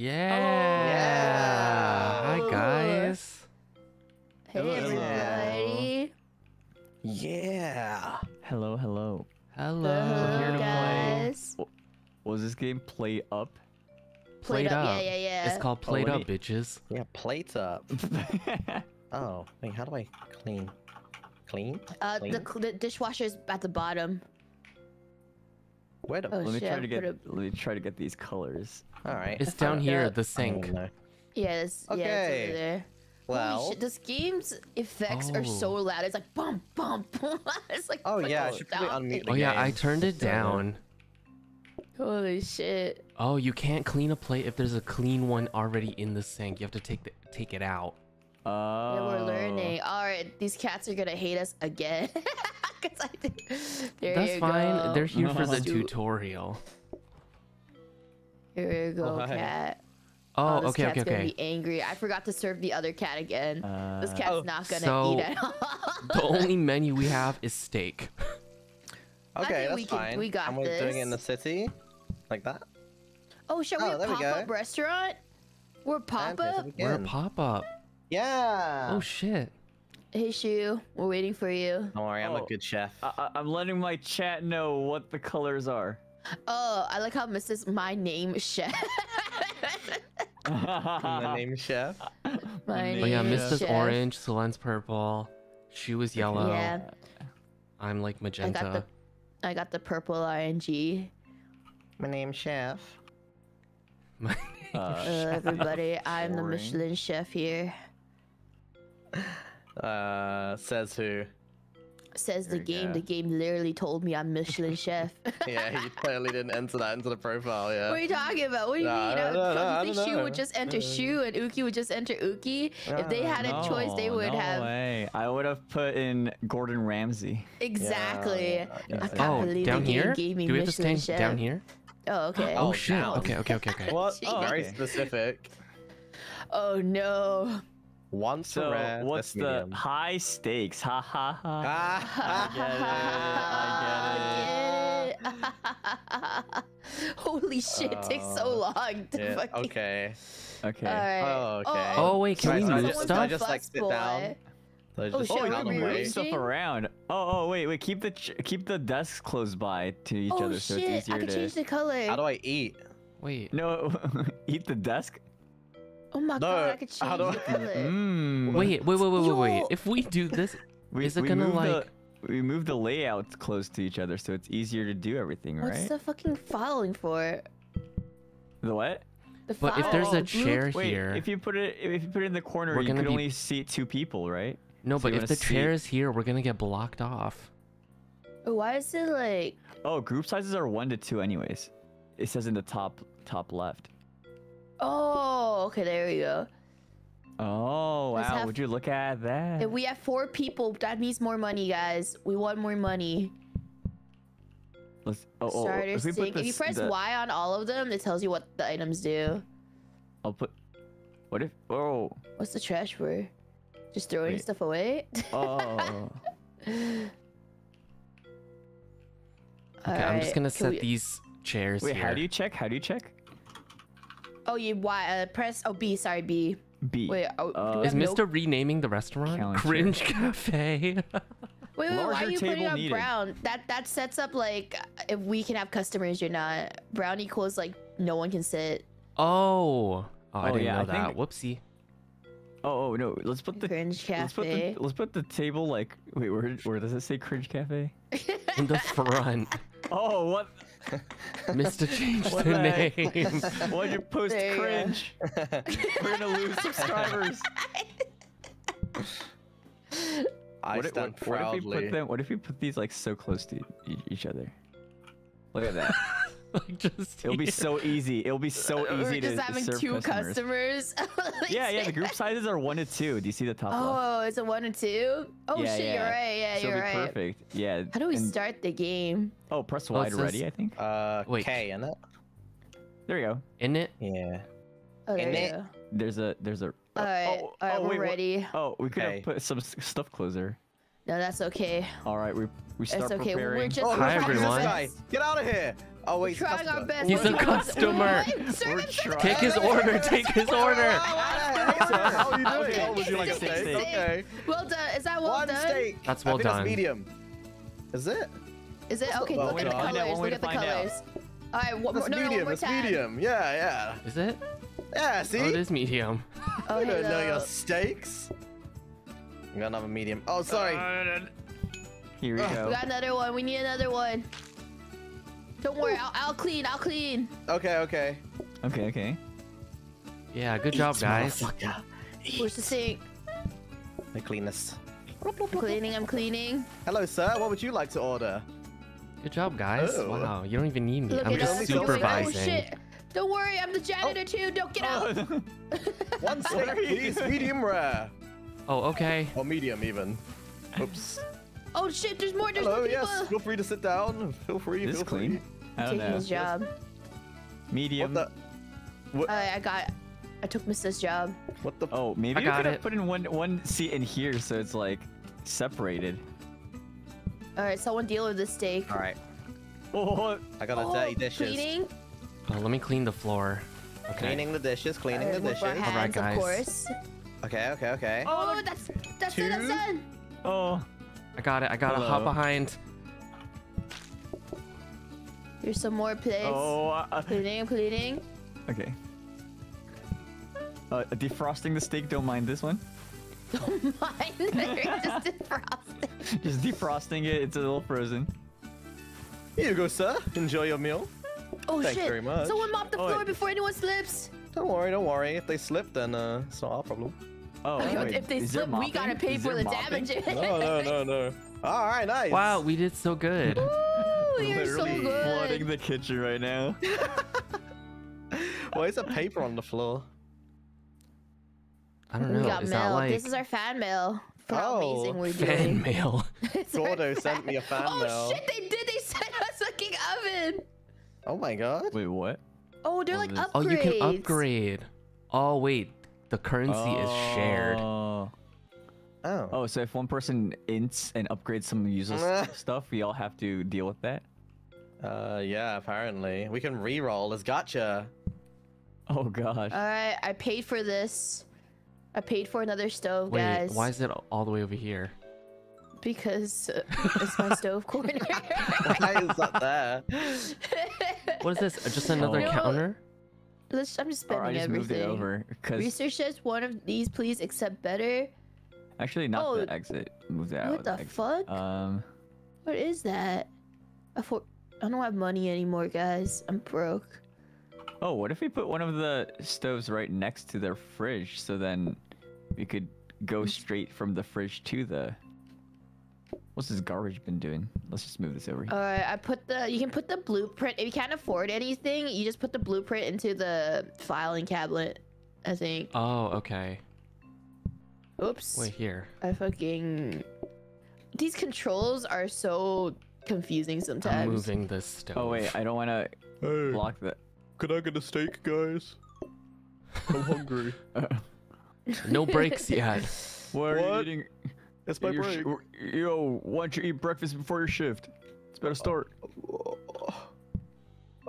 Yeah. Yeah. Yeah. Hi guys. Hey Hello. everybody. Yeah. Hello, hello. Hello. Hello, here to play. What was this game? Play up? Played Played up. up. Yeah, yeah, yeah. It's called Played let Up, bitches. Yeah, plates up. Oh, wait, how do I clean? Clean? Uh, clean? the, the dishwasher's at the bottom. Where the? Oh, let me shit, try to get. a- Let me try to get these colors. All right. It's down fucked here, up. the sink. don't. Yeah, it's, yeah, it's Okay. over there. Well. Holy shit, this game's effects are so Oh. loud. It's like bump, bump. it's like. Oh yeah, I should probably unmute it. the Oh yeah, I turned it down. Holy shit. Oh, you can't clean a plate if there's a clean one already in the sink. You have to take the take it out. Oh. Yeah, we're learning. Oh. All right, these cats are gonna hate us again. Cause I think there That's you fine. go. They're here for the Stu- tutorial. Here you go, Why? cat. Oh, this okay, cat's okay, gonna be angry. I forgot to serve the other cat again. this Uh, cat's Oh, not gonna so- eat at all. The only menu we have is steak. Okay, that's we can- fine. we got and we're doing it in the city, like that. oh, shall we Oh, there we pop go. up restaurant? We're pop up. we We're a pop up. Yeah. Oh shit. Hey, Shu, we're waiting for you. Don't worry, I'm a Oh. good chef. I, I- I'm letting my chat know what the colors are. Oh, I like how Mysta's My name chef. I'm the name chef. My Oh yeah, name is Chef. orange, Selen's purple, Shu is yellow. Yeah, I'm like I got magenta. the, I got the purple RNG. My name's Chef. My- Uh, Uh, everybody, I'm the Michelin chef here. Uh, says who? Says the game. go. The game literally told me I'm Michelin chef. Yeah, you totally didn't enter that into the profile. Yeah. What are you talking about? What do you Nah, mean? I I don't know, would I think Shu would just enter Shu and Uki would just enter Uki. If they had a choice, they no, would no have way. I would have put in Gordon Ramsay. exactly. Yeah, I yeah. can't oh, believe down the game here? gave me Do we have to Michelin chef. down here? Oh, okay. Oh, Oh, shit. Okay, okay, okay, okay. What? Oh, Very okay. specific. Oh no. Once a So rare, what's that's the medium. high stakes? Ha ha ha. Ah, get it, I get it. Holy shit, it takes so long to yeah, fucking. okay. Okay. Alright. Oh, okay. Oh, wait, can Right, we so I move just- Someone's so I a just like fuss sit down. boy. So Oh, just shit, sit are we move stuff around. Oh, oh, wait, wait. Keep the keep the desks close by to each Oh other, so shit, it's I easier can to. change the color. How do I eat? Wait. No, eat the desk. Oh my No, god, I could how change do the color. Mm. Wait, wait, wait, wait, wait, wait. If we do this, We, Is it gonna, like- The, we move the layout close to each other, so it's easier to do everything, right? What's right? the fucking following for? The what? The but if there's a chair Wait, here, if you put it if you put it in the corner, We're you gonna can be- only seat two people, right? no, so but if the see- chair is here, we're gonna get blocked off. Why is it like? Oh, group sizes are one to two, anyways. it says in the top top left. Oh, okay, there we go. Oh Let's wow! have- Would you look at that? If we have four people, that means more money, guys. We want more money. Let's. Oh, oh, oh Starter if we put stick. If you press the- Y on all of them, it tells you what the items do. I'll put. What if? Oh. What's the trash for? Just throwing Wait. stuff away? Oh. Okay, I'm just gonna set we... these chairs Wait, here. how do you check? How do you check? Oh, you Y. Uh, press. Oh, B. Sorry, B. B. Wait. Oh, Uh, Is have milk? Mysta renaming the restaurant? Counter. Cringe Cafe. Wait, wait, why are you putting on needed. brown? That that sets up like if we can have customers you're not. Brown equals like no one can sit. oh. Oh, I Oh, didn't yeah, know I that. think- Whoopsie. Oh, oh no! Let's put the. Cringe Let's put the let's put the table like wait where where does it say cringe cafe? In the front. Oh what Mysta Change What the the name. why'd you post There you go. cringe? We're gonna lose subscribers. I what, if- stand what, what if we proudly. put them? What if we put these like so close to each other? Look at that. like just It'll be so easy. It'll be so We're easy just to having serve two customers. customers. Yeah, yeah. The group sizes are one to two. Do you see the top left? Oh, it's a one to two. Oh Yeah, shit, yeah. you're right. Yeah, So it'll you're be right. perfect. Yeah. How do we and- start the game? Oh, press Oh, Y says- ready. I think. Uh, Wait. K, in it? There we go. In it? Yeah. Oh, there In it. go. There's a there's a. All right, oh, all right, oh, we're wait, what- ready. Oh, we could Okay. have put some stuff closer. No, that's okay. All right, we we start That's okay. preparing. We're just Oh, Hi, who's this everyone. guy? Get out of here! Oh wait, We're he's trying our best. He's a do you want? customer. We're. Take his order. Take his order. How are you doing? Okay, Oh, would you like a steak, steak? steak. Okay. Well done. Is that well One done? steak. That's I well think done. That's medium. Is it? Is it okay? well Look at the done. Find out, colors. Look at the colors. All right, one That's more. No, no, one medium. more It's time. medium. Yeah, yeah. Is it? yeah. Yeah, see? Oh, it is medium. Oh, I don't know your steaks. You got another medium. Oh, sorry. Uh, Here we Ugh. We go. got another one. We need another one. Don't worry, I'll, I'll clean. I'll clean. okay, okay. Okay, okay. Yeah, good job, guys. Where's the sink? The cleanest. I'm cleaning. I'm cleaning. Hello, sir. What would you like to order? Good job, guys. Oh. Wow, you don't even need me. Look I'm just us. only We're doing- Oh supervising. shit! Don't worry, I'm the janitor oh. too. Don't get oh. out. One steak, please. Medium rare. Oh, okay. Or medium, even. Oops. Oh shit! There's more. There's Hello, more people. yes. Feel free to sit down. Feel free. This feel clean. free. I don't Taking know. his job. Medium. What the? I, uh, I got. I took Mysta's job. What the? Oh, maybe I we got could have put in one one seat in here so it's like separated. All right, someone deal with this steak. All right. Oh, I got a Oh, dirty dishes. Cleaning. Oh, let me clean the floor. Okay. Cleaning the dishes. Cleaning Alright, the with our dishes. hands, guys. of course. Okay, okay, okay. Oh, that's that's it. That's Two. it. oh. I got it. I got to hop behind. Here's some more plates. Oh. Uh, Cleaning. Cleaning. okay. Uh, defrosting the steak. Don't mind this one. Don't mind. They're just defrosting. Just defrosting it. It's a little frozen. Here you go, sir. Enjoy your meal. Oh Thank you shit! very much. Someone mop the Oh, floor wait. before anyone slips. Don't worry, don't worry. If they slip, then uh, it's not our problem. Oh, wait, if they is slip, we gotta pay Is for the mopping? damage. No, no, no, no. All right, nice. Wow, we did so good. Ooh, you're so Literally Flooding the kitchen right now. Why is there paper on the floor? I don't know. We got Is mail. like This is our fan mail. For how Oh, amazing we're fan doing. mail? It's Gordo sent me a fan oh mail. shit! They did. They sent us a king oven. Oh my god. Wait, what? Oh, they're Oh, like this- upgrades. Oh, you can upgrade. Oh wait, the currency is shared. Oh. Oh. Oh, so if one person ints and upgrades some useless stuff, we all have to deal with that? Uh, yeah, apparently. We can re-roll as gotcha. Oh gosh. All right, I paid for this. I paid for another stove, Wait, guys. why is it all the way over here? Because uh, it's my stove corner. Why is that there? What is this? Just another You know, counter? Let's, I'm just Or spending I just moved everything. it over because Research says one of these, please accept better. actually not Oh, the exit. Moved it out. what the exit. fuck? Um. what is that? I, for- I don't have money anymore, guys. I'm broke. Oh, what if we put one of the stoves right next to their fridge, so then we could go straight from the fridge to the. What's this garbage been doing? Let's just move this over. here. Alright, I put the. You can put the blueprint. If you can't afford anything, you just put the blueprint into the filing cabinet. I think. Oh, okay. Oops. Wait here. I fucking. These controls are so confusing sometimes. I'm moving this stove. oh wait, I don't want to Hey, block that. could I get a steak, guys? I'm hungry. No breaks yet. What are What? You eating? It's my Your break. yo, why don't you eat breakfast before your shift? It's better start.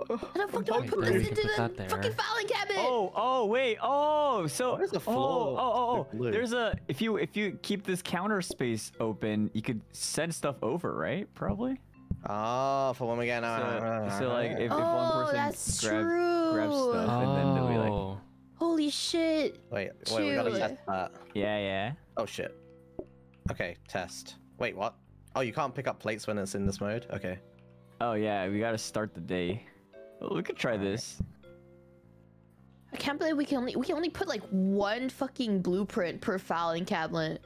How the fuck do I Wait, put this into the there. fucking filing cabinet? Oh, oh, wait. Oh, so Why is the oh, floor oh, oh, oh. There's a if you if you keep this counter space open, you could send stuff over, right? Probably. Oh, for when we get So, so like if, if oh, one person that's grab, true. grabs stuff and then they'll be like, Oh. Holy shit. Wait, wait, we gotta test that. yeah, yeah. Oh shit. Okay, test. Wait, what? Oh, you can't pick up plates when it's in this mode? Okay. Oh yeah, we gotta start the day. Well, we could try this. I can't believe we can only we can only put like one fucking blueprint per filing cabinet.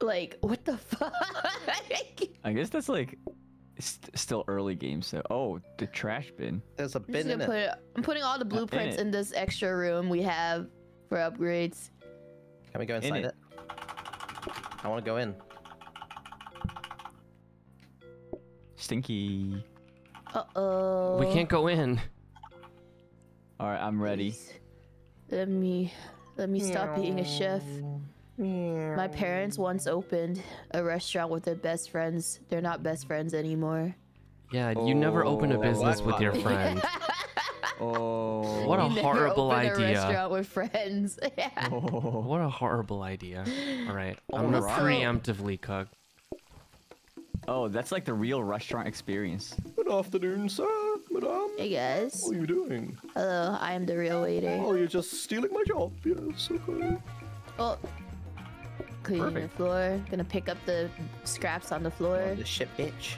Like what the fuck? I guess that's like st- still early game. So oh, the trash bin. There's a I'm, just bin in gonna it. I'm putting all the blueprints it. in this extra room we have for upgrades. Can we go in inside it. it? I want to go in. Stinky. Uh oh. We can't go in. All right, I'm ready. Let me let me stop being a chef. My parents once opened a restaurant with their best friends. They're not best friends anymore. Yeah, you never open a Oh, business with your what? friend. Oh. What a horrible opened A idea. restaurant with friends. yeah. Oh. What a horrible idea. All right, oh, I'm gonna Alright. preemptively cook. Oh, that's like the real restaurant experience. Good afternoon, sir, madame. Hey guys. What are you doing? Hello, I am the real waiter. Oh, you're just stealing my job. Yes, okay. Oh. Cleaning the floor. Gonna pick up the scraps on the floor. Oh, the shit, bitch.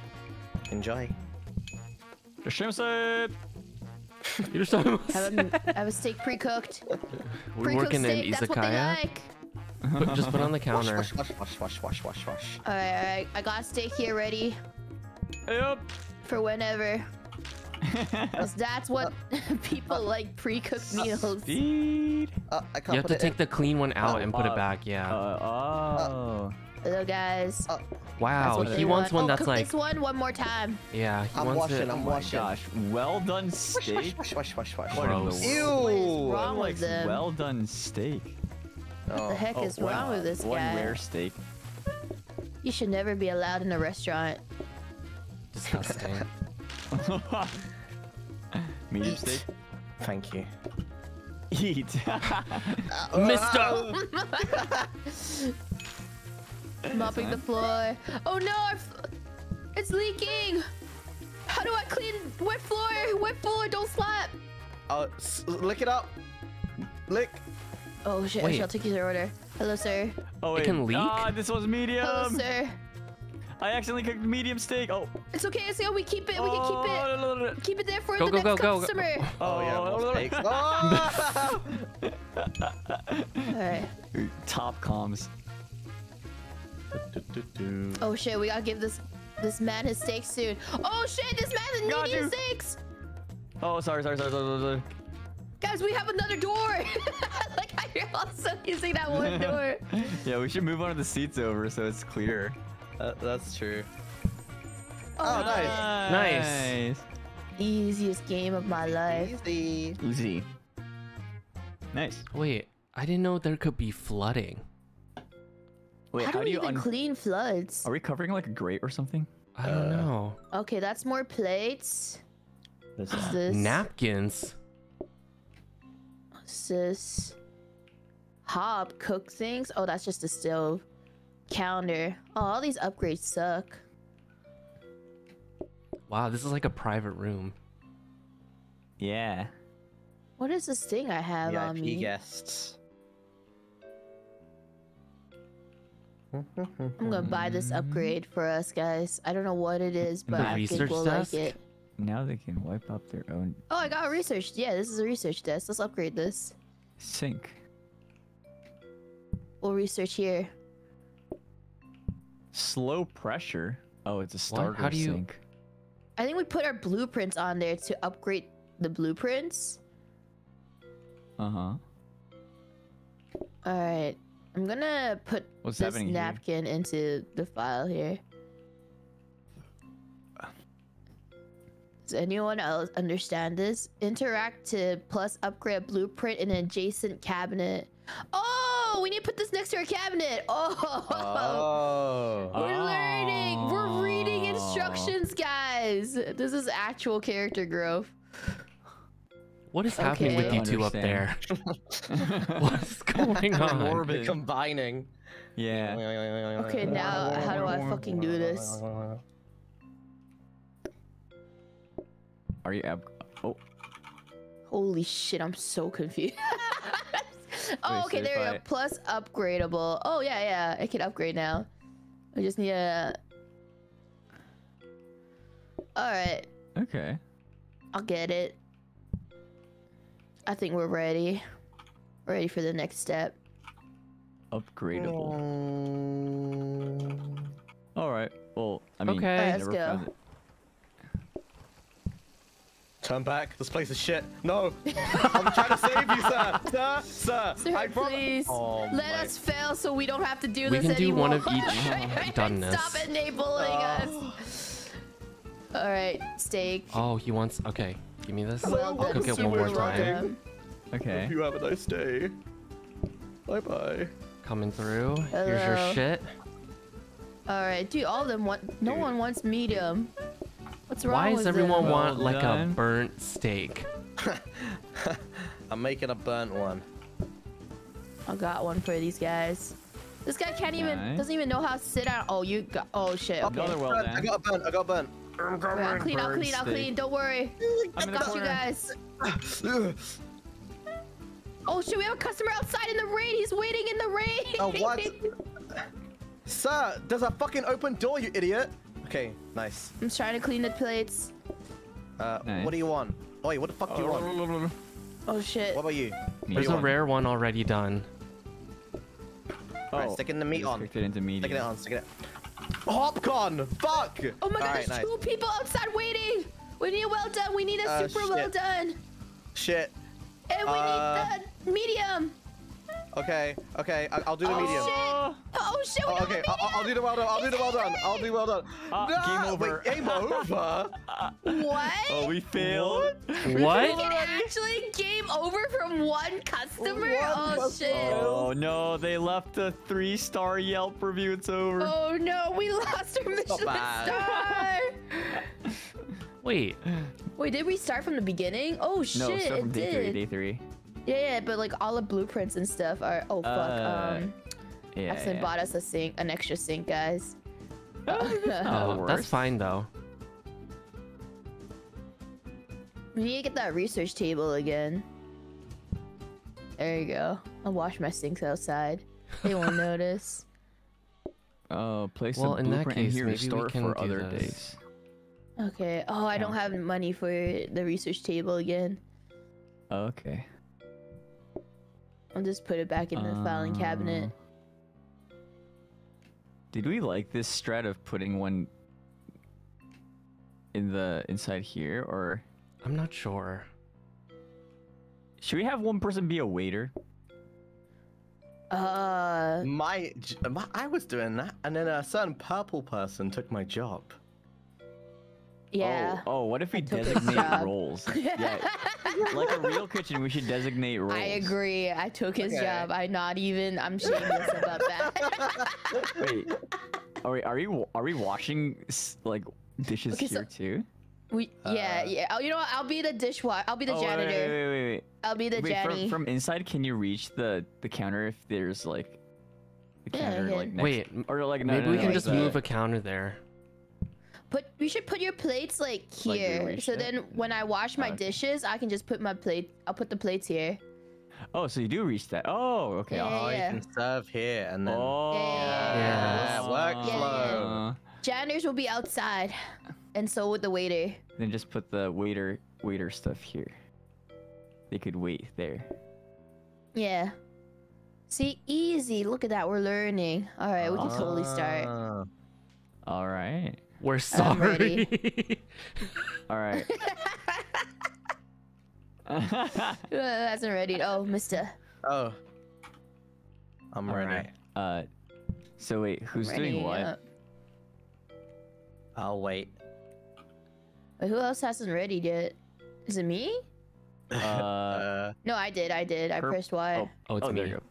Enjoy. The shrimp soup. You're so Have a, have a steak pre-cooked. We're Pre-cooked working in steak, that's izakaya. like. Put, just put on the counter. Wash, wash, wash, wash, wash, wash, wash. Alright, alright. I got steak here ready Yep. for whenever. 'Cause that's what people like pre-cooked meals. Speed. Uh, I can't You have put to it take in. the clean one out and put uh, it back. Yeah. Uh, oh. Hello guys. Uh, wow. He wants want. one oh, that's cook like. this one one more time. Yeah. He I'm wants washing, it. I'm oh my washing. gosh. Well done steak. wash, wash, wash, wash, What in the Gross. Ew. What is wrong with likes them? well done steak? What the heck Oh, is one- wrong with this one guy? rare steak. You should never be allowed in a restaurant. Disgusting. Medium Eat. steak. Thank you. Eat. Mister. Mopping the floor. Oh no! our f- It's leaking! How do I clean wet floor? Wet floor, don't slap! Oh, s- lick it up. Lick. Oh shit, Wait. I shall take your order. Hello, sir. Oh, wait. It can leak? Ah, this was medium. Hello, sir. I accidentally cooked medium steak. Oh. It's okay, it's okay, we keep it, we can keep it. Oh, Keep it there for Go, the go, next go, go, go. customer. Oh, yeah, Oh, more steaks. Oh! Alright. Top comms. Oh shit, we gotta give this this man his steak soon. Oh shit, this man is Got needing you. steaks! Oh, sorry, sorry, sorry, sorry, sorry, sorry. Guys, we have another door! like how you're also using that one door. Yeah, we should move one of the seats over so it's clear. Uh, that's true. Oh, Oh, nice. Nice. Easiest game of my life. Easy. Easy. Nice. Wait. I didn't know there could be flooding. Wait, how, how, do do you even clean floods? Are we covering like a grate or something? I don't Uh, know. Okay, that's more plates. This is- this? Napkins. What's this? Hob cook things. Oh, that's just a stove. Counter. Oh, all these upgrades suck. Wow, this is like a private room. Yeah. What is this thing I have on VIP me? guests. I'm gonna buy this upgrade for us guys. I don't know what it is, but The I think research we'll desk? like it. Now they can wipe up their own Oh, I got research. Yeah, this is a research desk. Let's upgrade this. sink. We'll research here. Slow pressure. Oh, it's a starter How do you- sink. I think we put our blueprints on there to upgrade the blueprints. Uh huh. All right. I'm gonna put What's this happening here? napkin into the file here. Does anyone else understand this? Interact to plus upgrade blueprint in an adjacent cabinet. Oh, we need to put this next to our cabinet. Oh, Oh. we're learning. We're reading Oh. instructions, guys. This is actual character growth. What is happening with you two up there? What's going on? Orbit. Combining. Yeah. Okay, now how do I fucking do this? Are you ab? Oh, Holy shit, I'm so confused. oh, Wait, okay, so there if we go. Plus upgradable. Oh, yeah, yeah. I can upgrade now. I just need a. Alright, okay. I'll get it. I think we're ready. Ready for the next step. Upgradable. Mm, All right. Well, I mean, Okay. I Alright, let's never go. found it. Turn back. This place is shit. No. I'm trying to save you, sir. Sir, sir. Sir, I please Oh, let my- us fail so we don't have to do We this can do one of each doneness. Stop enabling Oh. us. Alright, steak. Oh, he wants. Okay, give me this. Well I'll cook it one more time. done. Okay. You have a nice day. Bye bye. Coming through. Here's your shit. Alright, dude, all of them want. No one wants medium. What's wrong Why with does everyone them? want Well like a burnt steak? I'm making a burnt one. I got one for these guys. This guy can't even Nice. doesn't even know how to sit down. Oh, you got. Oh shit. Okay. Another well Burnt, I got a burnt. I got a burnt. I'm Wait, I'll clean. I'll bird clean. I'll clean. Don't worry. I'm in the got you guys. Oh shit, we have a customer outside in the rain. He's waiting in the rain. Oh, what? Sir, there's a fucking open door, you idiot. Okay, nice. I'm trying to clean the plates. Uh, Nice. what do you want? Oi, what the fuck do you want? Oh shit. What about you? Me. There's you a want? rare one already done. Alright, Oh, sticking the meat just on. cooked it into medium. Sticking it on, sticking it. Hopcon! Fuck! Oh my god, Alright, there's nice. two people outside waiting. We need a well done. We need a Uh, super well done. Shit. And we Uh, need the medium. Okay, okay, I- I'll do the Oh, medium. shit. Oh shit, we Oh, don't okay, have I'll, I'll do the well done. I'll do the well done. I'll do well done. Ah, Nah, game over. Wait, game over? What? Oh, we failed. We What? can actually game over from one customer? One oh customer. shit. Oh no, they left a three-star Yelp review. It's over. Oh no, we lost our Michelin bad. star. Wait, Wait, did we start from the beginning? Oh shit, no, stuff from it day did. three. Day three. Yeah, yeah, but like all the blueprints and stuff are. Oh fuck. Uh, um, Yeah. accidentally yeah. bought us a sink, an extra sink, guys. oh, the that's fine though. We need to get that research table again. There you go. I'll wash my sinks outside. They won't notice. Oh, place Well, a in that blueprint case, in here maybe to we store can for other this. days. Okay. Oh, I don't have money for the research table again. Okay. I'll just put it back in the filing cabinet. Uh, Did we like this strat of putting one in the inside here, or I'm not sure. should we have one person be a waiter? Uh, My, my, I was doing that, and then a certain purple person took my job. Yeah. Oh, oh, what if we designate roles? yeah, like a real kitchen, we should designate roles. I agree. I took his Okay. job. I'm not even. I'm shameless about that. Wait, are we are we are we washing like dishes Okay, so- here too? we, yeah, Uh, yeah. Oh, you know what? I'll be the dishwasher. I'll be the Oh, janitor. Wait, wait, wait, wait. I'll be the wait Janny. from, from inside, can you reach the the counter if there's like the counter yeah. like next, Wait, or like no, maybe no, we no, can like just the- move a counter there. Put we should put your plates like Like, here. reach so it? then when I wash my Okay. dishes, I can just put my plate. I'll put the plates here. Oh, so you do reach that? Oh, okay. Yeah, oh, yeah. you can serve here, and then. Oh, Yeah, yeah, workflow. Uh, Janitors will be outside, and so would the waiter. Then just put the waiter waiter stuff here. They could wait there. Yeah. See, easy. Look at that. We're learning. All right, we can totally start. Ah. All right. We're I'm sorry. ready. All right. That's hasn't ready. Oh, Mister. Oh. I'm All ready. right. Uh, so wait, who's Ready, doing what? uh, I'll wait. Wait, who else hasn't ready yet? Is it me? Uh, Uh, No, I did. I did. I Perp- pressed Y. oh, Oh, it's oh, there me. you go.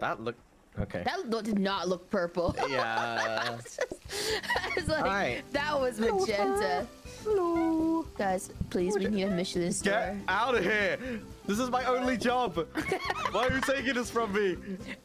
that look. Okay. That did not look purple. Yeah. I was like, Alright. that was magenta. Hello. Guys, please, we need a Michelin star. Get out of here! This is my only job. Why are you taking this from me?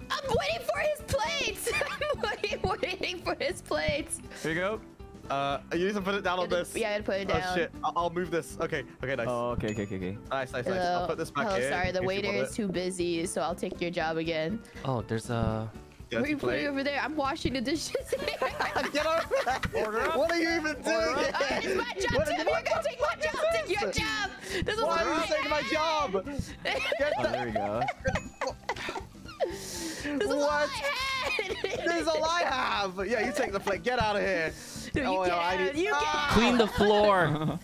I'm waiting for his plates. I'm waiting, waiting for his plates. Here you go. Uh, you need to put it down on Yeah, this. Yeah, I gotta put it down. Oh shit! I'll, I'll move this. Okay. Okay. Nice. Oh, okay, okay, okay, okay. Nice. Nice. Nice. I'll put this back Hello, here. sorry, the in case you waiter is too busy, so I'll take your job again. Oh, there's a. Dirty What are you putting plate. over there? I'm washing the dishes. Get over What are you even doing? Oh, it's my job What too. are You're gonna take my job. Take your job. This is Why are you I taking my job? Get Oh, there we go. This is all What? I had. This is all I have. Yeah, you take the plate. Get out of here. You Oh, get yeah, I need- You get Ah! out. Clean the floor.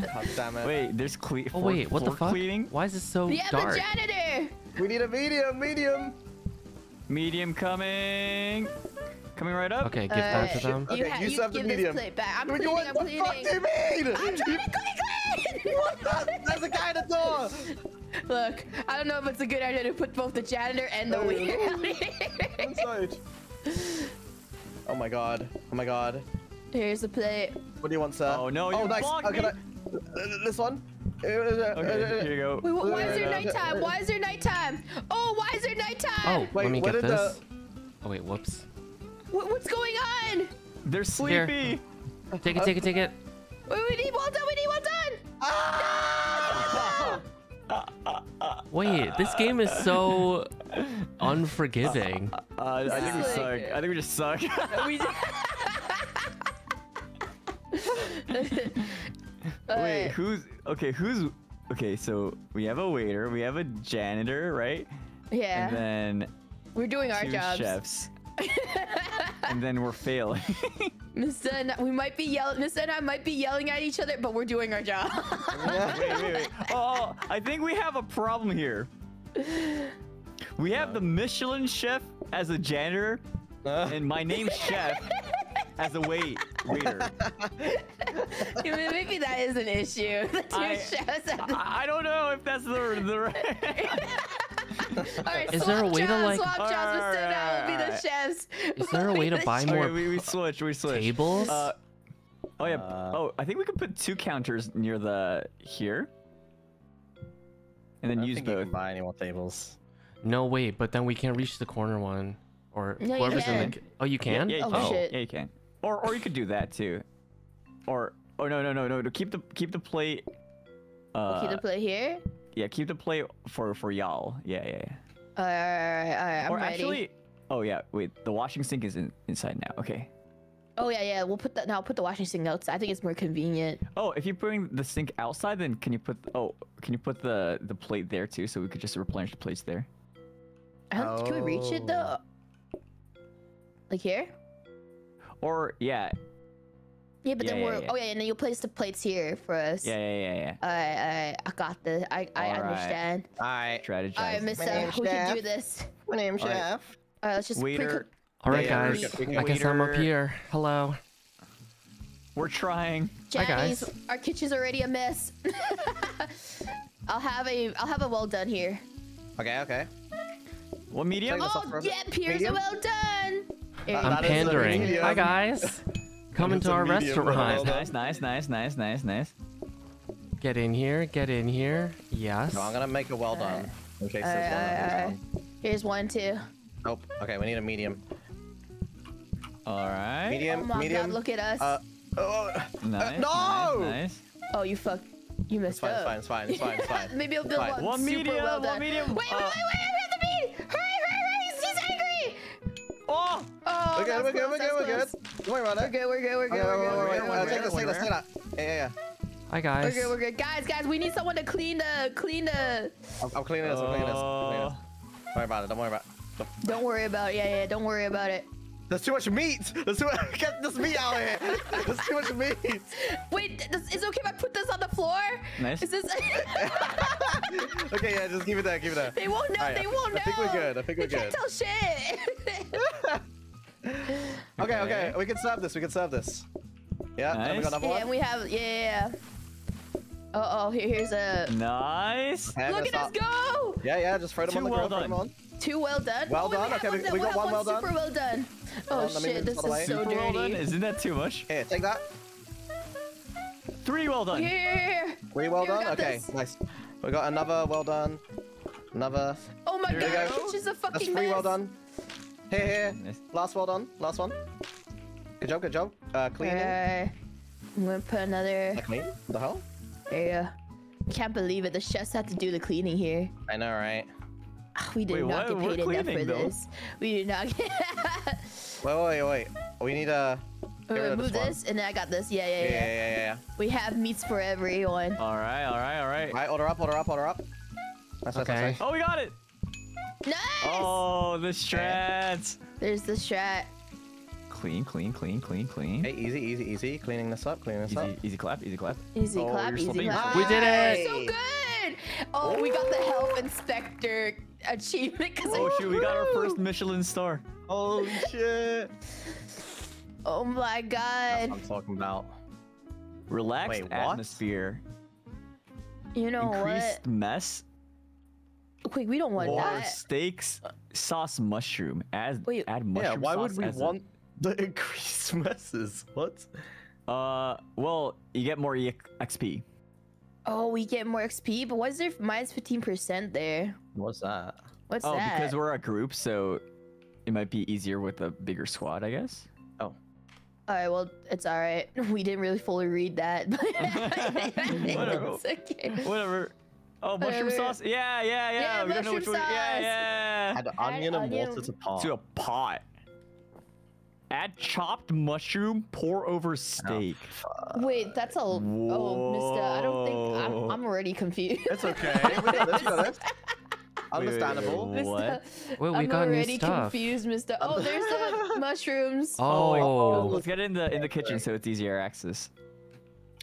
God damn it. Wait, there's cle- Oh wait, what the fuck? Cleaning. Why is it so Yeah, dark? the janitor. We need a medium. Medium. Medium coming. Coming right up. Okay, give that to Uh, them. You, Okay, ha- you you serve the give medium. this plate back. I'm What, cleaning. what the fuck do you mean? I'm trying to clean. What the? There's a guy at the door. Look, I don't know if it's a good idea to put both the janitor and the Oh, waiter no. out here. Inside. Oh my god. Oh my god. Here's the plate. What do you want, sir? Oh, no, Oh nice. blocked Oh, can me. I? uh, This one. Uh, uh, uh, okay, here you go. Wait, why is there Uh, nighttime? Why is there nighttime? Oh, why is there Oh, nighttime? Wait, let me get this. the- Oh wait, whoops. Wh- what's going on? They're sleepy. Take it, take it, take it. Wait, we need well done. We need well done. Ah! Wait, this game is so unforgiving. Uh, I think we It's suck. I think we just suck. We Wait, who's okay? Who's okay? So we have a waiter, we have a janitor, right? Yeah, And then we're doing our two jobs. chefs, and then we're failing. Mysta And we might be yelling. Mysta and I might be yelling at each other, but we're doing our job. wait, wait, wait. Oh, I think we have a problem here. We have the Michelin chef as a janitor, uh. and my name's Chef as a wait waiter. I Maybe that is an issue. The two I- chefs at the I, I don't know if that's the the right. All right, Is there a swap way to, like- swap jobs. Alright, Mysta and I will be the alright. chefs. Is there a We'll way to buy chefs. more okay, we, we switch. We switch. tables? Uh, oh yeah. Uh, oh, I think we could put two counters near the here, and then I don't use think you both. can buy any more tables. No, wait, but then we can't reach the corner one. Or No, you whoever's in the. Oh, you can? Yeah, yeah, you Oh, can. shit. Yeah, you can. Or or you could do that too. Or oh no no no no no keep the keep the plate. Uh, Keep the plate here. Yeah, keep the plate for for y'all. Yeah yeah. yeah. All right, all right, all right. I'm or ready. actually, oh yeah, wait. The washing sink is in, inside now. Okay. oh yeah, yeah. We'll put that. Now put the washing sink outside. I think it's more convenient. Oh, if you bring the sink outside, then can you put oh can you put the the plate there too, so we could just replenish the plates there. I don't, Can we reach it though? Like here? Or yeah Yeah, but Yeah, then yeah, we're. yeah. Oh yeah, and then you'll place the plates here for us. yeah yeah yeah yeah. All right, all right. I got this. I I All right. understand. Alright. Strategize. All right, Miss. My name's we can do this. My name's All right. Chef. All right, let's just pre- Waiter, All right, guys. can- I guess I'm up here. Hello. we're trying. Hi, guys. our kitchen's already a mess. I'll have a I'll have a well done here. Okay, okay. What medium? Oh yeah, here's medium? a well done. Uh, I'm That is a pandering. Hi, guys. Come That into our restaurant. done. Nice, nice, nice, nice, nice, nice. Get in here. Get in here. Yes. No, I'm gonna make a well done. In case Alright, there's one that alright, needs one. Here's one too. Nope. Okay, we need a medium. All right. Medium, Oh my medium. god, look at us. Uh, oh, Nice. no! Nice, nice. oh, you fuck. You it's messed fine, up. it's fine, it's fine, it's fine, it's fine. Maybe I'll build one, One super medium, well one done. medium. Wait, wait, Uh, wait, wait, I have the meat! Hurry, hurry, hurry! He's, he's angry! Oh! Oh, We're good, we're good, we're good, we're good. Don't worry about it. we're good, we're good, we're good, we're good, we're Uh, good. Take this, take this, Where? take that. Yeah, yeah, yeah. Hi, We're good, we're good. Guys, guys, we need someone to clean the, clean the... I'm, I'm cleaning this, I'm cleaning this. I'm cleaning Uh, this. Don't worry about it, don't worry about it. Don't worry about it. Yeah, yeah, don't worry about it. There's too much meat. There's too much. Get this meat out of here. There's too much meat. Wait, this, is it okay if I put this on the floor? Nice. Is this? okay, yeah, just give it there. Give it there. they won't know. Alright, they won't know. I think we're good. I think we're can't good. tell shit. Okay, okay, we can serve this. We can serve this. Yeah, and we got another yeah, one. and we have yeah. yeah, yeah. Oh, oh, here, here's a. Nice. Okay, Look gonna at us go! Yeah, yeah, just throw them on Two the well grill. Throw them done. on. Two well done. Well oh, we done, have okay, we- that- we we'll got have one well done. Super well done. Oh on, let me shit, this this out of the way. is so Super well done. dirty. Isn't that too much? Here, take that. Three well done. Here, here, here. Three well Here, done. got Okay, this. nice. We got another well done. Another. Oh my Here god, go. it's just a fucking That's three mess. well done. Here, here. Nice. Last well done. Last one. Good job. Good job. Uh, cleaning. Alright. I'm gonna put another. Like me? What the hell? Yeah. you. Can't believe it. The chefs had to do the cleaning here. I know, right? We did Wait, not what? get We're paid enough for though. this. We did not get. Wait, wait, wait. We need a. Get Uh, of move this this, and then I got this. Yeah, yeah, Yeah, yeah. yeah, yeah, yeah. We have meats for everyone. All right, all right, all right. Right, order up, order up, order up. Nice, nice, Okay. nice, nice. Oh, we got it. Nice. Oh, the strats. There's the strat. Clean, clean, clean, clean, clean. Hey, easy, easy, easy. Cleaning this up, cleaning this Easy, up. easy clap, easy clap. Easy Oh, clap, easy clap. We did it. So good. Oh, we got the health inspector achievement because Oh shoot, we got our first Michelin star. Holy shit. Oh my That's god. what I'm talking about. Relaxed Wait, atmosphere. You know Increased mess. what? Quick, we don't want Or that. steaks sauce mushroom. Add Wait. add mushroom yeah, why would we as a- want the increased messes? What? Uh, well, you get more E- XP. Oh, we get more XP, but why is there minus 15% there? What's that? What's oh, that? because we're a group, so it might be easier with a bigger squad, I guess. Oh. Alright, well, it's alright. We didn't really fully read that. but Whatever. it's okay. Whatever. Oh, mushroom Whatever. sauce. Yeah, yeah, yeah. Yeah, we don't know which mushroom one. Yeah, yeah. Add onion and onion. water to pot. To a pot. Add chopped mushroom. Pour over steak. Oh, Wait, that's a. Oh, mister, I don't think. I'm, I'm already confused. It's okay. we got this, we got this. Wait, wait, wait, Understandable. wait, Mister, What? Wait, we I'm got new already stuff. confused, mister. Oh, there's the mushrooms. Oh. Oh, Let's get it in the in the kitchen so it's easier access.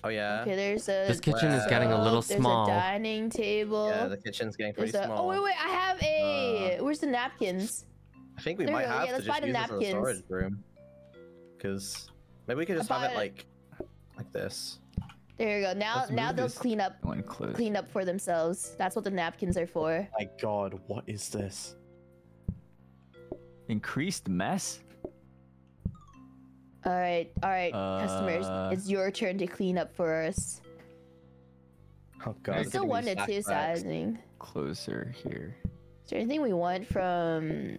Oh yeah. Okay, there's a. this kitchen is getting a little there's small. a dining table. Yeah, the kitchen's getting pretty there's a. small. Oh wait, wait, I have a. Uh, where's the napkins? I think we There might go, have yeah, to let's just buy the use this as a napkins. storage room. Because maybe we could just have it it. like like this. There you go. Now, Let's now they'll this clean up, clean up for themselves. That's what the napkins are for. My God, what is this? Increased mess. All right, all right, customers, Uh, it's your turn to clean up for us. Oh God. It's It's still giving me one to two flashbacks. sizing. Closer here. Is there anything we want from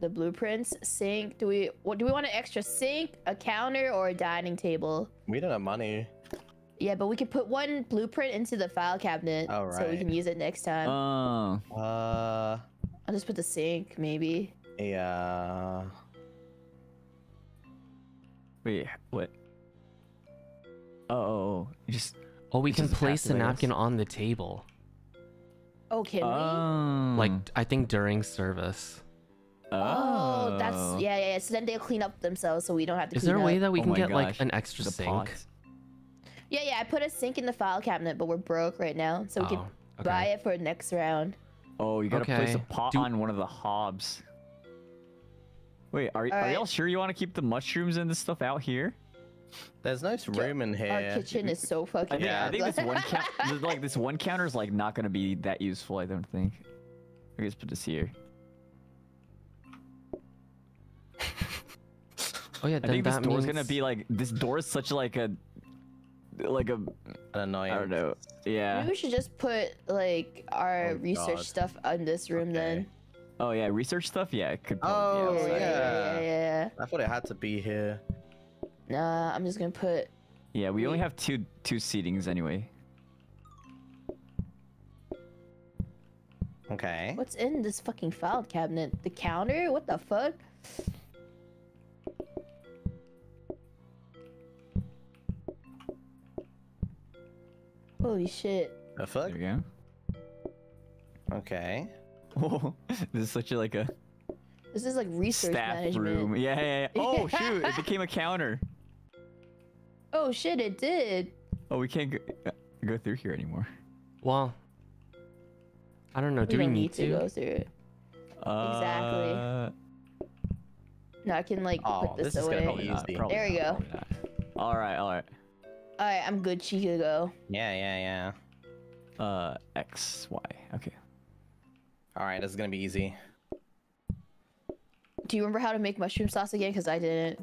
the blueprints? Sink? Do we what? Do we want an extra sink, a counter, or a dining table? We don't have money. Yeah, but we could put one blueprint into the file cabinet, so we can use it next time. Oh. Uh, I'll just put the sink, maybe. yeah. Wait, what? Oh, oh, oh, you just. oh, we It can place the napkin on the table. Oh, can we? Oh. Like I think during service. Oh, that's yeah, yeah, yeah. So then they'll clean up themselves, so we don't have to. Is clean there a way up. that we Oh can my get like an extra The sink? pots. Yeah, yeah. I put a sink in the file cabinet, but we're broke right now, so we Oh, can okay. buy it for next round. Oh, you gotta place a pot Do- on one of the hobs. Wait, are, are Alright. y'all sure you want to keep the mushrooms and this stuff out here? There's no room in here. Our kitchen is so fucking. I think, I think this one count, like this one counter is like not gonna be that useful. I don't think. I guess put this here. Oh yeah, I then think this that door's means... gonna be like this door is such like a like a An annoying. I don't know. Yeah. Maybe we should just put like our Oh, research God. stuff in this room then. Oh yeah, research stuff. Yeah, it could. Oh, Probably, Yeah, yeah, yeah. yeah, yeah, I thought it had to be here. yeah. Nah, I'm just gonna put. Yeah, we only have two two seatings anyway. Okay. What's in this fucking file cabinet? The counter? What the fuck? Holy shit. The fuck? There you Okay. go. Oh, this is such a like a This is like research Staff management. room. Yeah, yeah, yeah. Oh shoot! It became a counter. Oh shit, it did. Oh, we can't go, uh, go through here anymore. Well, I don't know. Do we, don't need, to go through it. Exactly. Uh, No, I can like Oh, put this, this is gonna away. be not, easy. probably There we go. not. All right, all right. All right, I'm good. She could go. Yeah, yeah, yeah. Uh, X, Y. Okay. All right, this is gonna be easy. Do you remember how to make mushroom sauce again? Because I didn't.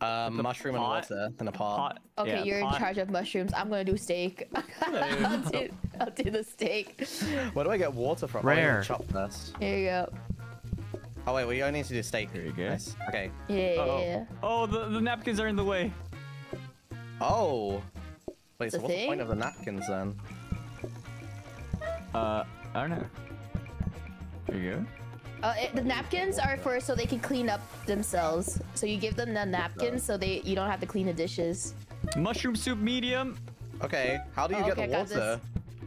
Um, The mushroom and pot- water in a pot. Pot. Okay, yeah, you're pot. in charge of mushrooms. I'm gonna do steak. I'll, do, I'll do the steak. Where do I get water from? Oh, I need to Rare. Chop first. Here you go. Oh wait, we only need to do steak. There you go. Nice. Okay. Yeah, yeah, Uh-oh. yeah. Oh, the, the napkins are in the way. Oh. Wait, so It's a what's the point of the napkins then? Uh, I don't know. There you go. Uh, it, the napkins are for so they can clean up themselves. So you give them the napkins so they you don't have to clean the dishes. Mushroom soup medium. Okay, how do you Oh, get okay, the got this. water?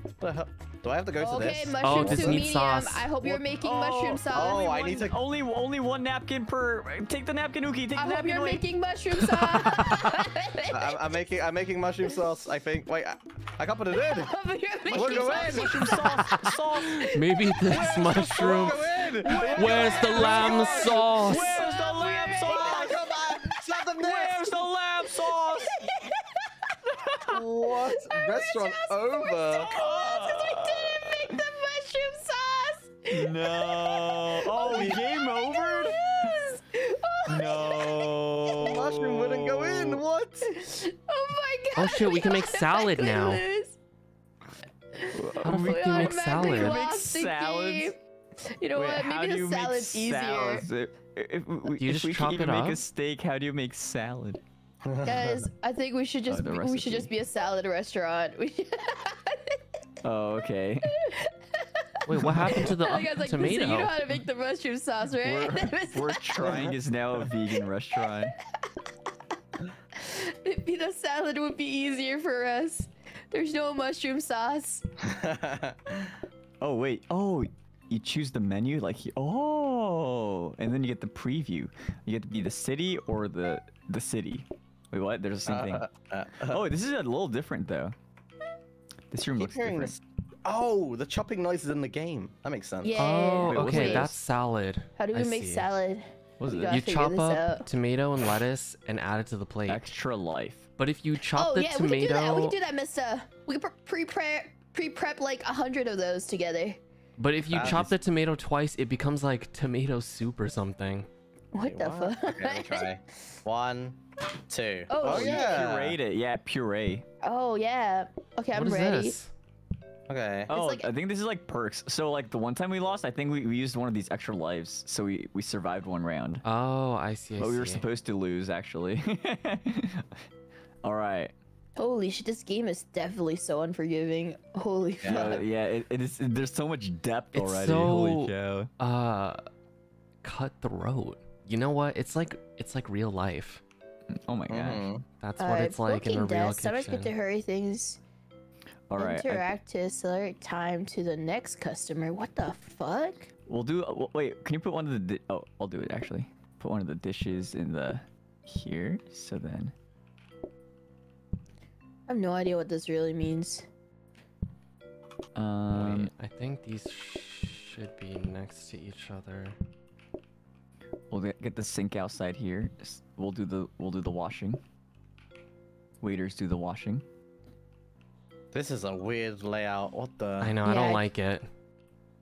What the hell? Do I have to go to Okay, this? mushroom oh, this soup needs medium. sauce. I hope you're making oh, mushroom sauce. oh, only I one, need to- Only only one napkin per. Take the napkin, Uki. Take I the hope napkin you're away. making mushroom sauce. I- I'm, I'm making I'm making mushroom sauce. I think. Wait, I, I can't put it in. I hope you're We'll making go sauce. in. Mushroom sauce. sauce. Maybe this mushroom. Go in. Where's the lamb sauce? Where's the lamb sauce? Oh, come on, slap them Where's the lamb sauce? What? Restaurant over. Mushroom sauce. No. Oh, oh game over? Yes. Oh, No. Mushroom wouldn't go in. What? Oh my god. Oh, shit, we can make oh salad now. lose. How the We fuck do you make automatically salad? Make lost the salads? game. You know Wait, what? how Maybe do the you make salad's easier. salads? If, if, we- Do you if just we chop can it even make up? a steak, how do you make salad? Guys, I think we should just the be, we should recipe. just be a salad restaurant. We should- Oh, okay. Wait, what happened to the uh, think I was like, tomato? "Listen, you know how to make the mushroom sauce, right? We're, we're trying is now a vegan restaurant. Maybe the salad would be easier for us. There's no mushroom sauce. Oh wait. Oh, you choose the menu like oh, and then you get the preview. You get to be the city or the the city. Wait, what? There's the same thing. Uh, uh, Oh, this is a little different though. This room looks different. this. Oh, the chopping noises in the game. That makes sense. Yeah. Oh, Wait, okay, that's salad. How do we I make see. salad? What is it? You chop up out. tomato and lettuce and add it to the plate. Extra life. But if you chop oh the yeah, we can do that. We tomato, can do that, Mister. We can pre prep pre prep like a hundred of those together. but if you That chop is- the tomato twice, it becomes like tomato soup or something. What Wait, the what? fuck? Okay, let me try. One, two. Oh, oh shit. yeah. Pureed it. Yeah, puree. Oh yeah. Okay, I'm What is ready. this? Okay. Oh, like- I think this is like perks. So like the one time we lost, I think we, we used one of these extra lives, so we we survived one round. Oh, I see. I But we were supposed to lose actually. All right. Holy shit, this game is definitely so unforgiving. Holy Yeah. Uh, fuck. yeah, it, it is. There's so much depth It's already. so- Holy cow. Uh, cutthroat. You know what? It's like it's like real life. Oh my gosh. Mhm. That's what Alright, it's like in a booking real desk. Sometimes get to hurry things. All right. I- Interact to accelerate time to the next customer. What the fuck? we'll do. Uh, wait, can you put one of the? Di- oh, I'll do it actually. Put one of the dishes in the here. So then. I have no idea what this really means. Um. Wait, I think these should be next to each other. We'll get, get the sink outside here. We'll do the we'll do the washing. Waiters do the washing. This is a weird layout. What the? I know. I don't I- like it.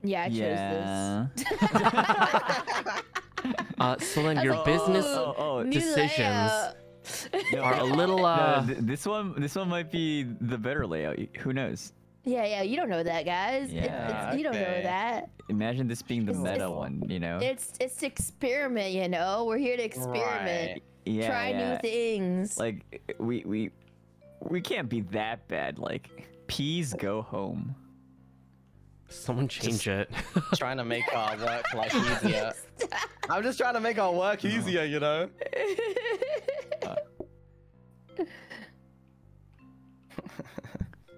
Yeah, I yeah. chose Uh, so then your like, business "Ooh, Oh, oh, decisions. No, are a little no, uh. th- this one this one might be the better layout. Who knows? Yeah, yeah, you don't know that, guys. Yeah, it's, you don't know that. Imagine this being the It's- meta it's- one, you know? It's it's experiment, you know. We're here to experiment, Right. yeah, try yeah. new things. Like we we we can't be that bad. Like peas go home. Someone change it. trying to make our work life easier. I'm just trying to make our work easier, you know.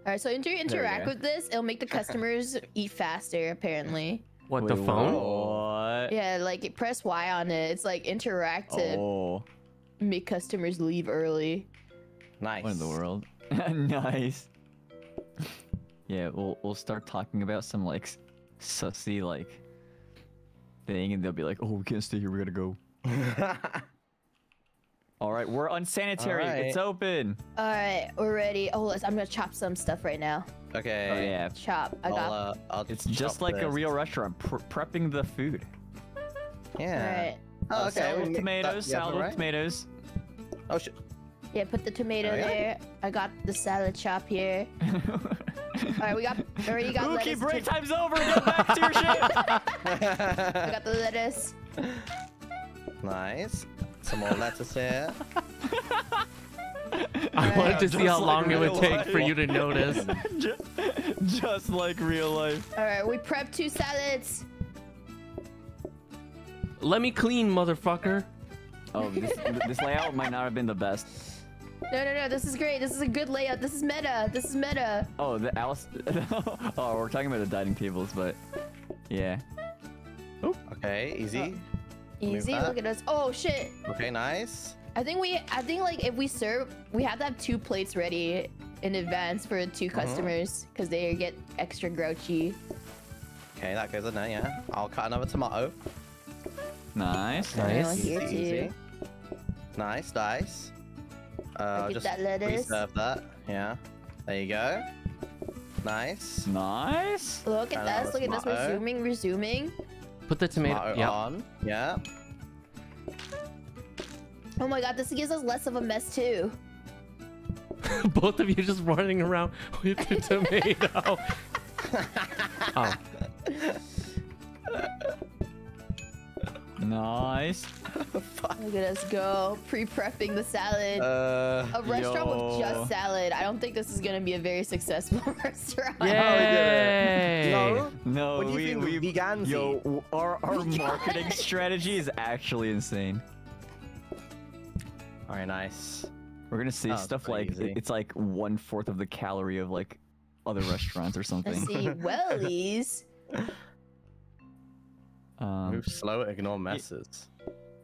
All right, so after you interact with this, it'll make the customers eat faster. Apparently. what Wait, the phone? What? What? Yeah, like press Y on it. It's like interactive. Oh, make customers leave early. Nice. what in the world? nice. Yeah, we'll we'll start talking about some like s- sussy like thing, and they'll be like, "Oh, we can't stay here. We gotta go." All right, we're unsanitary. It's open. All right, we're ready. Oh, let's, I'm gonna chop some stuff right now. okay. Oh yeah, Chop. I I'll, got. uh, I'll it's just like a real restaurant, pr- prepping the food. Yeah. right. Oh, Uh, okay. salad with tomatoes. that- yeah, salad with right? tomatoes. Oh shit. Yeah, put the tomato Oh, yeah? there. I got the salad chop here. All right, we got already got Mookie, lettuce. break to- time's over. Get back to your ship. I got the lettuce. nice. Some more lettuce here. I wanted to Just see how like long it would real take life. for you to notice. just, just like real life. All right, we prepped two salads. Let me clean, motherfucker. Oh, this, this layout might not have been the best. No, no, no. This is great. This is a good layout. This is meta. This is meta. Oh, the Alice. oh, we're talking about the dining tables, but yeah. Okay, easy. Move Easy. Look at us. Oh shit. Okay, nice. I think we. I think like if we serve, we have to have two plates ready in advance for two Uh-huh. customers because they get extra grouchy. Okay, that goes in there, yeah. I'll cut another tomato. Nice. Another Nice. one Easy, easy. Nice, nice. Uh, I'll just that lettuce. reserve that. Yeah. There you go. Nice. Nice. Look at Another this. Look at this. tomato. Resuming. Resuming. Put the tomato. Tomato yeah. on. Yeah. Oh my god, this gives us less of a mess too. Both of you just running around with the tomato. oh, Nice. Look at us go. Pre-prepping the salad. Uh, a restaurant with just salad. I don't think this is gonna be a very successful restaurant. yay! no. No, What do you we think we vegans yo eat? our our marketing strategy is actually insane. All right, nice. We're gonna see Oh, stuff pretty like it's like one fourth of the calorie of like other restaurants or Let's something. see. Wellies. Um, Move slow, ignore messes.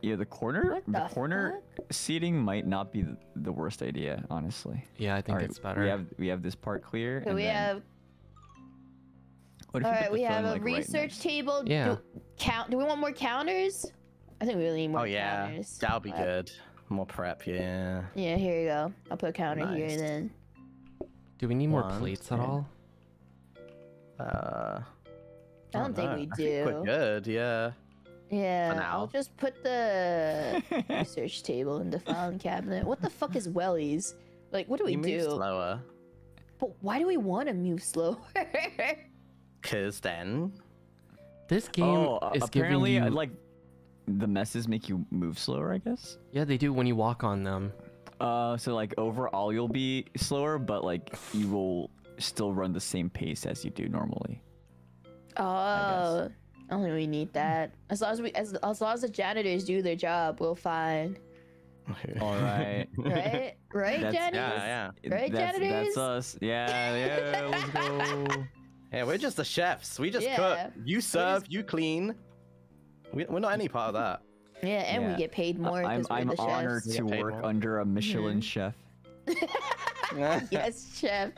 yeah, the corner What the the corner seating might not be the, the worst idea, honestly. Yeah, I think Alright, it's better. We have we have this part clear. So and we then- have. What if All you right, put we the have phone, a like, research next- table. Yeah. Do, count. Do we want more counters? I think we really need more Oh yeah, counters. that'll be Uh, good. More prep, yeah. Yeah, here you go. I'll put a counter Nice. here then. Do we need more One, plates at all? Uh, I don't think know. we I think do. we're good, yeah. Yeah. I'll just put the research table in the filing cabinet. What the fuck is wellies? Like, what do we you move do? slower, But why do we want to move slower? cause then This game oh, is giving apparently you. uh, like the messes make you move slower, I guess. yeah, they do when you walk on them. Uh, so like overall you'll be slower, but like you will still run the same pace as you do normally. Oh, I don't think we need that. As long as we, as, as long as the janitors do their job, we'll fine. All right. Right? Right, That's- janitors? yeah, yeah, Right, that's, janitors? that's us. Yeah, yeah, let's go. yeah. We're just the chefs. We just Yeah. cook. You serve. You clean. We, we're not any part of that. Yeah, and Yeah. we get paid more I'm because we're I'm the honored chefs. We to get paid work more. under a Michelin Mhm. chef. yes, chef.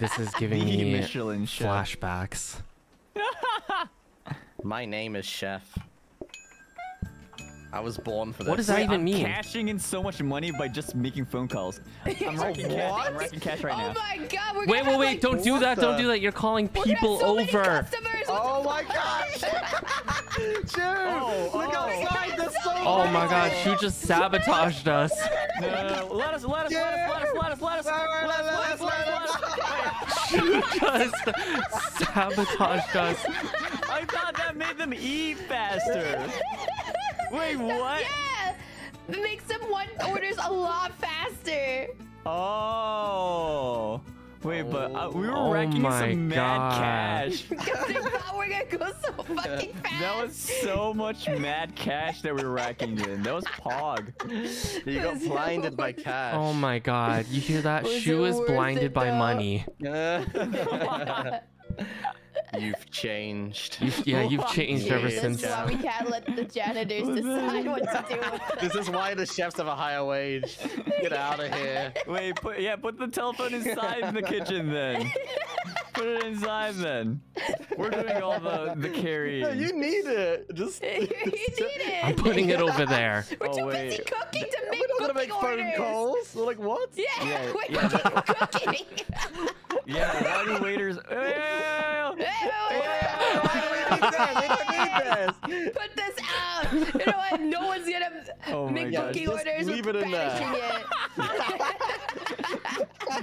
This is giving The me Michelin chef. flashbacks. My name is Chef. I was born for this. What does that Wait, even I'm mean? cashing in so much money by just making phone calls. I'm racking cash. I'm what? racking cash right oh now. my god, we're Wait, wait, wait! like, Don't do what that! Don't do that! You're calling we're people so over. customers. Oh my fuck? gosh! Dude, Oh, look oh. outside. There's so Oh my god, Shu just sabotaged us. No, no, no, let us, let us, let us, let us, let us, let us, let us, let us, let us, let us. Shu just sabotaged us. I thought that made them eat faster. Wait, what? Yeah, makes them one orders a lot faster. Oh. Wait, but uh, we were Oh racking in my some mad God. cash. Because they thought we're gonna go so fucking fast. That was so much mad cash that we were racking in. That was Pog. You got blinded by cash. Oh my god, you hear that? She was Shu it is blinded by though? money. Yeah. You've changed. You've, yeah, you've changed ever Yeah, since. This is why we can't let the janitors decide what to do with. This is why the chefs have a higher wage. Get out of here. Wait, put yeah, put the telephone inside the kitchen then. Put it inside then. We're doing all the the carrying. No, you need it. Just. you need it. I'm putting it over there. We're Oh, too wait. busy cooking to make We're not gonna cooking make phone orders. calls. We're like, what? Yeah, Yeah, we're yeah, cooking. Yeah, why do waiters? We? We. Put this out. You know what? No one's gonna Oh my make God. cooking Just orders. leave it in there. it.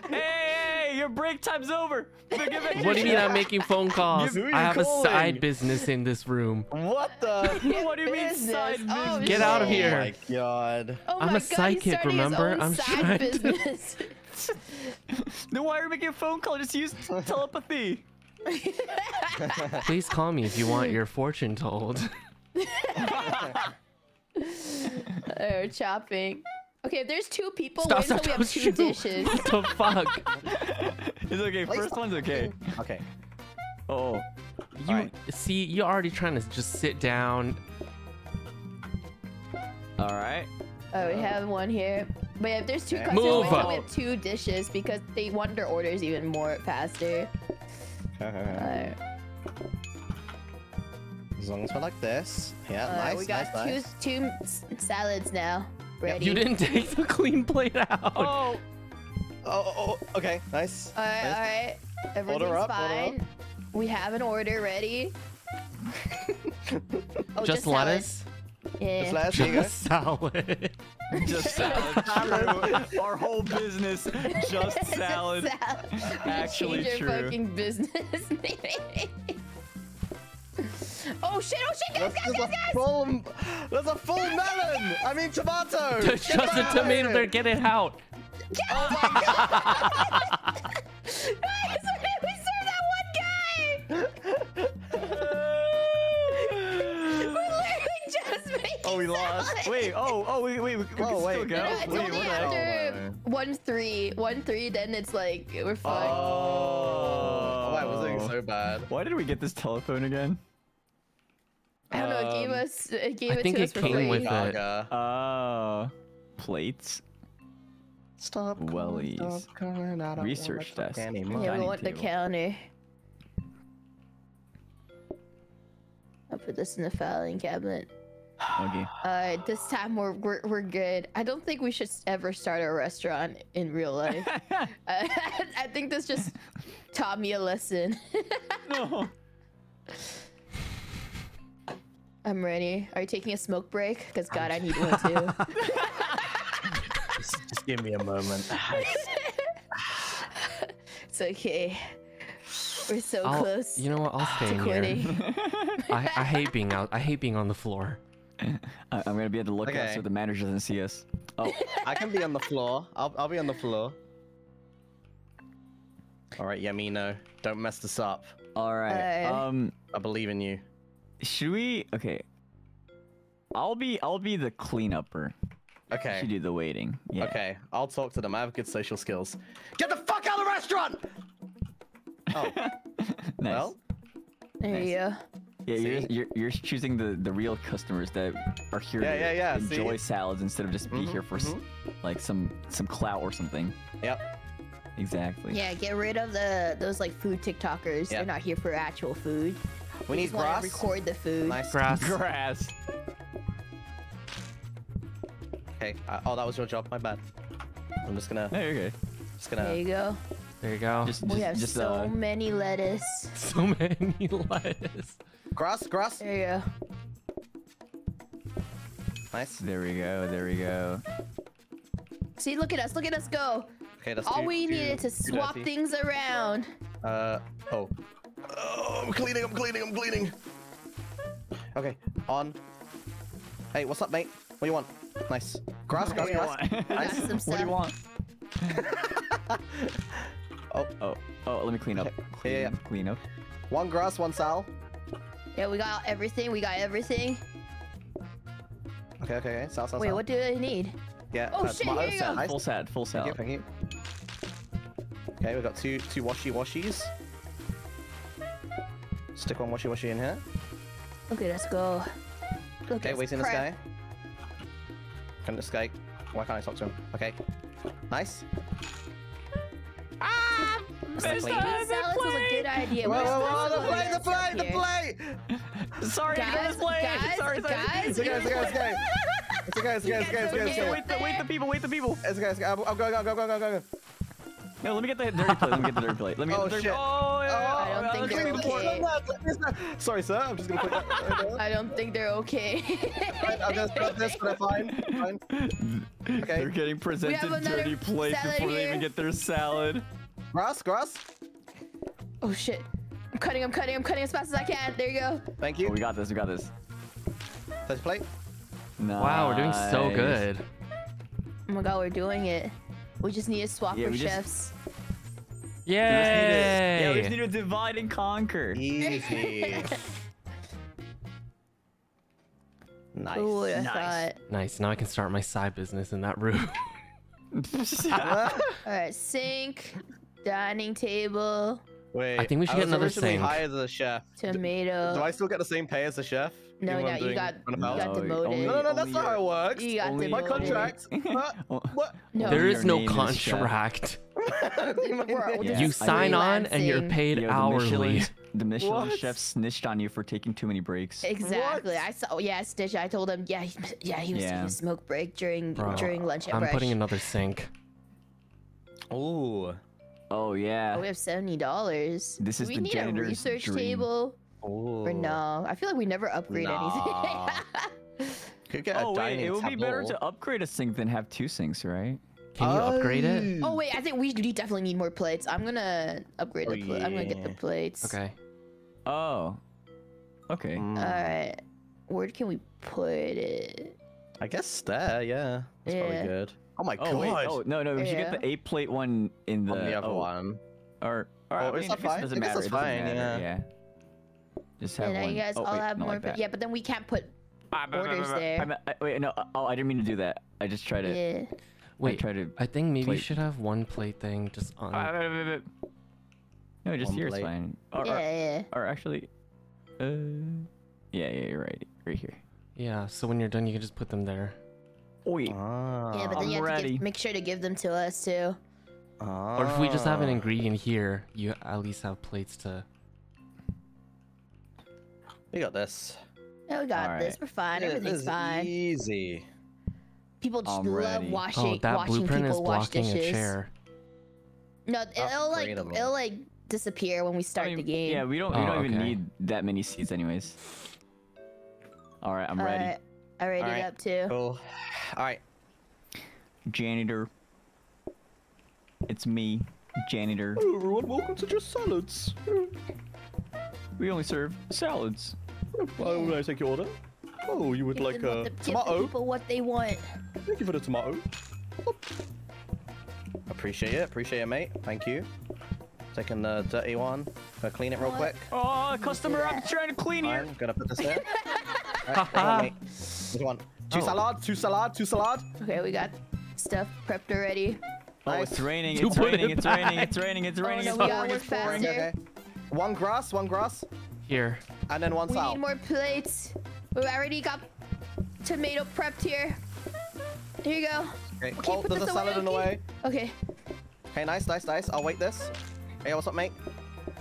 Hey, hey, your break time's over. What do you mean I'm making phone calls? I have a side business in this room. What the? What do you mean Business. side Oh, business? Get out of here. Oh my god. Oh I'm a psychic, remember? I'm side trying business. Then why are you making a phone call? Just use telepathy. Please call me if you want your fortune told. Oh, chopping. Okay, if there's two people, Stop, wait until stop, we have two shoot. dishes. What the fuck? It's okay. Like, First one's okay. Okay. Oh, You Alright. see, you're already trying to just sit down. all right. Oh, we have one here. But yeah, if there's two Okay. customers, Move wait until up. we have two dishes because they want their orders even more faster. Alright. As long as we're like this. Yeah, Alright, nice, we got nice, two nice. two salads now. Ready. You didn't take the clean plate out. Oh, Oh, oh, oh, okay, nice. Alright, nice. alright. Everything's up, order up. fine. We have an order ready. oh, just, salad. lettuce. Yeah. Just lettuce, here you go. Just salad. just salad. True. Our whole business, just salad. salad. Actually Change your true. fucking business. oh shit! Oh shit! Guys, That's guys, guys, a guys! full, there's a full melon! I mean tomato! It's just a tomato here. there. Get it out. Oh my god! Oh, we lost. salad. Wait. Oh. Oh. Wait. Wait. We, we Oh, can wait. still go. No, it's wait. only what the heck? after Oh, one three, one three. Then it's like we're fine. Oh, I was doing so bad. Why did we get this telephone again? I don't know. It gave um, us. It gave I it think to it us for came free. with it. Gaga. Uh, plates. Stop. Wellies. Stop crying, I don't wanna Research talk desk. anymore. Yeah, we Dining want the table. counter. I'll put this in the filing cabinet. Okay. Alright, uh, this time we're, we're we're good. I don't think we should ever start a restaurant in real life. I, I think this just taught me a lesson. no. I'm ready. Are you taking a smoke break? Because God, I need one too. Just, just give me a moment. it's okay. We're so I'll, close you know what? I'll stay in here. quitting. I, I hate being out. I hate being on the floor. I- I'm gonna be at the lookout Okay. so the manager doesn't see us. Oh, I can be on the floor. I'll, I'll be on the floor. Alright, Yamino. Don't mess this up. all right. Uh, Um, I believe in you. should we? Okay. I'll be I'll be the cleanupper. Okay. You do the waiting. Yeah. Okay, I'll talk to them. I have good social skills. Get the fuck out of the restaurant! Oh, Nice. well, There you go. Yeah, you're, you're you're choosing the the real customers that are here Yeah, to yeah, yeah, enjoy see? salads instead of just be Mhm, here for s like some some clout or something. yep. Exactly. Yeah, get rid of the those like food TikTokers. Yeah. They're not here for actual food. We They need just wanna grass. Record the food. Nice. Grass. Grass. Okay. Uh, oh, that was your job. My bad. I'm just gonna, There you go. just gonna. you go. There you go. Just We have just so uh, many lettuce. so many lettuce. Grass, grass. There you go. Nice. there we go. There we go. See, look at us. Look at us go. Okay, that's All too- we too- needed to swap dirty. things around. Uh, oh. Oh, I'm cleaning, I'm cleaning, I'm cleaning. Okay, on. Hey, what's up, mate? What do you want? Nice. Grass, grass, What do you grass. want? got What do you want? Oh, Oh, oh, let me clean up. Okay. Clean, Yeah, yeah, clean up. one grass, one sal. Yeah, we got everything. We got everything. Okay, okay, okay. Sal, sal, Wait, sal. what do I need? Yeah. Oh, shit, tomato here you go. sal. Nice. Full sad, full Thank you, thank you. Okay, we got two two washy washies. Stick one washy washy in here. Okay, let's go. Look Okay, at waiting this prep. guy. Can this guy? Why can't I talk to him? Okay. Nice. Missed the salads was a good idea. Whoa, We're whoa, whoa, the go plate, to the plate, the here. plate! Sorry, I Guys, was playing. guys, sorry, sorry. guys, It's okay, it's okay, it's okay. It's okay, it's okay, it's okay, it's okay, it's You okay. Wait, the, wait the people, wait the people. It's okay, it's okay. I'm, I'm going, I'm going, I'm going, I'm going. No, let me get the dirty plate. Let me get the dirty plate. Let me get Oh, the dirty shit. Oh, oh, yeah, Oh, I don't think they're clean the plate. okay. Sorry, sir. I'm just gonna put that. right there. I don't think they're okay. I'm gonna stop this, but I'm fine. Fine. Okay. They're getting presented another dirty plates salad before they even get their salad. Grass, grass. oh shit. I'm cutting, I'm cutting, I'm cutting as fast as I can. There you go. Thank Oh, you. we got this. We got this. Touch plate. Nice. Wow, we're doing so good. Oh my god, we're doing it. We just need to swap Yeah, for we just- chefs. We just need to- Yeah, we just need to divide and conquer. Easy. nice. Who would have Nice. Nice. Now I can start my side business in that room. Alright, sink, dining table, Wait. I think we should I get was another originally sink. hired as a chef. tomato. Do I still get the same pay as a chef? No, even when no, you got- you got No, demoted. only- No, no, no, that's not how it works. You got Only- My contract. Huh? what? No. There Only is your no name is contract. You sign on and you're paid Yo, the hourly. Michelin, the Michelin What? chef snitched on you for taking too many breaks. Exactly. What? I saw. Yeah, Stitch. I told him. Yeah, he, yeah, he was taking Yeah. a smoke break during Bro, during lunch at I'm Brush. putting another sink. Ooh. Oh yeah. Oh, we have seventy dollars. This is we the need a research dream. table. Ooh. Or no? I feel like we never upgrade Nah. anything. Could get a Oh wait, it would be better to upgrade a sink than have two sinks, right? Can you upgrade it? oh wait, I think we do definitely need more plates. I'm gonna upgrade Oh, the. Pla- I'm gonna get the plates. Okay. Oh. Okay. Mm, All right. Where can we put it? I guess there, yeah. That's Yeah. probably good. Oh my Oh god. wait. Oh no no, we should get the eight plate one in the, On the other oh, one. Or, or Oh, I is mean, that I guess fine? it doesn't matter. that's fine, matter, yeah. Just have And now one. you guys oh, all wait, have more. like pla- yeah, but then we can't put. Ah, blah, blah, blah, orders blah. there. I meant- I- wait, no. Oh, I didn't mean to do that. I just tried to. Yeah. Wait, I tried to. I think maybe you plate. should have one plate thing just on. Ah. No, just One here is plate. fine. Or, Yeah, or, yeah. or actually, uh, yeah, yeah, you're right, right here. Yeah, so when you're done, you can just put them there. Oh yeah. Ah. Yeah, but then I'm you have to give, make sure to give them to us too. Or if we just have an Ah. ingredient here, you at least have plates to. We got this. Yeah, we got All this. right. We're fine. This Everything's is fine. Easy. People just I'm love ready. washing, Oh, that watching blueprint people is wash blocking dishes. a chair. No, it'll like Upgradable. it'll like disappear when we start I mean, the game. Yeah, we don't. We Oh, don't even need that many seats, anyways. All right, I'm ready. Alright, I rated Alright. it up too. Cool. All right. Janitor. It's me, janitor. Hello everyone, welcome to Just Salads. We only serve salads. Well, may I take your order? Oh, you would Give like a what the, give the tomato? people what they want. Thank you for the tomato. Appreciate it, appreciate it, mate. Thank you. Taking the dirty one. Gonna clean it real What? quick. Oh, customer, I'm trying to clean here. I'm gonna put this there. Alright, what do you want, mate? What do you want? Two Oh. salad, two salad, two salad. Okay, we got stuff prepped already. Oh, Nice. it's raining. It's raining. It's raining. It's raining. It's Oh, raining. no, It's we gotta pouring. It's pouring. faster. Okay. One grass, one grass, Here. and then one salad. We sal. need more plates. We already got tomato prepped here. Here you go. Okay. Okay, oh, there's a salad away, in the way. Okay. Okay, nice, nice, nice. I'll wait this. Hey, what's up, mate?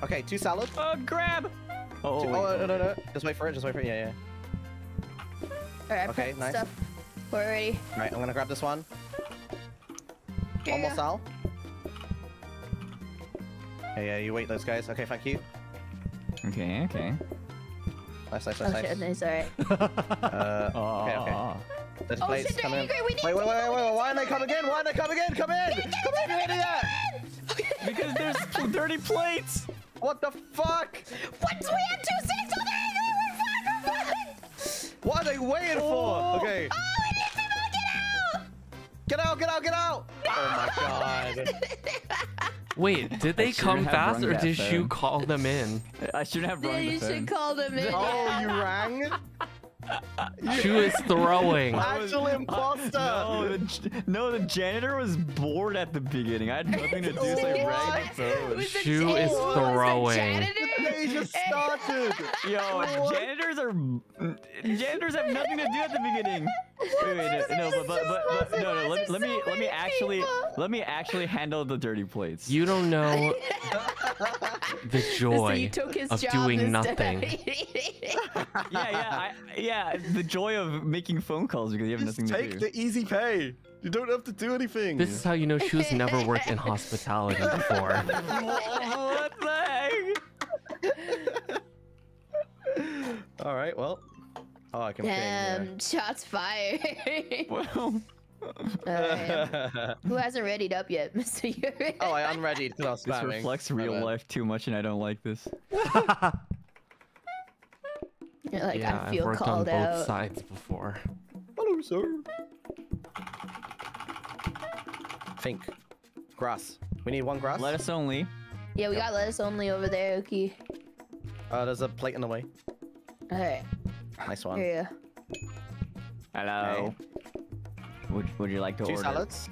Okay, two salad. Oh, grab. Oh, Two- wait. oh, no, no, no. Just wait for it. Just wait for it. Yeah, Yeah, Alright, Okay, nice. stuff. We're ready. yeah. Right, I'm gonna grab this one. Here one you more go. sal. Yeah, yeah. You wait those guys. Okay, thank you. Okay. Okay. Nice, nice, Oh nice, shit, nice. nice, alright. Uh, Oh. okay, okay. There's Oh plates shit, they're coming in. angry. We need Wait, wait, wait, wait, wait. Why are they coming in? Why are they coming in? Come in! Come in, you idiot! Because there's dirty plates. What the fuck? What? We have two six. Oh, they're angry. We're fine. We're fine. What are they waiting Oh. for? Okay. Oh, we need people to get out. Get out, get out, get out! Oh my god. Wait, did they come fast or that did you phone. call them in? I shouldn't have Yeah, rung the you phone. should call them in. Oh, you rang? She was throwing. Actual imposter! No the, no, the janitor was bored at the beginning. I had nothing to do, so I rang the phone. Shu is it was the throwing. Janitor? They just started. Yo, janitors are janitors have nothing to do at the beginning. Wait, wait, no, no, but, but, but, but no, no. Let, let me let me actually let me actually handle the dirty plates. You don't know the So joy took his of job doing nothing. yeah, yeah, I, yeah. The joy of making phone calls because you have Just nothing to do. take the easy pay. You don't have to do anything. This is how you know Shu's never worked in hospitality before. what the heck? All right. Well. Oh, I can ping. Damn, shots fired. Well, Alright. Who hasn't readied up yet, Mr. Yuri? oh, I unreadied because I was this reflects real life too much, and I don't like this. You're like, yeah, I I've feel worked on called both out. sides before. Hello, sir. Think. Grass. We need one grass. Lettuce only. Yeah, we got lettuce only over there, Uki. Uh, there's a plate in the way. Alright, Nice one. here Hello. Would, would you like to Two order? salads.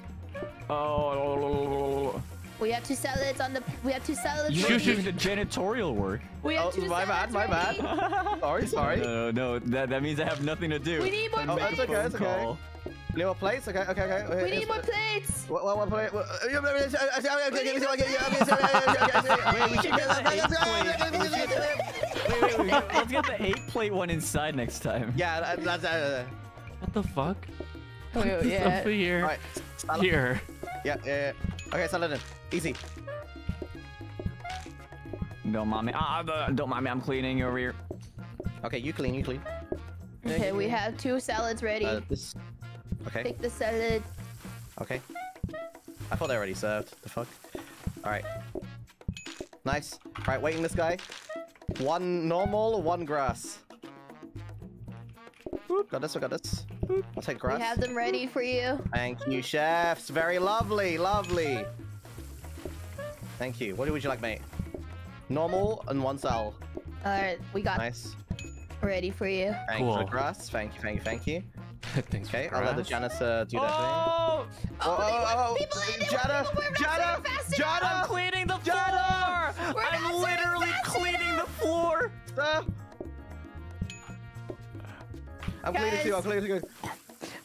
Oh, you go. We have two salads on the. We have two salads. you Shoot, should do the janitorial work. We have Oh, two my bad, salads my ready. bad. Sorry, sorry. No, no, no, that, that means I have nothing to do. We need more Then plates. Oh, that's okay, that's okay. Call. Need more plates? Okay, okay, okay. We need more plates. What, what, what plate? What, uh, Wait, we should get the eight plate. Wait, wait, wait. Let's get the eight plate one inside next time. Yeah, that's uh, What the fuck? Oh, yeah. Over here. Alright. salad. Here. Yeah, yeah, yeah. Okay, salad in. Easy. Don't mind me. Ah, don't mind me. I'm cleaning over here. Okay, you clean, you clean. Okay, we have two salads ready. Uh, this. Okay, Take the salad. okay. I thought they already served. The fuck? Alright. Nice. Alright, waiting this guy. One normal, one grass. Boop, got this, we got this. I'll take grass. We have them ready for you. Thank you, chefs. Very lovely, lovely. Thank you. What would you like, mate? Normal and one sal. Alright, we got Nice. Ready for you. Thank you for Cool. the grass. Thank you, thank you, thank you. Thanks for Okay, I'll let the grass. janitor do that Oh, thing. Oh, they want oh, oh, people in, they want Jana, people moving Jana, faster, faster. Jana! I'm cleaning the floor. We're I'm literally faster. cleaning the floor. Sir? I'm cleaning too, I'm cleaning too.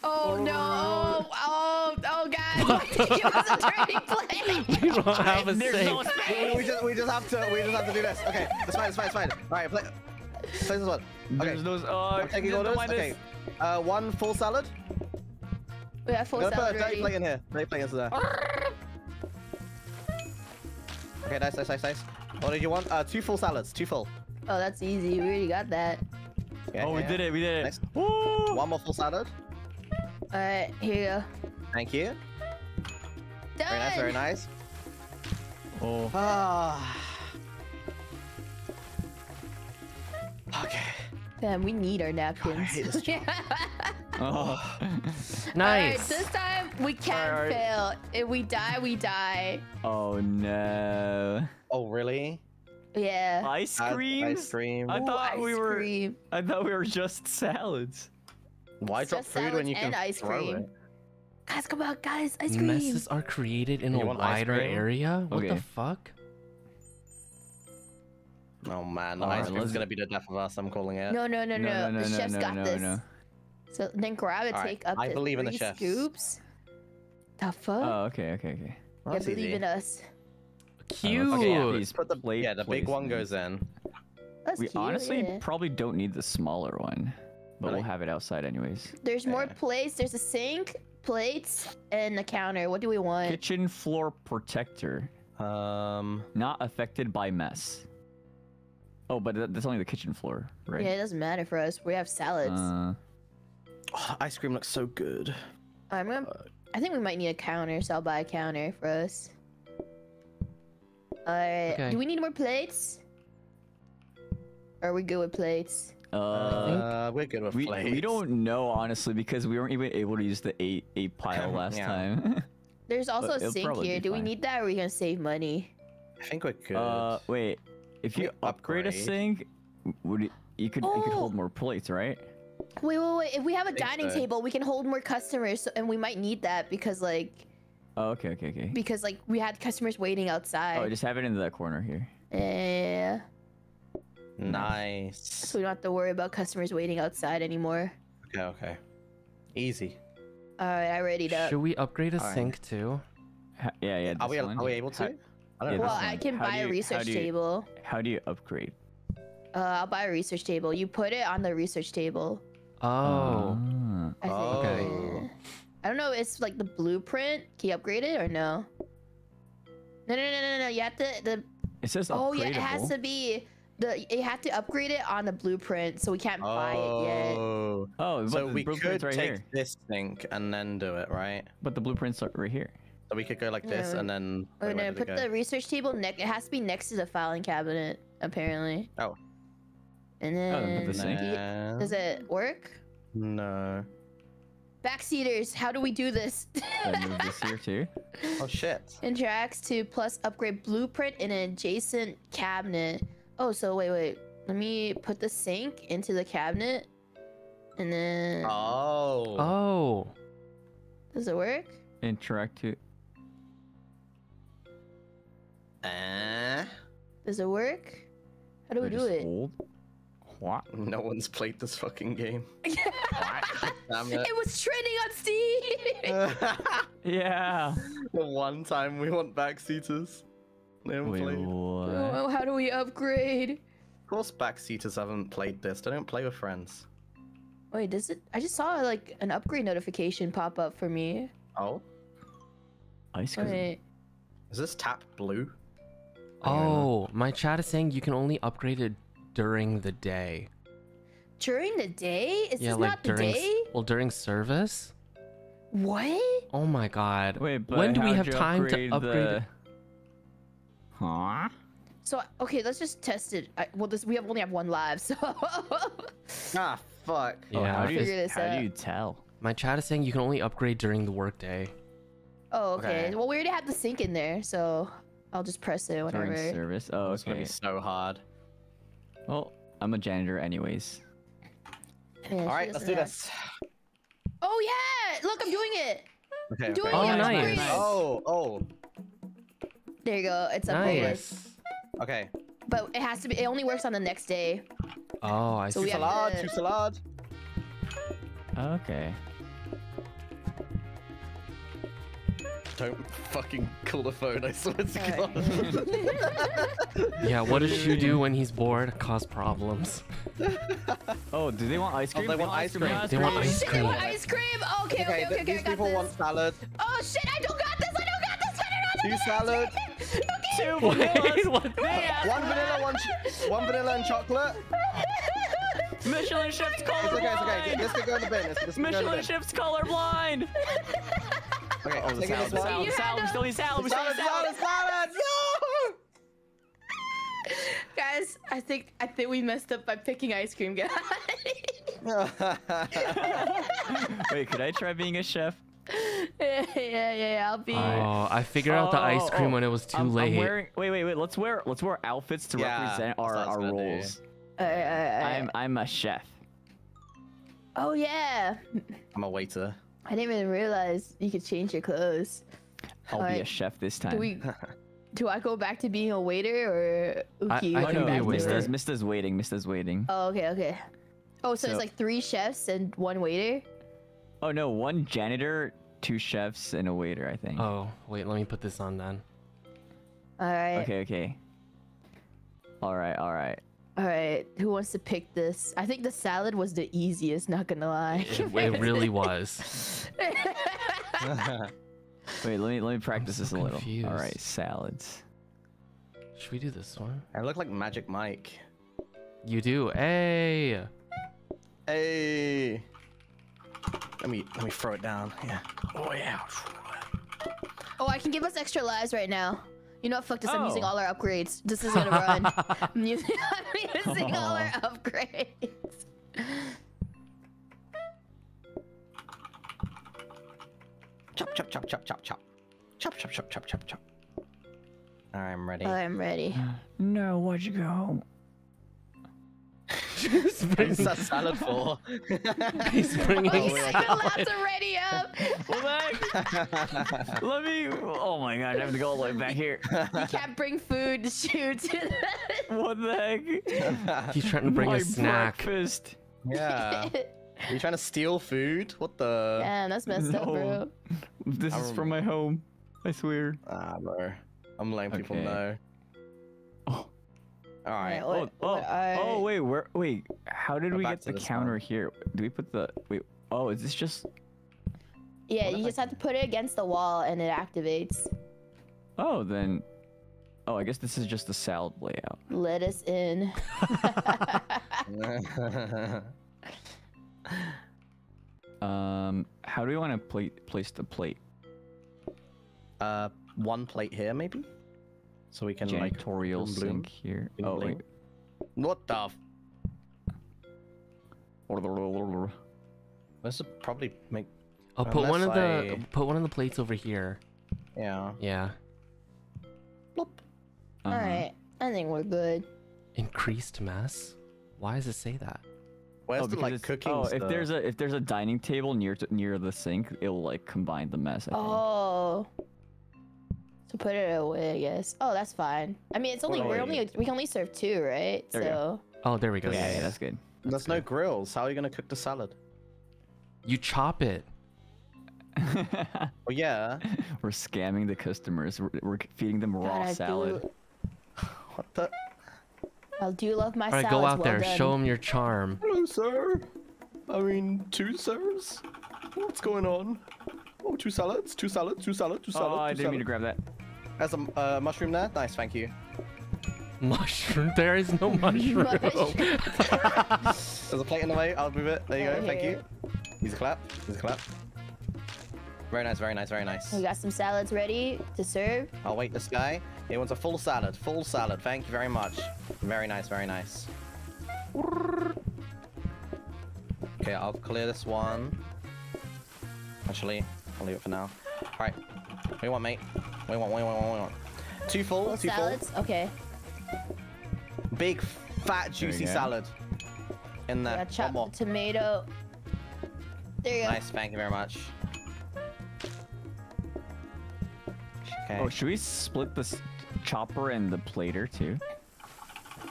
Oh, oh no! Oh, oh god! Give us a turning plate. We don't have a There's no sink. We, we just, we just have to, we just have to do this. Okay, it's fine, it's fine, it's fine. All right, play, play this one. Okay, There's those. Uh, I'm taking don't orders. Okay, uh, one full salad. We have full I'm put a salad dirty ready. plate in here. Dirty plate into there. Okay, nice, nice, nice, nice. What did you want? Uh, two full salads, two full. Oh, that's easy. We already got that. Yeah, Oh, we did it. We did it. Nice. Woo! One more full salad. All right, here you go. Thank you. Done. Very nice, very nice. Oh. Ah. okay. Damn, we need our napkins. hate this job. oh. Alright, Nice. this time we can't Alright. fail. If we die, we die. Oh no. Oh, really? Yeah. Ice Uh. Ice cream. I Ooh, thought we were. cream. I thought we were just salads. Why It's drop just food when you can and ice throw cream. it? Guys, come on, guys. Ice cream. Messes are created in You a wider area? What Okay. the fuck? Oh man, the Alright, ice cream's gonna be the death of us. I'm calling it. No, no, no, no. No, no, the no, chef's no, got no, this. no. So then grab it, Alright, take up I to believe in the three chefs. scoops. The fuck? Oh, okay, okay, okay. Well, yeah, believe easy. in us. Cute. Okay, yeah, yeah, please put the plate yeah, the big placement. one goes in. That's We cute. honestly yeah. probably don't need the smaller one, but Really? we'll have it outside anyways. There's more Yeah. plates. There's a sink, plates, and a counter. What do we want? Kitchen floor protector, Um, not affected by mess. Oh, but that- that's only the kitchen floor, right? Yeah, it doesn't matter for us. We have salads. Uh, oh, ice cream looks so good. I'm gonna. I think we might need a counter, so I'll buy a counter for us. Alright. Okay. Do we need more plates? Are we good with plates? uh, Uh, we're good with we, plates. we don't know honestly because we weren't even able to use the eight eight pile last Yeah. time. There's also But a sink here. be Do we need that or are we gonna save money? I think we're good. uh, wait, if you we upgrade a sink, would it, you could you could Oh. hold more plates, right? Wait, wait, wait. If we have a dining so. table, we can hold more customers, so, and we might need that because, like, Oh, okay, okay, okay. because like we had customers waiting outside. Oh, just have it in that corner here. Yeah. Nice. so we don't have to worry about customers waiting outside anymore. Okay, okay. Easy. All right, I readied up. Should we upgrade a Alright. sink too? Ha- yeah, yeah. Are we one. are we able to? How, I don't yeah, know. Well, I can How buy do a you- how research you- table. how do you upgrade? Uh, I'll buy a research table. You put it on the research table. Oh. I think. Oh. I don't know. It's like the blueprint. Can you upgrade it or no? No, no, no, no, no. You have to. The It says upgradable. oh yeah, it has to be. The you have to upgrade it on the blueprint, so we can't buy it yet. Oh. Oh, but So the we could blueprint's right take here. this sink and then do it, right? But the blueprints are right here. So we could go like this Yeah. and then. Oh wait, no! where Put the research table next. It has to be next to the filing cabinet, apparently. Oh. And oh, then put the sink. do you- does it work? No. Backseaters, how do we do this? Then move this here too. Oh shit. Interacts to plus upgrade blueprint in an adjacent cabinet. Oh, so wait, wait. Let me put the sink into the cabinet. And then Oh. Oh. does it work? Interact to. Eh? Does it work? How do we do it? Hold. What? No one's played this fucking game. it it. was trending on Steam. Yeah. the one time we want backseaters. They haven't Wait, played. What? oh, how do we upgrade? Of course, backseaters haven't played this. They don't play with friends. Wait, does it? I just saw like an upgrade notification pop up for me. Oh, Ice cream. Wait. is this tap blue? Oh, my chat is saying you can only upgrade it during the day. During the day? Is yeah, this like not the during s- day? well during service. What? Oh my god. Wait, but when do we have you time to upgrade upgrade? the- it? Huh? So okay, let's just test it. I, well, this we have only have one live, so Ah, fuck. Oh, Yeah, how do you, this how out. do you tell? My chat is saying you can only upgrade during the workday. oh okay. Okay. Well, we already have the sink in there, so I'll just press it During whenever. service? Oh, It's gonna be so hard. Well, I'm a janitor anyways. Yeah, All right, let's do have- this. Oh yeah! Look, I'm doing it. Okay. I'm doing okay. Oh, it. nice. Nice. Oh, oh. There you go. It's upgraded. Nice. Okay. But it has to be. It only works on the next day. Oh, I So see. Salad, to- two salad. Okay. Don't fucking call the phone, I swear to God. Yeah, what does Shu do when he's bored? Cause problems. Oh, do they want ice Oh, cream? they want ice cream. They want ice Shit, cream. I want ice cream. Okay, okay, okay, Okay, th- okay. these I got people this. want salad. Oh shit! I don't got this. I don't got this. I don't Two got salad. this. Okay. Two Wait, vanillas. what? One vanilla, one, one vanilla and chocolate. Michelin chef's It's okay, it's okay. colorblind. This could go in the bin. This, this could go in the Michelin bin. chef's colorblind. Okay, Oh, I'm the salad, this the one. salad, You the salad. We still need salad. We still Salad, need salad. salad, salad. Guys, I think I think we messed up by picking ice cream, guys. Wait, could I try being a chef? yeah, yeah, yeah. I'll be. Oh, I figured out the ice cream oh, when it was too I'm, I'm late. wearing. Wait, wait, wait. Let's wear. Let's wear outfits to Yeah, represent our, that's what I our was gonna do. roles. Alright, alright, alright. I'm I'm a chef. Oh yeah. I'm a waiter. I didn't even realize you could change your clothes. I'll be a chef this time. Do we? do I go back to being a waiter or I- Uki? I go oh can no, be a waiter. Mysta's, her? Mysta's waiting. Mysta's waiting. Oh, okay, okay. Oh, so, So- it's like three chefs and one waiter. Oh no, one janitor, two chefs, and a waiter. I think. Oh, wait, let me put this on then. All right. Okay, okay. All right, all right. All right. Who wants to pick this? I think the salad was the easiest. Not gonna lie. It, it really was. Wait, let me let me practice so this a little. confused. All right, salads. Should we do this one? I look like Magic Mike. You do. Hey. Hey. Let me let me throw it down. Yeah. Oh yeah. oh, I can give us extra lives right now. You know what? Fuck this. I'm using Oh. all our upgrades. This is gonna run. I'm using, I'm using all our oh. upgrades. Chop chop chop chop chop chop. Chop chop chop chop chop chop. I'm ready. I'm ready. No, why'd you go home? He's What's that salad for? he's Oh, bringing you got the salad. laps already up. What the heck? Let me. Oh my god, I have to go all the way back here. You can't bring food to shoot. What the heck? He's trying to bring my a snack. breakfast. yeah. Are you trying to steal food? What the? Damn, that's messed up, bro. This is from my home. I swear. Ah, bro. I'm letting people know. All right. Alright, Oh, what- oh, what- oh, wait, where? Wait, how did Go we get the counter one. here? Do we put the? Wait. Oh, is this just? Yeah, What you if I just have to put it against the wall and it activates. Oh, then. Oh, I guess this is just the salad layout. Let us in. Um, how do we want to plate place the plate? uh, one plate here, maybe. So we can like. Janitorial bloom, bloom, sink here. bling, Oh bling. wait. What the? F- this would probably make. I'll put one of Unless the I- put one of the plates over here. Yeah. Yeah. Uh-huh. Alright, I think we're good. Increased mess. Why does it say that? Where's Oh, the like cooking? oh, if there's a if there's a dining table near to, near the sink, it'll like combine the mess. I think. Oh. So put it away, I guess. Oh, that's fine. I mean, it's only we're away. only we can only serve two, right? There we so Oh, there we go. yeah, Yeah, yeah, yeah. that's good. There's no grills. How are you gonna cook the salad? You chop it. Oh yeah. we're scamming the customers. We're, we're feeding them raw God, salad. do, What the? I do love my All right, salads. go out well there. done. Show them your charm. Hello, sir. I mean, two sirs. What's going on? Oh, two salads, two salads, two salads, two oh, salads. Oh, I two didn't mean to grab that. There's a uh, mushroom there. Nice, thank you. Mushroom. There is no mushroom. There's a plate in the way. I'll move it. There you Over go. Thank you. Here's a clap. Here's a clap. Very nice, very nice, very nice. We got some salads ready to serve. I'll wait this guy. He wants a full salad. Full salad. Thank you very much. Very nice, very nice. Okay, I'll clear this one. Actually, I'll leave it for now. Alright. What do you want, mate? What do you want? What do you want? What do you want? Two full, Full two salads. Okay. Big, fat, juicy salad. In I there. got One chopped more. the tomato. There you go. Nice, thank you very much. Okay. Oh, should we split this chopper and the plater too?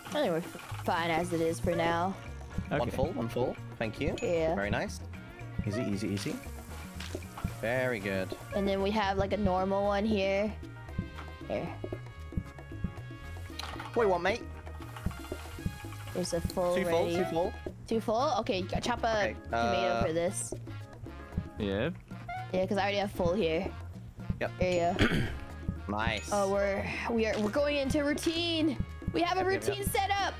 I think we're fine as it is for now. One full, one full. Thank you. Yeah. Very nice. Easy, easy, easy. Very good. And then we have like a normal one here. Here. What do you want, mate? There's a full Two full, ready. two full. Two full? Okay, chop a Okay, tomato uh, for this. Yeah. Yeah, because I already have full here. Yep. There you go. Nice. oh, we're we are we're going into routine. We have a Yep, yep, yep. routine set up.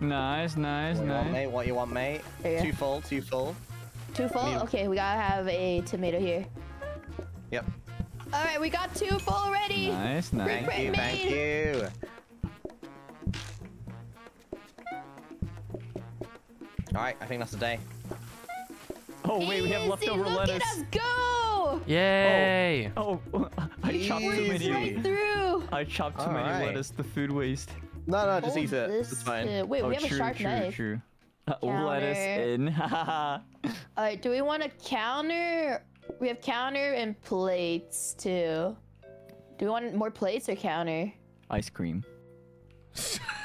Nice, nice, what you want, mate? What you want, mate? There. Two full, two full. Two full? Need- Okay, we gotta have a tomato here. Yep. All right, we got two full already. Nice, nice. Thank you, Print thank you. Alright, I think that's the day. Oh wait, we have leftover look lettuce. at us go! Yay! Oh, I chopped too many. Right through. I chopped too many Alright. lettuce. The food waste. No, no, just Hold eat it. It's fine. uh, wait, oh, we have true, a sharp true, knife. true. Uh, lettuce Counter. in. Hahaha. All right, do we want a counter? We have counter and plates too. Do we want more plates or counter? Ice cream.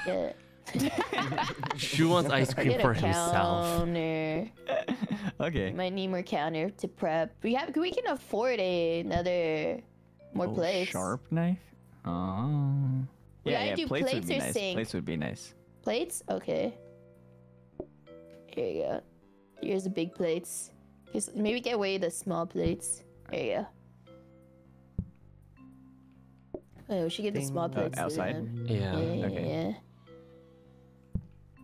Yeah. Shu wants ice cream Get for a himself. counter. okay. Might need more counter to prep. We have. We can afford a, another more Oh, plates. Sharp knife. Oh. We yeah, gotta yeah. do plates, would plates be or nice. sink? Plates would be nice. Plates? Okay. Here you go. Here's the big plates. Here's, maybe get away the small plates. There you go. Oh, we should get the small Ding. Uh, plates. to outside? them. Yeah. Yeah, okay. yeah.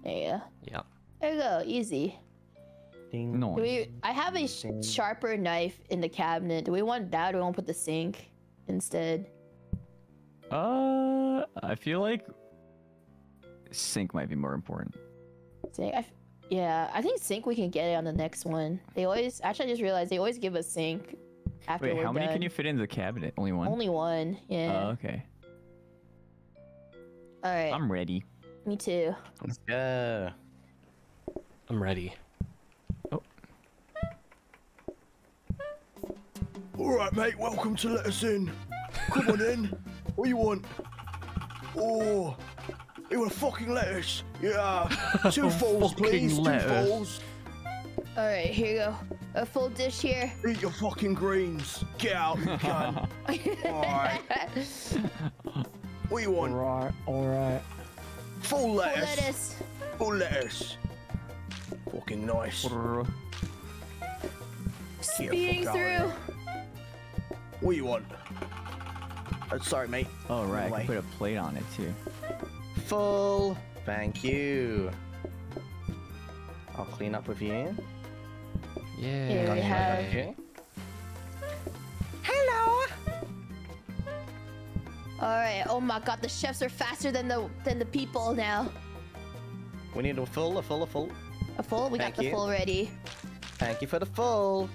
There you go. Yeah. There you go. Easy. Ding. No. We? I have a sh- sharper knife in the cabinet. Do we want that? Or do we want to put the sink instead? Uh, I feel like sink might be more important. Sink. I f- yeah, I think sink we can get it on the next one. They always. Actually, I just realized they always give us sink after Wait, how many done. can you fit in the cabinet? Only one. Only one. Yeah. Oh, okay. All right. I'm ready. Me too. Let's go. I'm ready. Oh. All right, mate. Welcome to let us in. Come on in. What do you want? Oh, you want a fucking lettuce? Yeah. Two fulls, Fucking please. lettuce. Two fulls. All right, here you go. A full dish here. Eat your fucking greens. Get out, you cunt. Alright. What you want? Alright, alright. Full Full lettuce. lettuce. Full lettuce. Fucking nice. Speeding through. of What you want? Uh, sorry, mate. Oh, right. I can put a plate on it too. Full. Thank you. I'll clean up with you. Yeah. Here we have- Okay. All right. Oh my God, the chefs are faster than the than the people now. We need a full, a full, a full. A full. We Thank got the you. full ready. Thank you for the full.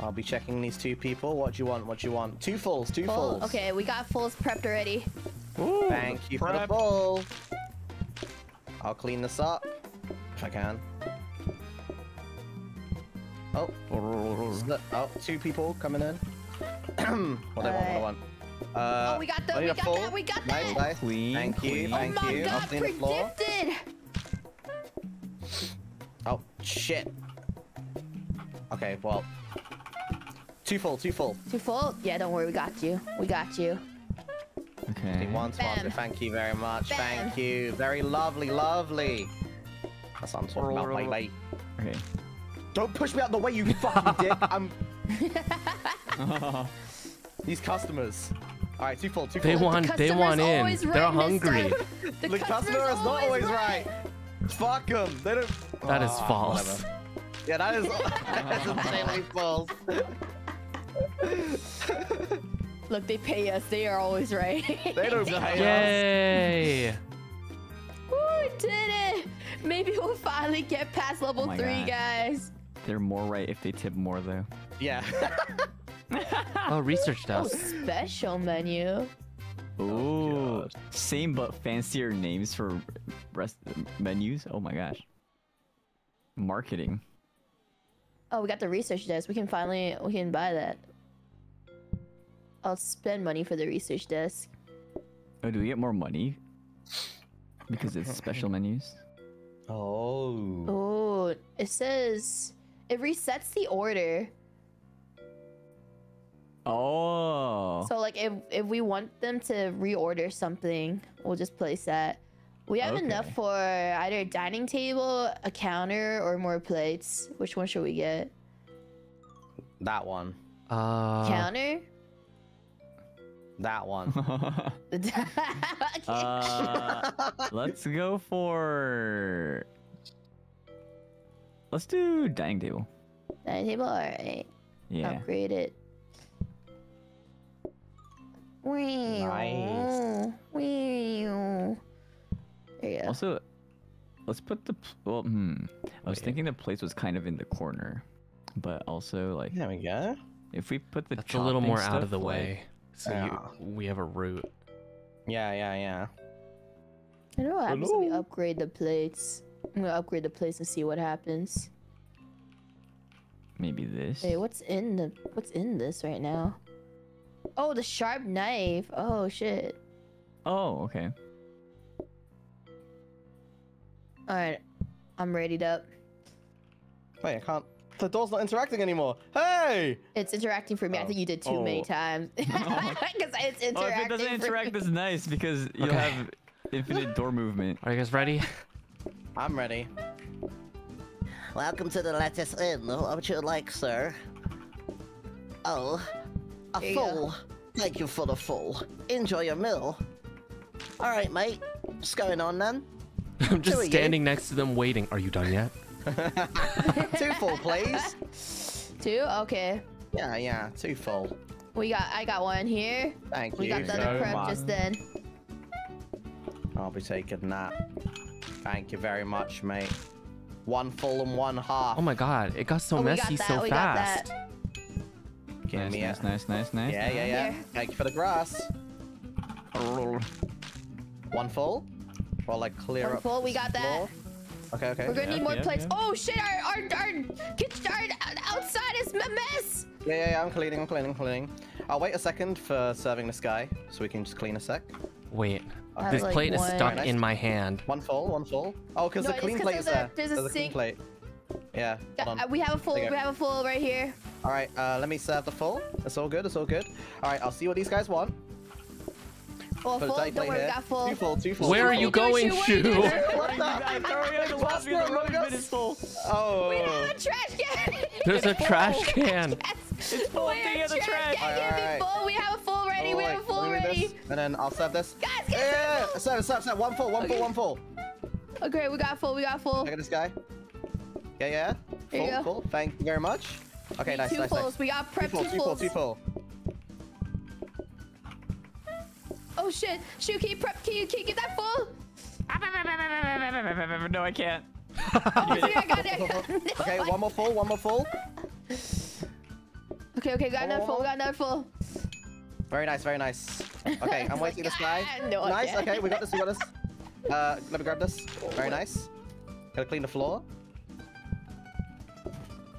I'll be checking these two people. What do you want? What do you want? Two fulls, two Full. fulls. Okay, we got fulls prepped already. Ooh, Thank you for the prep. full. I'll clean this up if I can. Oh, Sli- oh, two people coming in. what do I want? What do I want? Uh, oh, we got I the. need We a got full. that. We got Nice, that. nice. Clean, Thank you, clean. thank oh my you. I'll God, clean the floor. Oh, shit. Okay, well. Two full, two full. Two full. Yeah, don't worry. We got you. We got you. Okay. One sponsor, Bam. thank you very much. Bam. Thank you. Very lovely, lovely. That's what I'm talking about, mate, mate. Okay. Don't push me out the way, you fucking dick. I'm these customers. All right, two full, two full. They want. They want in. always They're right hungry. The, The customer is not always right. Fuck them. They don't. That is Ah, false. whatever. Yeah, that is. That's insanely false. Look, they pay us. They are always right. They don't pay us. Yay! Woo, we did it! Maybe we'll finally get past level Oh my three, God. guys. They're more right if they tip more though. Yeah. Oh, research oh, does. Oh, desk. special menu. Ooh. Oh, God. Same but fancier names for rest menus. Oh my gosh. Marketing. Oh, we got the research desk. We can finally we can buy that. I'll spend money for the research desk. Oh, do we get more money? Because it's special menus. Oh. Oh, it says it resets the order. Oh. So like if if we want them to reorder something, we'll just place that. We have enough for either a dining table, a counter, or more plates. Which one should we get? That one. Uh, counter? That one. Uh, let's go for. Let's do dining table. dining table, alright. Yeah. Upgrade it. Nice. Wow. There you go. Also, let's put the well. Hmm. I was Wait. thinking the place was kind of in the corner, but also like There we go. if we put the that's a little more chopping out of stuff, the like- way. So Yeah. you, we have a route. Yeah, yeah, yeah. I know what happens when we upgrade the plates. I'm gonna upgrade the plates and see what happens. maybe this. Hey, what's in the what's in this right now? Oh, the sharp knife. Oh shit. Oh, okay. Alright. I'm readied up. Wait, I can't. The door's not interacting anymore. Hey! It's interacting for me. I Oh. think you did too many Oh. times. Because it's interacting. Oh, if it doesn't interact, me. that's nice because you'll Okay. have infinite door movement. Are you guys ready? I'm ready. Welcome to the Lettuce Inn. What would you like, sir? Oh, a Here you full. Thank you for the full. Enjoy your meal. All right, mate. What's going on then? I'm just Two of you. standing next to them waiting. Are you done yet? Two full, please. Two? Okay. Yeah, yeah, two full. We got I got one here. Thank We you. We got the so other prep much. just then. I'll be taking that. Thank you very much, mate. One full and one half. Oh my god, it got so oh, we got messy that. so we got fast. that. Give Nice, me nice, a- nice, nice, nice. Yeah, yeah, yeah. Here. Thank you for the grass. One full. While I clear One up. full, we this got that. floor. Okay, okay. We're gonna Yeah, need more yeah, plates. yeah. Oh shit! Our our our kitchen our outside is a mess. Yeah, yeah, yeah, I'm cleaning, I'm cleaning, I'm cleaning. I'll wait a second for serving this guy, so we can just clean a sec. Wait, I this like plate is stuck Nice. in my hand. One full, one full. Oh, because No, the clean plate is there's a- there. there's a a clean plate. Yeah, hold Uh, we have a full. We have a full right here. All right, uh, let me serve the full. It's all good, it's all good. All right, I'll see what these guys want. Full, Put a full. dirty Don't worry, we got full. Two full, two full. Where two are you going, you? Shu? What are you doing? What You the? guys hurry up, the last Faster, minute rubbish bin Rogus. is full. Oh. We don't have a trash can. There's a trash can. Yes. It's full. We I'm have thinking of the trash trash. can. Alright, Give full. We have a full ready. Oh, we have a full let me do ready. And then I'll serve this. Guys, Yeah, get yeah, yeah. the full. Serve, serve, serve. One full, one full, one full. Okay, we got full. We got full. Look at this guy. Yeah, yeah. There Full, full. Thank you very much. Okay, Need nice, two nice, fulls. nice. We got Two prep full, two two full, fulls. two full. Oh shit! Shu, can you prep? Can you, can you get that full? No, I can't. Oh, yeah, I got it. I got it. Okay, one more full, one more full. Okay, okay, got another full. Got another full. Very nice, very nice. Okay, I'm waiting this guy. No, nice, okay, we got this, we got this. Uh, let me grab this. Very nice. Gotta clean the floor.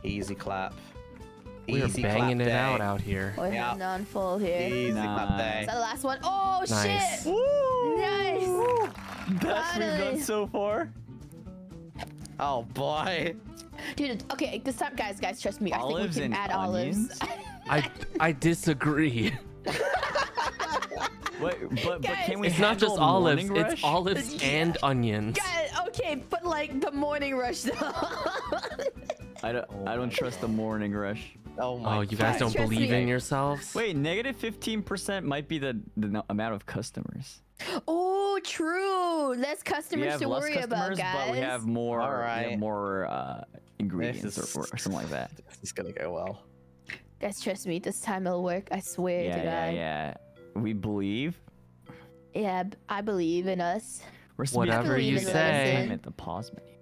Easy clap. We are Easy banging it out day. out here. We Yeah. have none full here. Easy clap day. Is that the last one? Oh Nice. shit! Nice. Best we've done so far. Oh boy. Dude, okay, this time, guys, guys, trust me. Olives I think we can add onions? olives. I I disagree. Wait, but, but can we It's not just olives. morning It's olives Yeah. and onions. Guys, okay, but like the morning rush though. I don't, I don't trust the morning rush. Oh my Oh, you guys Guys, don't believe in yourselves? Wait, negative 15% might be the, the amount of customers. oh, true. Less We customers have to less worry customers, about, guys. but we have more, we Alright. have more uh, ingredients is- or, or something like that. It's gonna go well. Guys, trust me. This time it'll work. I swear Yeah, to yeah, God. yeah. We believe. Yeah, I believe in us. Recipe Whatever you say. I'm at the pause menu.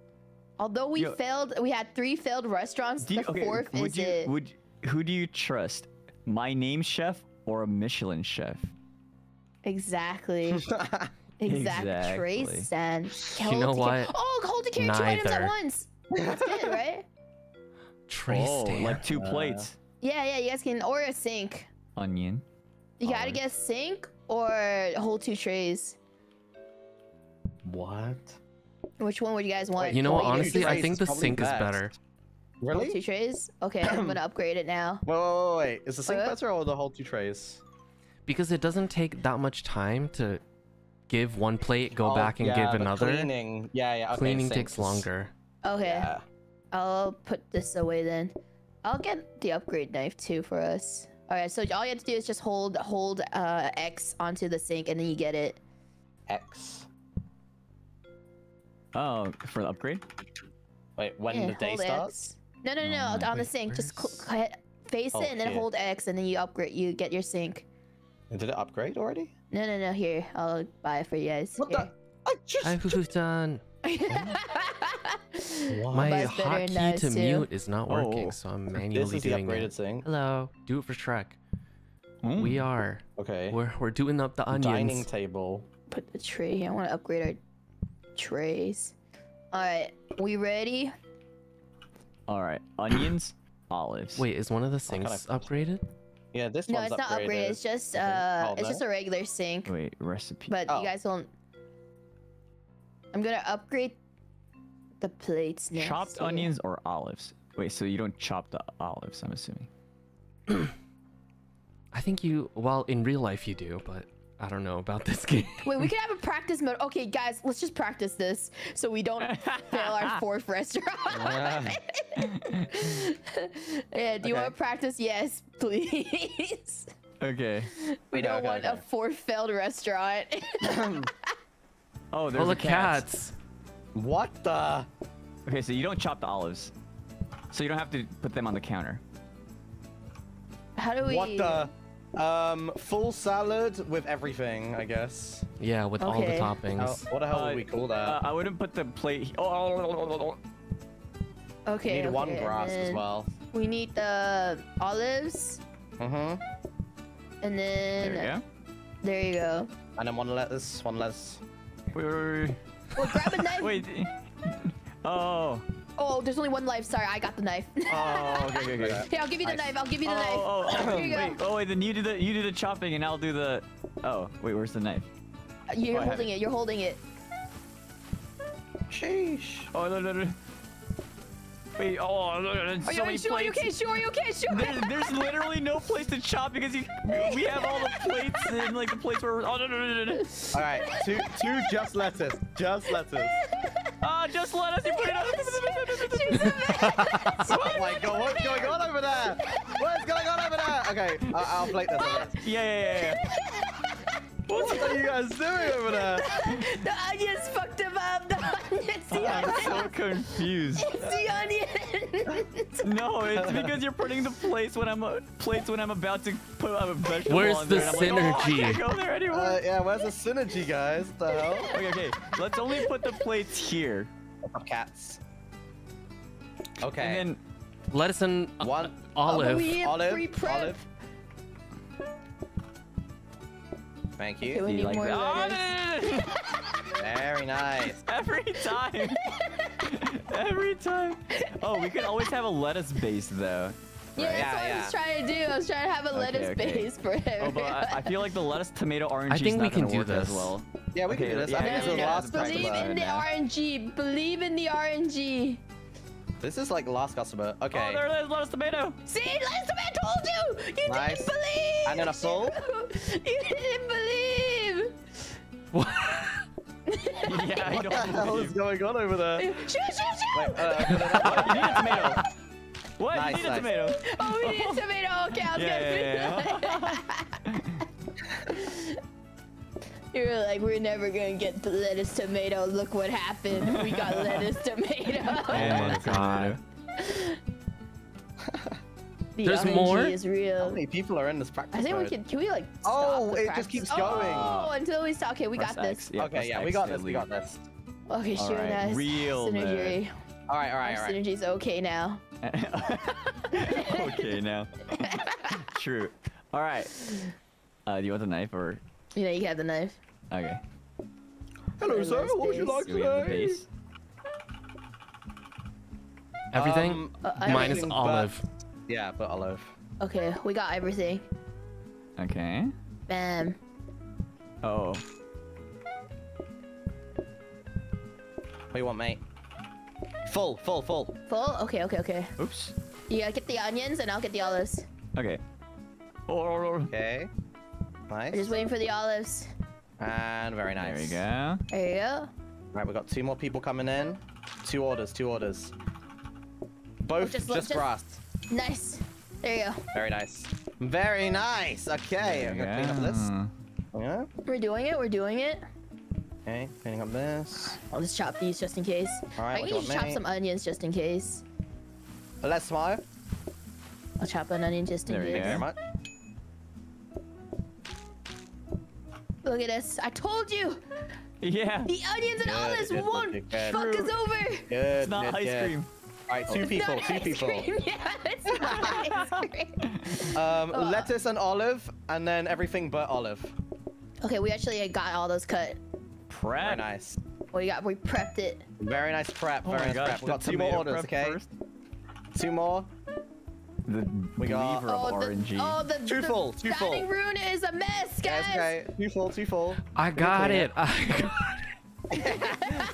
Although we Yo- failed, we had three failed restaurants. You, the okay, fourth would is you, it. would who do you trust? My name chef or a Michelin chef? Exactly. Exactly. Exactly. Trace and You know hold to carry- what? Oh, hold to carry two items at once. That's good, right? Trace oh, stand. like two Uh, plates. Yeah, yeah. You guys can or a sink. Onion. You gotta Olive. get a sink or hold two trays. what? Which one would you guys want? you know what? Honestly, I think the probably sink is better. Hold Really? two trays. Okay, I'm gonna upgrade it now. Wait, wait, wait, wait. Is the sink What? better or the whole two trays? Because it doesn't take that much time to give one plate, go Oh, back and yeah, give but another. Cleaning. Yeah, yeah. Okay, Cleaning sink takes longer. Okay, Yeah. I'll put this away then. I'll get the upgrade knife too for us. All right, so all you have to do is just hold hold uh, X onto the sink and then you get it. X. Oh, for the upgrade? Wait, when Yeah, the day starts? X. No, no, no, Oh, on the sink. Just where's- cl- cl- face Oh, it and then here. hold X and then you upgrade. You get your sink. Did it upgrade already? No, no, no. Here, I'll buy it for you guys. What Here. the? I just. Hi, who's done? My Mine's better hotkey to too. mute is not working, Oh, so I'm manually doing This manually is the doing upgraded it. thing. Hello, do it for Shrek. Mm. We are. Okay. We're we're doing up the onions. Dining table. Put the tray here. I want to upgrade our trays. All right, we ready? All right, onions, olives. Wait, is one of the kinda- sinks upgraded? Yeah, this No, one's it's not upgraded. upgraded. It's just uh, Oh, it's no? just a regular sink. Wait, recipe. But Oh. you guys won't. I'm gonna upgrade the plates next. Chopped here. onions or olives? Wait, so you don't chop the olives? I'm assuming. I think you. Well, in real life you do, but I don't know about this game. Wait, we can have a practice mode. Okay, guys, let's just practice this so we don't fail our fourth restaurant. yeah, do you Okay. want to practice? Yes, please. Okay. we Okay, don't okay, want a fourth failed restaurant. Oh, there's Full a of cats. What the? Okay, so you don't chop the olives, so you don't have to put them on the counter. How do we? What the? Um, full salad with everything, I guess. Yeah, with all the Okay. How, toppings. what the hell Uh, would we call that? Uh, I wouldn't put the plate. Oh, Okay. we need one okay, and grass as well. We need the olives, Mm-hmm. and then there you go. there you go. And then one lettuce, one lettuce. Wait, wait, wait, Well, grab a knife. wait. wait. Oh. Oh, there's only one life. Sorry, I got the knife. Oh, okay, okay, okay. Here, I'll give you the Nice. knife. I'll give you the oh, knife. Oh, oh, oh, Here you wait, oh, wait, then you do the you do the chopping and I'll do the. Oh, wait, where's the knife? You're Oh, I have holding it. You're holding it. Sheesh. Oh no no no. Wait, oh, no, no, no, Are so you, are many you sure? You plates. okay? Sure? You okay? Sure? There, there's literally no place to chop because you, we have all the plates and like the plates where. Oh no no no no no. All right, two, two just lettuce, just lettuce. Ah, just let us. You put it on. Oh my god, what's going on over there? What's going on over there? Okay, I- I'll plate this. Okay. Yeah yeah yeah. yeah. What are you guys doing over there? the onions fucked him up. The onions. The I'm onions. so confused. It's the onions. No, it's because you're putting the plates when I'm uh, plates when I'm about to put a vegetable Where's on the there. and I'm like, oh, I synergy? can't go there anymore. Uh, yeah, where's the synergy, guys? The hell? okay, okay. Let's only put the plates here, Of Cats. Okay. and then Lettuce and uh, One- olive. we Olive, olive. Thank Okay, you. we you need like more that. Oh, no, no, no, no. Very nice. Every time. Every time. Oh, we could always have a lettuce base though. Yeah, that's Yeah, what I was trying to do. I was trying to have a Okay, lettuce okay. base for him. Oh, but I, I feel like the lettuce tomato RNG I think we can do work as this. well. Yeah, we Okay, can do this. yeah, I think yeah, this is the yeah, last yeah. Believe in the. RNG. Believe in the RNG. This is like the last customer. Oh, Okay. there it is, lettuce tomato. See, last time I told you. You Nice. didn't believe. And then a full? you didn't believe. What? yeah, I what the don't hell is going on over there? Shoot, shoot, shoot. Wait, uh, put it up. You need a tomato. What? Nice, you need nice. a tomato. Oh, we need a tomato. Okay, I was Yeah, gonna yeah, You were like, we're never gonna get the lettuce tomato. Look what happened. We got lettuce tomato. Oh my And God. the There's RNG more? is How real. many people are in this practice I think we can. Can we like? Oh, stop the it just keeps going. Oh, until we stop. Okay, we Press got this. Yeah, okay, press yeah, we got to this. We got this. Okay, sure, Alright, nice. real Synergy. All right, all Our right, all right. synergy's okay now. okay, now. True. All right. Uh, do you want the knife or? You know, you have the knife. Okay. Hello, Let's sir. What would you like Do we have the today? base? Everything Um, Uh, I minus everything but- olive. Yeah, but olive. Okay, we got everything. Okay. Bam. Oh. What do you want, mate? Full, full, full. Full? Okay, okay, okay. Oops. You gotta get the onions and I'll get the olives. Okay. Okay. Nice. We're just waiting for the olives. And very nice. There we go. There you go. Right, we got two more people coming in. Two orders, two orders. Both just just, look- just- grass. Nice. There you go. Very nice. Very nice. Okay, I'm gonna we clean up this. go. Yeah. We're doing it. We're doing it. Okay, cleaning up this. I'll just chop these just in case. All right, I what can do you just chop mate? some onions just in case. Let's smile. I'll chop an onion just in There we Thank you case. very much. Look at this. I told you. Yeah. The onions and Good, olives good, won't good, good. fuck us over. Good. It's not good, ice good. cream. All right, two It's people, not two ice people. cream. Yeah, it's not ice cream. Um, Ugh. lettuce and olive, and then everything but olive. Okay, we actually got all those cut. Very Prep. nice. We got we prepped it. Very nice prep. Oh Very my nice gosh. prep. We the got two more orders, okay? first. Two more. The We got- believer of the, RNG. oh, the, Two oh, the full, two full. dining room is a mess, guys. Yes, okay. Two full, two full. I got it. I got it.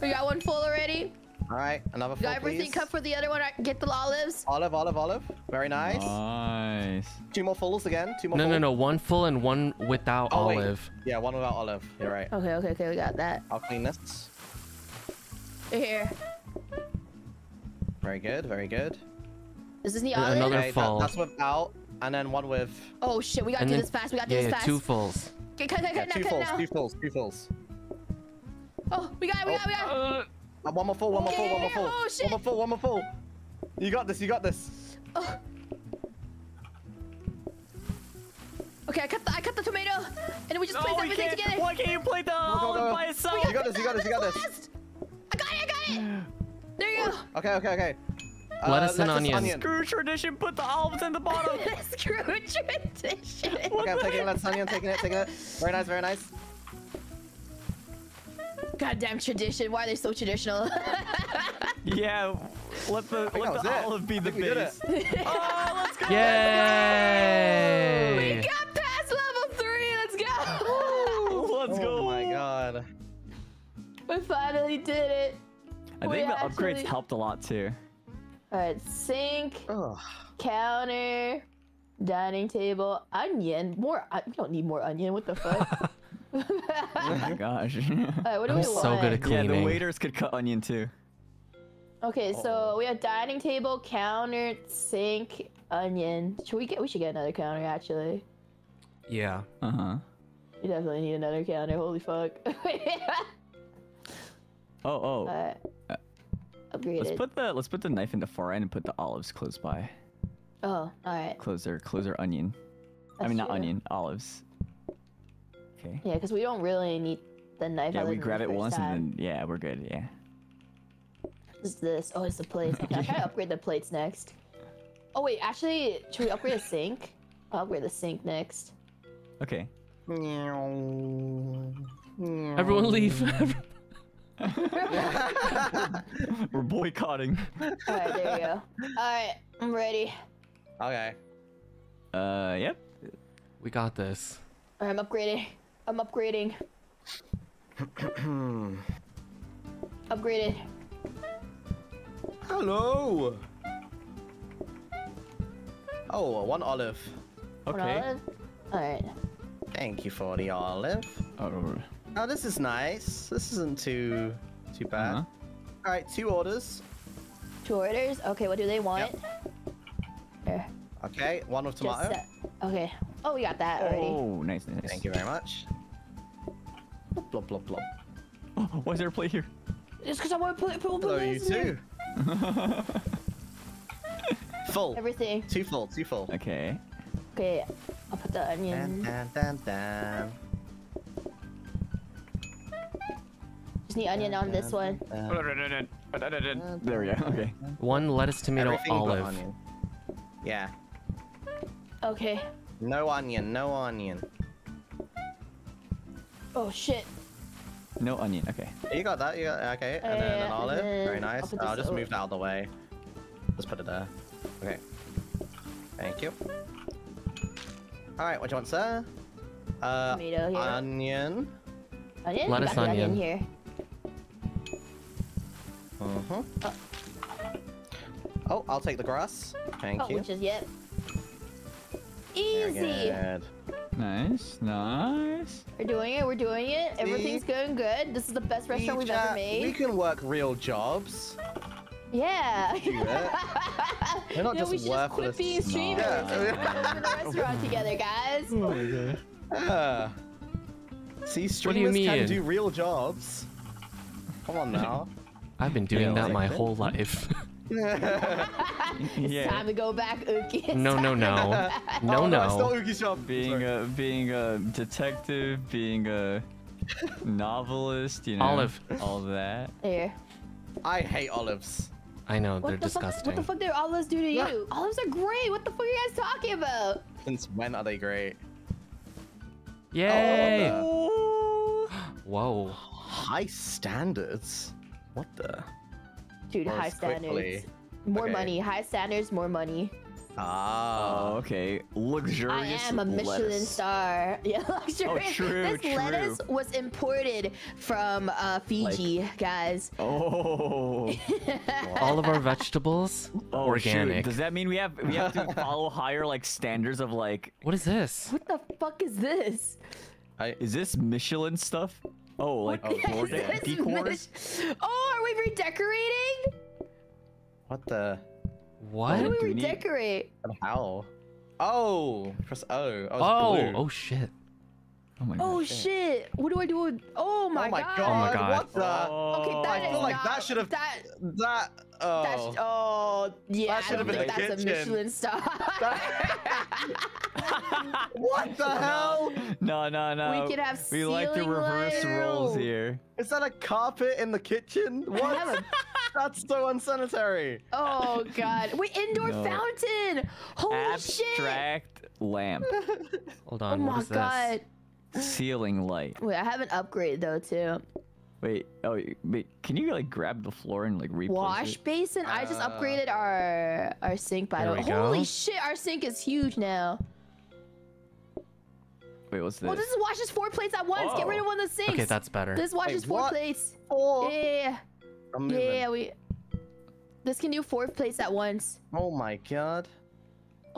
We got one full already. All right, another We full, got everything please. cut for the other one. I- Get the olives. Olive, olive, olive. Very nice. Nice. Two more fulls again. Two more. No, no, fulls. no. One full and one without Oh, wait. olive. Yeah, one without olive. You're right. Okay, okay, okay. We got that. I'll clean this. Here. Very good, very good. Is this the olive? another- Okay, that- that's without, and then one with. Oh shit, we gotta And do then- this fast. We gotta do Yeah, this yeah, fast. two fulls. Okay, cut, cut, Yeah, cut, two now, cut fulls, now. two fulls, two fulls. Oh, we got it, we got it, we got it. Uh, one more full, one more full, one more Yeah, full. oh, shit. One more full, one more full. You got this, you got this. Oh. Okay, I cut the I cut the tomato, and then we just place no, we everything can't. together. Why can't you play the go, olive go. by itself? We gotta You got this, you got this, you got this. I got it, I got it. There you go. Okay, okay, okay. Uh, Lettuce and onions. Screw tradition. Put the olives in the bottom. Screw tradition. Okay, I'm taking it, lettuce, onion, taking it, taking it. Very nice, very nice. Goddamn tradition. Why are they so traditional? Yeah, let the that let was the it. olive be the think we did base. it. oh, let's go. Yay! we got past level three. Let's go. Let's oh go. my god. we finally did it. I We think the actually- upgrades helped a lot too. All right, sink, Ugh. counter, dining table, onion. More. We don't need more onion. What the fuck? Oh my gosh. All right, what do I'm we so want? good at cleaning. yeah, the waiters could cut onion too. Okay, so we have dining table, counter, sink, onion. Should we get? We should get another counter. Actually, Yeah. Uh huh. we definitely need another counter. Holy fuck. Oh oh. Alright. Upgraded. Let's put the let's put the knife in the far end and put the olives close by. Oh, alright. Close their close their onion. I mean not true. onion, olives. Okay. Yeah, because we don't really need the knife. Yeah, other we grab it once time. and then yeah, we're good. Yeah. What's this? Oh, it's the plates. Okay, I'll try to upgrade the plates next. Oh wait, actually, should we upgrade the sink? I'll upgrade the sink next. Okay. Everyone leave. we're boycotting. Alright, there you go. Alright, I'm ready. Okay. Uh, yep. we got this. Alright, I'm upgrading. I'm upgrading. Upgraded. Hello. Oh, one olive. Okay. Alright. Thank you for the olive. Oh, Oh, this is nice. This isn't too too bad. uh-huh. All right, two orders. Two orders. Okay, what do they want? Here. Okay, one with Just tomato. Okay. Oh, we got that already. Oh, nice, nice. nice. Thank you very much. Blub blub blub. Oh, why is there a plate here? Just because I want to put, put, put Hello, you this in too. full. Everything. Too full. Too full. Okay. Okay, I'll put the Dun, onion. dun, dun, dun. Just need onion on this one. There we go. Okay. One lettuce, tomato, everything olive. onion. Yeah. Okay. No onion. No onion. Oh shit. No onion. Okay. You got that. You got okay. And then an Uh, olive. and Very then I'll nice. I'll just move that out of the way. Just put it there. Okay. Thank you. All right. What do you want, sir? Uh, Tomato here. onion. Onion? lettuce, we got the onion onion. here. Uh-huh. Oh, I'll take the grass. Thank oh, you. which is yep. Very Easy. good. Nice. Nice. We're doing it. We're doing it. Everything's going good. This is the best restaurant we've ever made. We can work real jobs. Yeah. do it. We're not no, just we should just quit worthless. being streamers Yeah. and open a restaurant together, guys. Yeah. See, do streamers you can mean? do real jobs. Come on now. I've been doing that my whole life. It's yeah. time to go back, Uki. It's no, no, no. No, oh, no. it's not Uki's. Being a being a detective, being a novelist, you know, Olive. all that. Here. I hate olives. I know, What they're the fuck? disgusting. What the fuck did olives do to Yeah. you? Olives are great. What the fuck are you guys talking about? Since when are they great? Yay! Oh, Whoa. High standards. What the? Dude, Or high as quickly. standards. More Okay. money. High standards, more money. Ah. Oh, okay. Luxurious. I am a Michelin lettuce. star. Yeah, luxury. Oh, true, this true. lettuce was imported from uh, Fiji, guys. Oh. All of our vegetables, oh organic. Shoot. Does that mean we have we have to follow higher like standards of like? What is this? What the fuck is this? I, Is this Michelin stuff? Oh, like Oh, floor Is de- this decors? Oh, are we redecorating? what the? How oh, do What? we do we need- redecorate? How? Oh, press O. Oh, Oh, blue. oh shit. Oh my Oh gosh. shit! What do I do? With... Oh my, oh my god! god. Oh my God. What the? Oh. Okay, Oh, that I is feel like not, that should have- that. That. Oh. That's oh, oh yeah. I should don't have been think the that's a. Michelin star. what the hell? No, no, no. We could have We like to ceiling reverse roles light. here. Is that a carpet in the kitchen? What? That's so unsanitary. oh god! Wait, indoor No. fountain. Holy shit! Abstract lamp. Hold Oh on, what my is god! Ceiling light. Wait, I have an upgrade though too. Wait, oh, wait, can you like grab the floor and like replace Wash it? basin. I just Uh, upgraded our our sink by the way. Holy shit, our sink is huge now. Wait, what's this? Oh, this washes four plates at once. Get rid Oh. of one of the sinks. Okay, that's better. This washes four what? plates. Four. Yeah, I'm yeah, we. This can do four plates at once. Oh my god.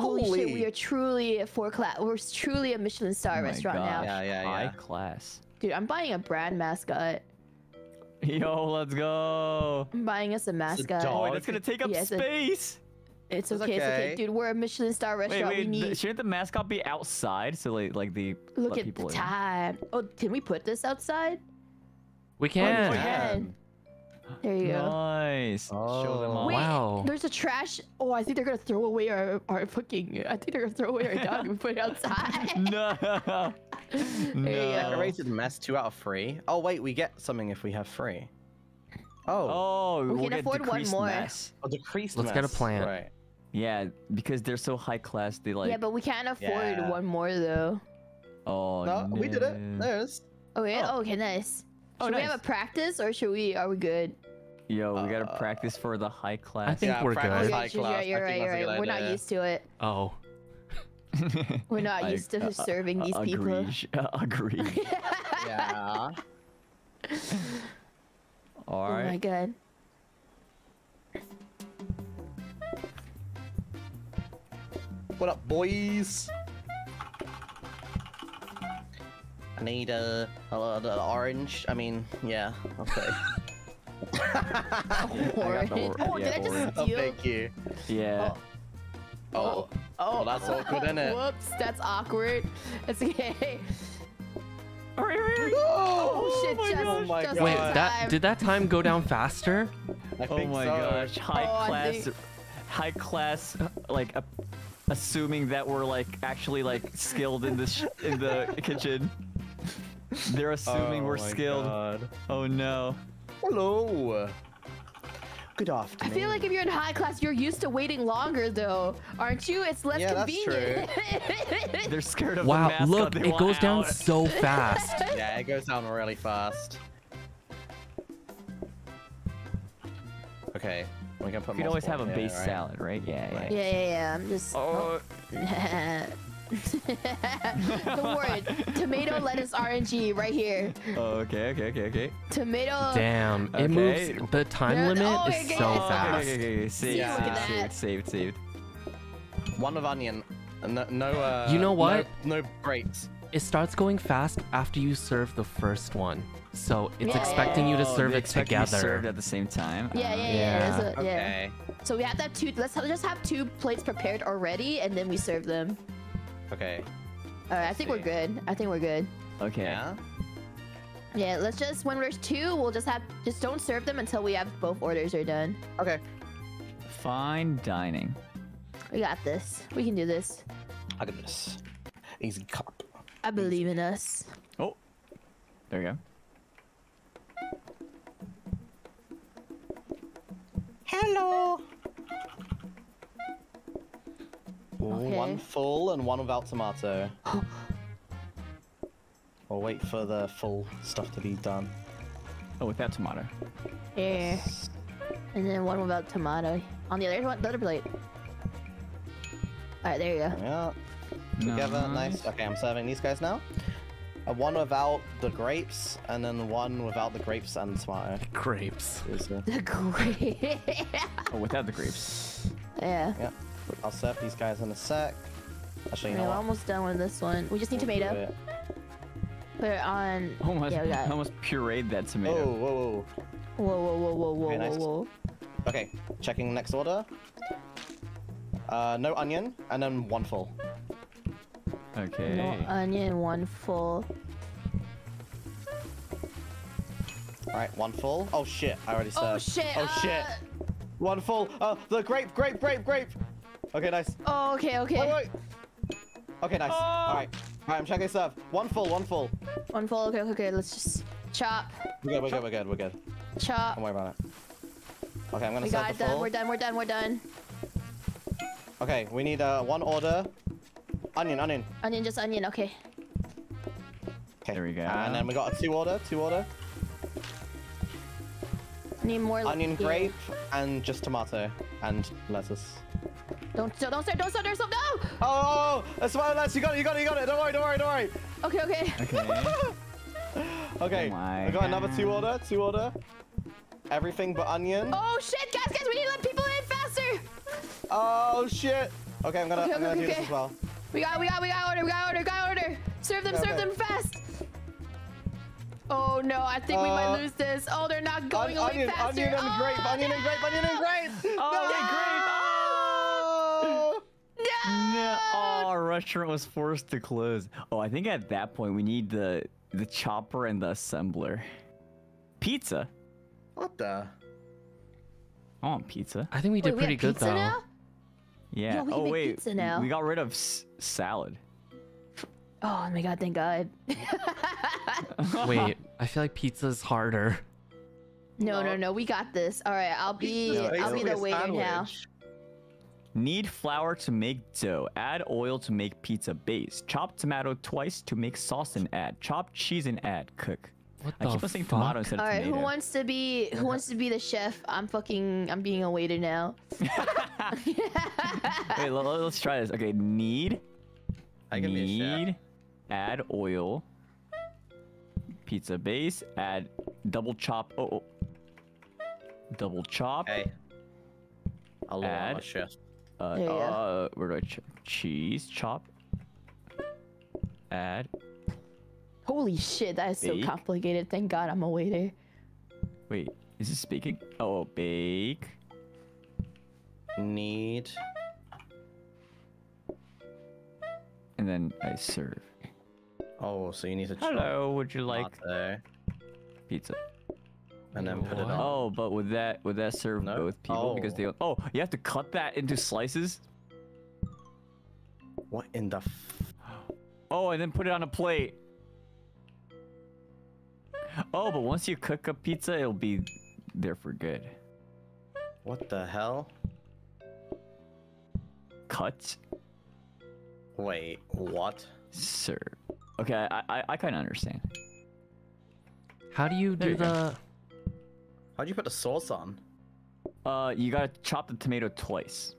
Holy, shit, we are truly a four class. We're truly a Michelin star Oh my restaurant now. gosh, Yeah, yeah, High class. Dude, I'm buying a brand mascot. Yo, let's go. I'm buying us a mascot. dog. Oh, wait, that's gonna take up Yeah, it's space. It's It's okay, it's okay, okay. dude. We're a Michelin star restaurant. wait, we th- need. shouldn't the mascot be outside so like like the Look let at the people in? time. Oh, can we put this outside? We Oh, can. we can. There you go. Nice. Show them Oh. all. Wait, Wow. there's a trash. Oh, I think they're gonna throw away our our fucking. I think they're gonna throw away our dog and put it outside. No. No. Decorated mess, two out of three. Oh wait, we get something if we have three. Oh, Oh, We we'll can get afford one more. mess. a decreased Let's get a mess. plant. Right. Yeah, because they're so high class, they like. yeah, but we can't afford Yeah. one more though. Oh No, we did it. no. There's. Oh yeah. Oh. oh. okay, nice. Oh, Should we have a practice or should we? Are we good? Yo, we gotta Uh, practice for the high class. I think yeah, we're practice good. high You're- class. You're, I right. think You're right. good We're not used to it. Oh. We're not I- used to uh, serving these uh, people. Agree. agree. Yeah. All Oh my god. What up, boys? I need a, a, a orange. I mean, yeah. Okay. Orange. or- Oh, yeah, did I just orange. oh, steal? thank you. Yeah. Oh. Oh, Well, that's awkward, innit? Whoops, that's awkward. It's okay. Oh, Oh, shit, just, Oh my just Wait, in that did that time go down faster? I Oh my so. gosh, high Oh, class, think- high class, like uh, assuming that we're like actually like skilled in this in the kitchen. They're assuming Oh we're skilled. God. Oh no. Hello. Good afternoon. I feel like if you're in high class, you're used to waiting longer, though, aren't you? It's less Yeah, that's convenient. They're scared of the Wow, mascot. look, they it want goes down so fast. Yeah, it goes down really fast. Okay, we can put. You can always have multiple a here, base right? salad, right? Yeah, Right. yeah. yeah, yeah, yeah. I'm just. Oh, Don't worry. Tomato, lettuce, RNG right here. oh, okay, okay, okay, okay. Tomato. Damn, it Okay. moves. The time There- limit oh, is okay, so okay, Oh, fast. okay, okay, okay. Saved, Yeah. Saved, saved, saved, saved. One with onion. No, no. Uh, You know what? No, no grapes. It starts going fast after you serve the first one. So it's Yeah. expecting you to Oh, serve they it expect to be served at the same time. Yeah, yeah, yeah. Yeah. there's a- yeah. Okay. So we have to have two. Let's have, just have two plates prepared already, and then we serve them. Okay. All right, I think we're good. I think we're good. Okay. Yeah. Yeah, let's just when there's two, we'll just have just don't serve them until we have both orders are done. Okay. Fine dining. We got this. We can do this. I got this. Easy cop. I believe in us. Oh, there we go. Hello. Okay. One full and one without tomato. we'll wait for the full stuff to be done. Oh, without that tomato. Here. And then one without tomato. On the other one, the other plate. All right, there you go. Yeah. Together, nice. Okay, I'm serving these guys now. Uh, one without the grapes, and then one without the grapes and tomato. Grapes. Easy. Great. Oh, without the grapes. yeah. Yeah. I'll serve these guys in a sec. Actually, you Okay, know we're what? almost done with this one. We just need We'll tomato. it. Put it on. Almost, Yeah, we got it. almost pureed that Oh, tomato. whoa, whoa. Whoa, whoa, whoa, whoa, whoa, Okay, nice. whoa, whoa. Okay, checking next order. Uh, no onion, and then one full. Okay. No onion, one full. Alright, one full. Oh shit, I already served. Oh shit. Oh uh, shit. One full. Oh, the grape, grape, grape, grape. Okay, nice. Oh, okay, okay. Wait, wait. Okay, nice. Oh. Alright. Alright, I'm checking serve. One full, one full. One full. Okay, okay, okay. Let's just chop, We're good, we're good, we're good, we're good. chop. Don't worry about it. Okay, I'm gonna We serve got it the done. full. We're done. We're done. We're done. Okay, we need uh, one order. Onion, onion. Onion, just onion. Okay. Okay. There we go. And then we got a two order, two order. Need more onion grape and just tomato and lettuce. Don't don't don't start don't start yourself. No. Oh, that's my lettuce. You got it. You got it. You got it. Don't worry. Don't worry. Don't worry. Okay okay. Okay. Okay. Oh I got another two order. Two order. Everything but onion. Oh shit, guys, guys, we need to let people in faster. Oh shit. Okay, I'm gonna, Okay, I'm gonna okay, do this okay. as well. We got we got we got order. We got order. Got order. Serve them. Serve them fast. Oh no, I think we Uh, might lose this. Oh, they're not going On- away onion, faster. onion and oh, grape. Onion and grape. Onion and grape. Oh, no! okay, No, oh, our restaurant was forced to close. Oh, I think at that point we need the the chopper and the assembler. Pizza. What the? I want pizza. I think we did we pretty have good pizza though. now? Yeah. Yeah, we oh, can oh wait, pizza now. we got rid of s- salad. Oh my god, thank God. Wait, I feel like pizza's harder. no, no, no, we got this. All right, I'll be Pizza I'll be the a waiter now. Sandwich. Need flour to make dough. Add oil to make pizza base. Chop tomato twice to make sauce and add. Chop cheese and add. Cook. What I keep on saying fuck? tomato instead All of right, tomato. who wants to be who wants to be the chef? I'm fucking I'm being a waiter now. Wait, let, us try this. Okay, need. I can be a chef. need. Add oil. Pizza base. Add double chop. Oh, oh. double chop. Hey. I'll Add. a chef. Uh, There you go. uh, where do I ch- cheese chop? Add. Holy shit, that is so complicated. Thank God I'm a waiter. Wait, is this speaking? Oh, bake. Need. And then I serve. Oh, so you need to chop Hello, would you like tomato pizza? And then put it on. Oh, but would that would that serve No. both people? Because they Oh. oh, you have to cut that into slices. What in the? F- Oh, and then put it on a plate. Oh, but once you cook a pizza, it'll be there for good. what the hell? Cut, Wait, what? Sir. Okay, I I, I kind of understand. How do you There do you the? How'd you put the sauce on? Uh, you gotta chop the tomato twice.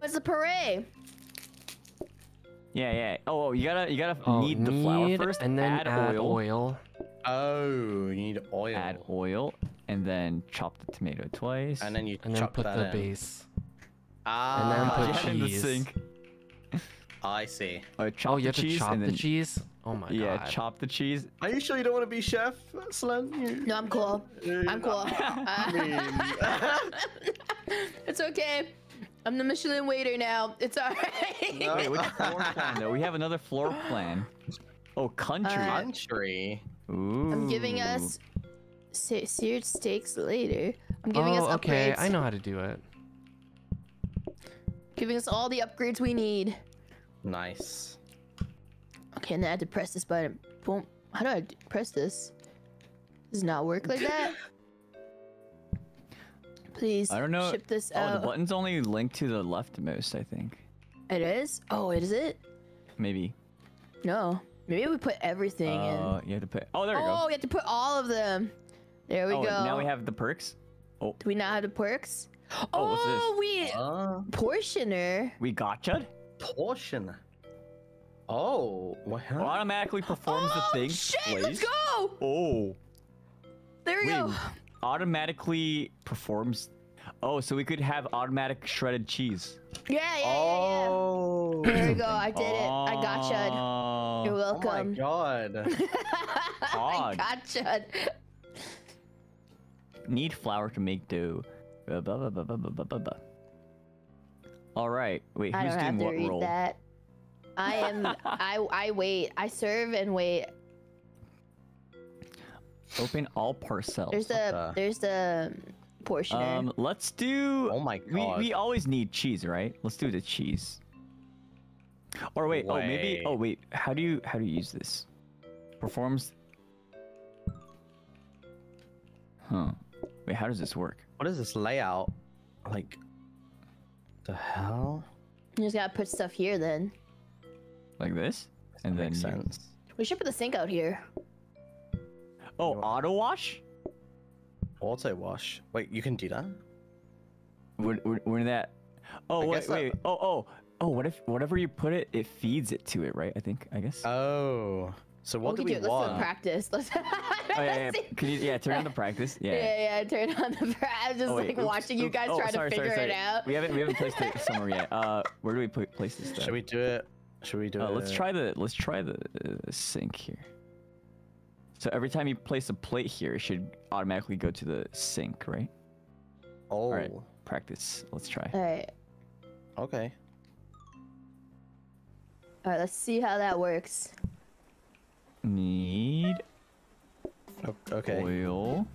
What's the parade? Yeah, yeah. Oh, oh you gotta you gotta Oh, knead the flour first, and then add, add oil, oil. Oh, you need oil. add oil, and then chop the tomato twice. And then you and then put that the in. base. Ah, and then God, put you had it in the cheese. sink. I see. Uh, chop Oh, you the have to chop and the cheese. Oh my yeah, god. Yeah, chop the cheese. Are you sure you don't want to be chef, Selen? You- No, I'm cool. I'm cool. I it's okay. I'm the Michelin waiter now. It's alright. No. Wait, which floor plan though? We have another floor plan. Oh, country. Uh, Country. Ooh. I'm giving us se- seared steaks later. I'm giving oh, us okay. I know how to do it. Giving us all the upgrades we need. Nice. Okay, and then I have to press this button. Boom. How do I d- press this? Does it not work like that? Please I don't know. ship this Oh, out. the button's only linked to the leftmost, I think. It is? Oh, it is it? Maybe. No. Maybe we put everything Uh, you have to put. Oh, there we Oh, go. Oh, we have to put all of them. There we oh, go. now we have the perks. Oh, Do we not have the perks? Oh, what's this? we Uh, portioner. we gotcha. portion. Oh, what? Huh? Automatically performs oh, the thing. shit! Place. Let's go. Oh. There we Wait, go. automatically performs. Oh, so we could have automatic shredded cheese. Yeah, yeah, yeah, Oh. yeah. There we go. I did it. I gotcha. Oh. You're welcome. Oh my welcome. god. I Odd. gotcha. Need flour to make dough. All right. Wait, I who's don't have doing to what read role? that. I am. I I wait. I serve and wait. Open all parcels. There's the the- there's the portioner. Um, let's do. Oh my god. we always need cheese, right? Let's do the cheese. Or wait, oh maybe. Oh wait, how do you how do you use this? Performs. Huh. Wait, how does this work? What is this layout? Like, the hell? you just gotta put stuff here. Then Like this? And then makes you- sense. we should put the sink out here. Oh, auto wash? Auto wash. Wait, you can do that? When, when, when that. Oh I wait, guess that- wait. Oh oh oh. What if whatever you put it, it feeds it to it, right? I think. I guess. Oh. So what we do can we do it. Let's do want? practice. Let's. oh yeah, yeah. Can you yeah turn on the practice? Yeah. Yeah, yeah, turn on the. pra- I'm just Oh, wait, like oops, watching you oops. guys Oh, try sorry, to sorry, figure it out. We haven't we haven't placed it somewhere yet. Uh, where do we put place this stuff? Should we do it? Should we do Uh, it? let's try the let's try the uh, sink here. So every time you place a plate here, it should automatically go to the sink, right? Oh. All right, practice. Let's try. All right, Okay. all right. Let's see how that works. Need Okay. oil.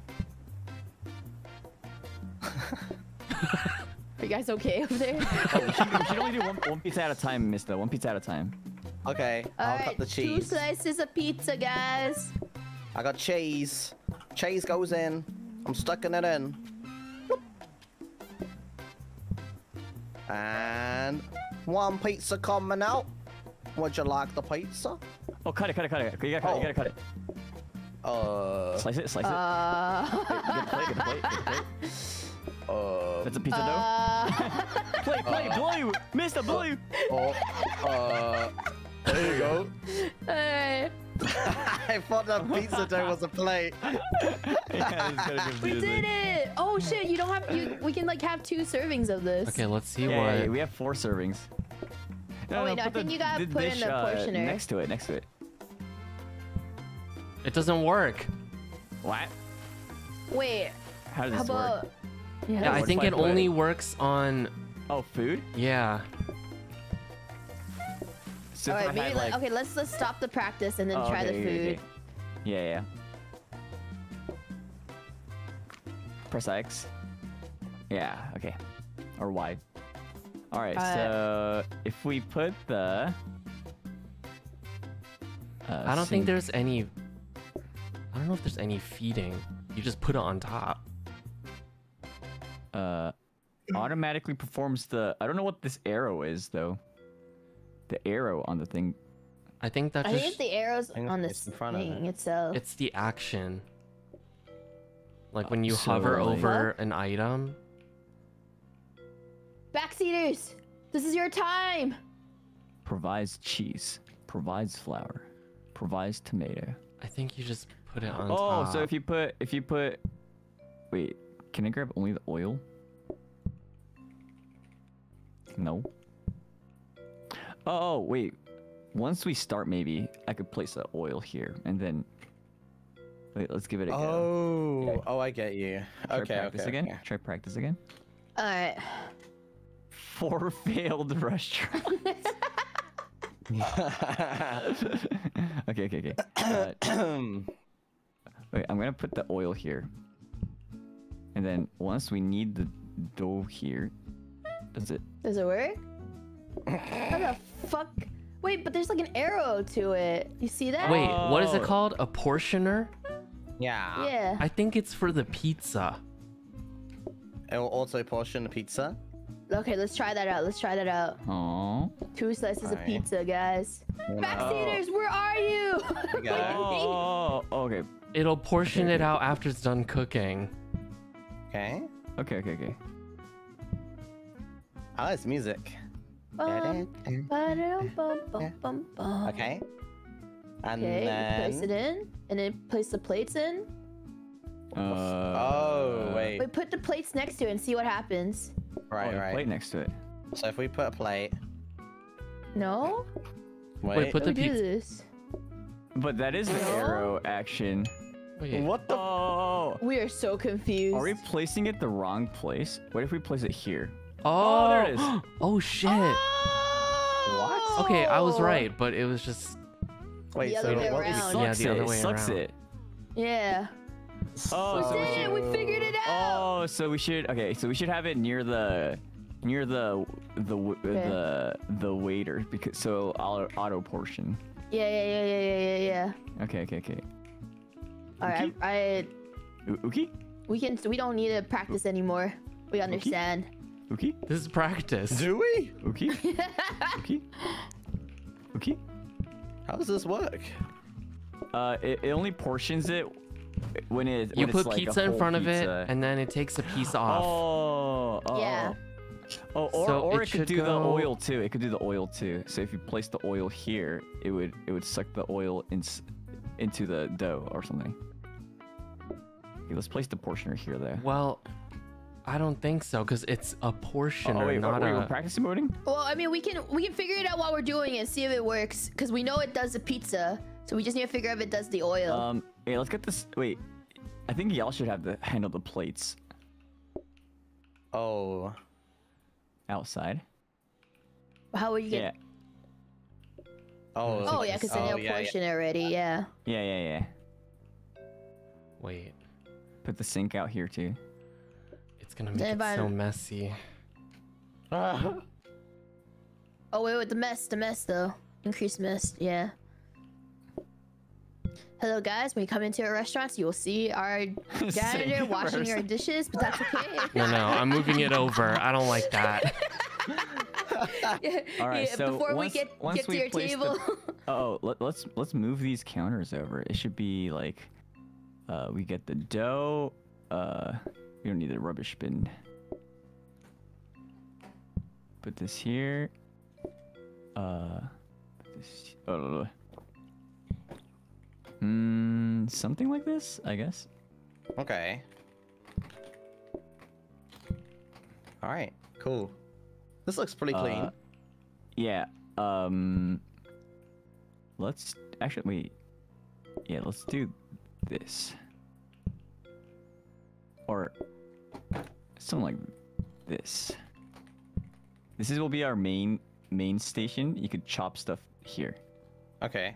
Are you guys okay over there? Oh, we, should, we should only do one, one pizza at a time, Mister. One pizza at a time. Okay. All I'll right, cut the two cheese. slices of pizza, guys. I got cheese. Cheese goes in. I'm sticking it in. Whoop. And one pizza coming out. Would you like the pizza? Oh, cut it, cut it, cut it. You gotta cut it. You gotta cut it. Uh, Slice it, slice it. Uh, Get the plate, get the plate, get the plate. uh, That's a pizza dough. play, play, plate, blue, Mister Blue. oh, uh, there you go. alright. I thought that pizza dough was a plate. yeah, We did it! Oh shit! You don't have you. We can like have two servings of this. Okay, let's see Yeah, what. yeah, yeah, we have four servings. Oh, wait, no, I think you gotta put in the uh, portioner. next to it, next to it. It doesn't work. What? Wait. How does How this work? About? Yeah. Yeah, I think it put- only works on. Oh, food? Yeah. So All if right. I Maybe had, like, like, okay. Let's let's stop the practice and then Oh, try okay, the okay, food. okay. Yeah, yeah. Press X. Yeah, okay. Or Y. All right, Uh, so if we put the. Uh, I don't think there's any. I don't know if there's any feeding. You just put it on top. Uh, automatically performs the. I don't know what this arrow is though. The arrow on the thing. I think that I think it's the arrows on it's this in front of thing it. itself. It's the action. Like when you So, hover like- over an item. Backseaters, this is your time. Provides cheese. Provides flour. Provides tomato. I think you just put it on Oh, top. so if you put if you put wait, can I grab only the oil? No. Oh wait. Once we start maybe I could place the oil here and then wait, let's give it a go. Oh, Okay. oh, I get you. Try Okay, practice okay, again. okay. Try practice again. All right. Four failed restaurants. okay, okay, okay. Uh, wait, I'm gonna put the oil here. And then once we need the dough here, does it? Does it work? How the fuck? Wait, but there's like an arrow to it. You see that? Wait, what is it Oh. called? A portioner? yeah. Yeah. I think it's for the pizza. It will also portion the pizza. Okay, let's try that out. Let's try that out. Oh. Two slices of Alright. pizza, guys. Backseaters, where are you? You. Oh. Okay. It'll portion Okay, it out after it's done cooking. Okay. Okay. Okay. Okay. I like this music. Okay. And Okay, then. place it in, and then place the plates in. Uh, Oh wait. Wait, put the plates next to it and see what happens. Right, oh, right. Plate next to it. So if we put a plate. No? Wait. put the do we do this? But that is the No. arrow action. Wait. What the? Oh. We are so confused. Are we placing it the wrong place? What if we place it here? Oh, oh there it is. oh shit. Oh! Okay, I was right, but it was just. Wait. The so other way what around. was- Yeah, the it. other it way sucks around. it. Yeah. Oh, We so we did should. it! We figured it oh, out! Oh, so we should. Okay, so we should have it near the, near the, the w the the waiter because so auto, auto portion. Yeah, yeah, yeah, yeah, yeah, yeah, yeah. Okay, okay, okay. All right, I, I, U- Uki, we can. We don't need to practice anymore. We understand. Uki, This is practice. Do we? Uki, Uki, Uki. How does this work? Uh, it, it only portions it when it You when put it's like a pizza in whole front of it, and then it takes a piece off. Oh, oh, Yeah. Oh, or, So or it it, could should do the oil too. It could do the oil too. So if you place the oil here, it would it would suck the oil in, into the dough or something. Okay, let's place the portioner here though. Well, I don't think so, because it's a portion Oh or wait, not wait, we're a. practicing moding? Well, I mean, we can we can figure it out while we're doing it, see if it works, because we know it does the pizza. So we just need to figure out if it does the oil. Um, hey, let's get this. Wait, I think y'all should have to handle the plates Oh. outside. How would you get? Yeah, get? Oh. Oh yeah, because they oh, know yeah, yeah. portion already. Yeah. yeah, yeah, yeah. Wait, Put the sink out here too. it's gonna make Then it so I'm- messy. Oh wait, wait, the mess, the mess though. Increased mess, yeah. Hello guys, when you come into our restaurants, you will see our janitor Sink washing your dishes, but that's okay. No, no, I'm moving it over. I don't like that. yeah, All right, yeah, so before once- we get once get to we your place the- table. Oh, let, let's let's move these counters over. It should be like, uh, we get the dough. Uh, we don't need the rubbish bin. Put this here. Uh, this. Oh. Hmm, something like this, I guess. Okay. All right. Cool. This looks pretty clean. Uh, Yeah. Um. Let's actually wait. Yeah, let's do this. Or something like this. This is will be our main main station. You could chop stuff here. okay.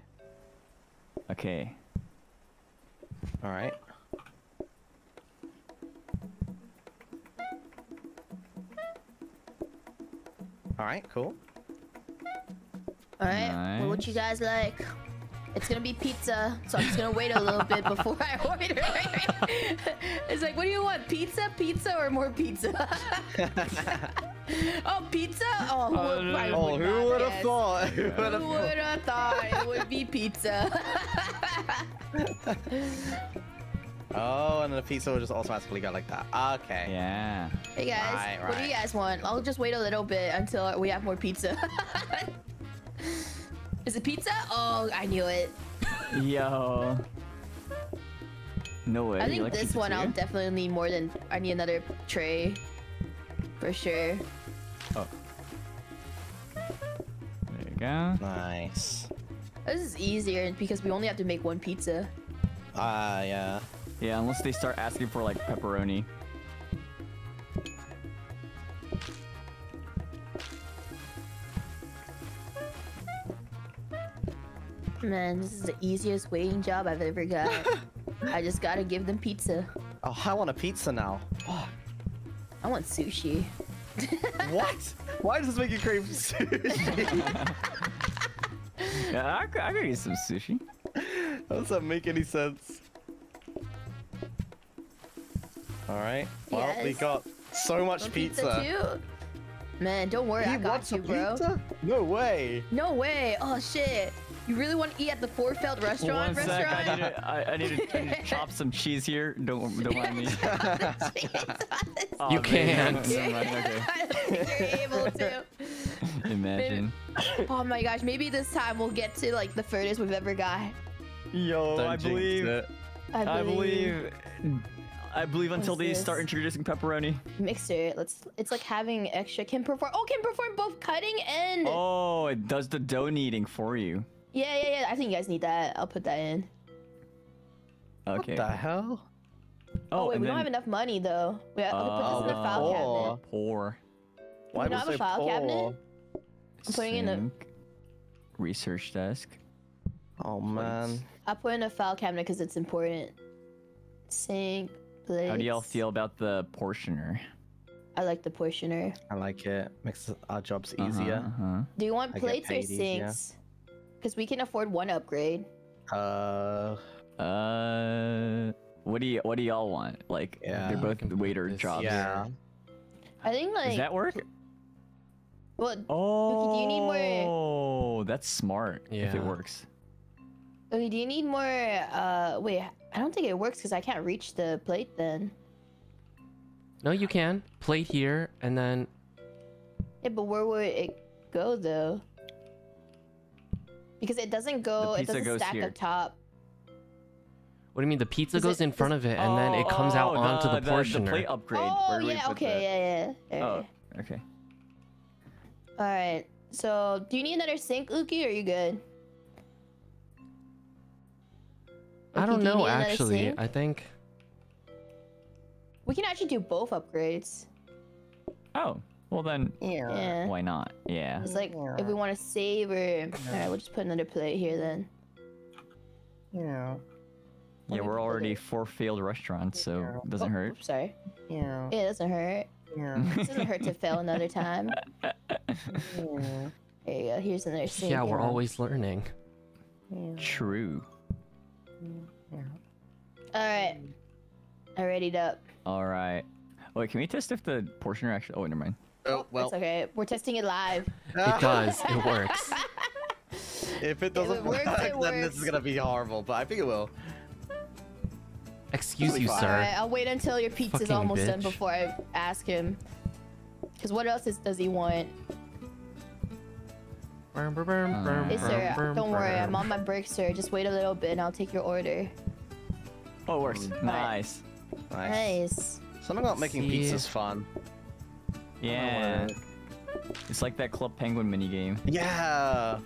Okay. All right. All right. Cool. All right, well, what you guys like? It's gonna be pizza, so I'm just gonna wait a little bit before I order. it's like, what do you want? Pizza, pizza, or more pizza? oh, pizza? Oh, who, would- I Oh, who would have thought? Who would have Who would have thought it would be pizza? Oh, and the pizza will just automatically go like that. Okay. Yeah. hey guys, Right, what do you guys want? I'll just wait a little bit until we have more pizza. Is it pizza? Oh, I knew it. Yo. No way. I think like this pizza one I'll definitely need more than I need another tray. For sure. Oh. There you go. Nice. This is easier because we only have to make one pizza. Ah, yeah. Yeah, unless they start asking for like pepperoni. Man, this is the easiest waiting job I've ever got. I just gotta give them pizza. Oh, I want a pizza now. Oh. I want sushi. what? Why does this make you crave sushi? Yeah, I, could- I could eat some sushi. How does that make any sense? All right. Well, we got so much Want pizza. too? Man, don't worry, I He got wants you, a bro. pizza? No way. No way. Oh shit. You really want to eat at the Forfelt restaurant? One sec, restaurant? I need to, I, I need to, I need to chop some cheese here. Don't, don't mind me. Oh, You can't. okay. I think you're able to. Imagine. Oh my gosh, maybe this time we'll get to like the furthest we've ever got. Yo, Don't I believe. I I believe. believe, I believe until What's they start introducing pepperoni. Mixer. Let's. It's like having extra. Can perform. Oh, can perform both cutting and. Oh, it does the dough kneading for you. Yeah, yeah, yeah. I think you guys need that. I'll put that in. Okay. What the hell? Oh, wait, and we don't have enough money though. We have to put this in a file Oh. cabinet. Poor. Why you not have a file poor? cabinet? I'm putting in a- Sink. research desk. Oh man. I'll put in a file cabinet because it's important. Sink. Plates. How do y'all feel about the portioner? I like the portioner. I like it. Makes our jobs Uh-huh, easier. uh-huh. Do you want I plates or sinks? easier. Sinks? Because we can afford one upgrade. Uh, Uh, what do you what do y'all want? Like Yeah. they're both waiter this jobs. yeah. I think like. Does that work? Well, Oh, do you need more- Oh, that's smart. Yeah. If it works. okay, do you need more? Uh, wait. I don't think it works because I can't reach the plate then. No, you can. Plate here, and then Yeah, but where would it go though? Because it doesn't go. It pizza doesn't goes stack here. up top. what do you mean? The pizza Is goes it- in front of it, and then it comes out Oh, onto the, the portioner. plate upgrade. oh Where do we yeah, put okay, yeah, yeah. the- oh, Alright. Oh, okay. All right. So, do you need another sink, Uki, or are you good? I don't know need another actually. sink? I think We can actually do both upgrades. Oh, well then, Yeah. Yeah. why not? Yeah. It's like if we want to save or. Alright, we'll just put another plate here then. Yeah. Yeah, me we're already it- four failed restaurants, so it doesn't Oh, hurt. oops, sorry. Yeah. Yeah, it doesn't hurt. Yeah. It doesn't hurt to fail another time. yeah. There you go. Here's another sink. yeah, we're always learning. True. Yeah. Alright. I readied up. All right. Wait, can we test if the portioner actually? Oh, never mind. Oh well. It's okay. We're testing it live. It does. It works. If it doesn't it works, work, it then this is gonna be horrible. But I think it will. Excuse you, fine. sir. Alright, I'll wait until your pizza's Fucking almost done before I ask him. Because what else is, does he want? Burm, burm, burm, burm, Hey, sir, burm, don't worry. I'm on my break, sir. Just wait a little bit and I'll take your order. Oh, it works. Nice. Nice. Nice. Something about making See. pizzas fun. Yeah. It's like that Club Penguin minigame. Yeah.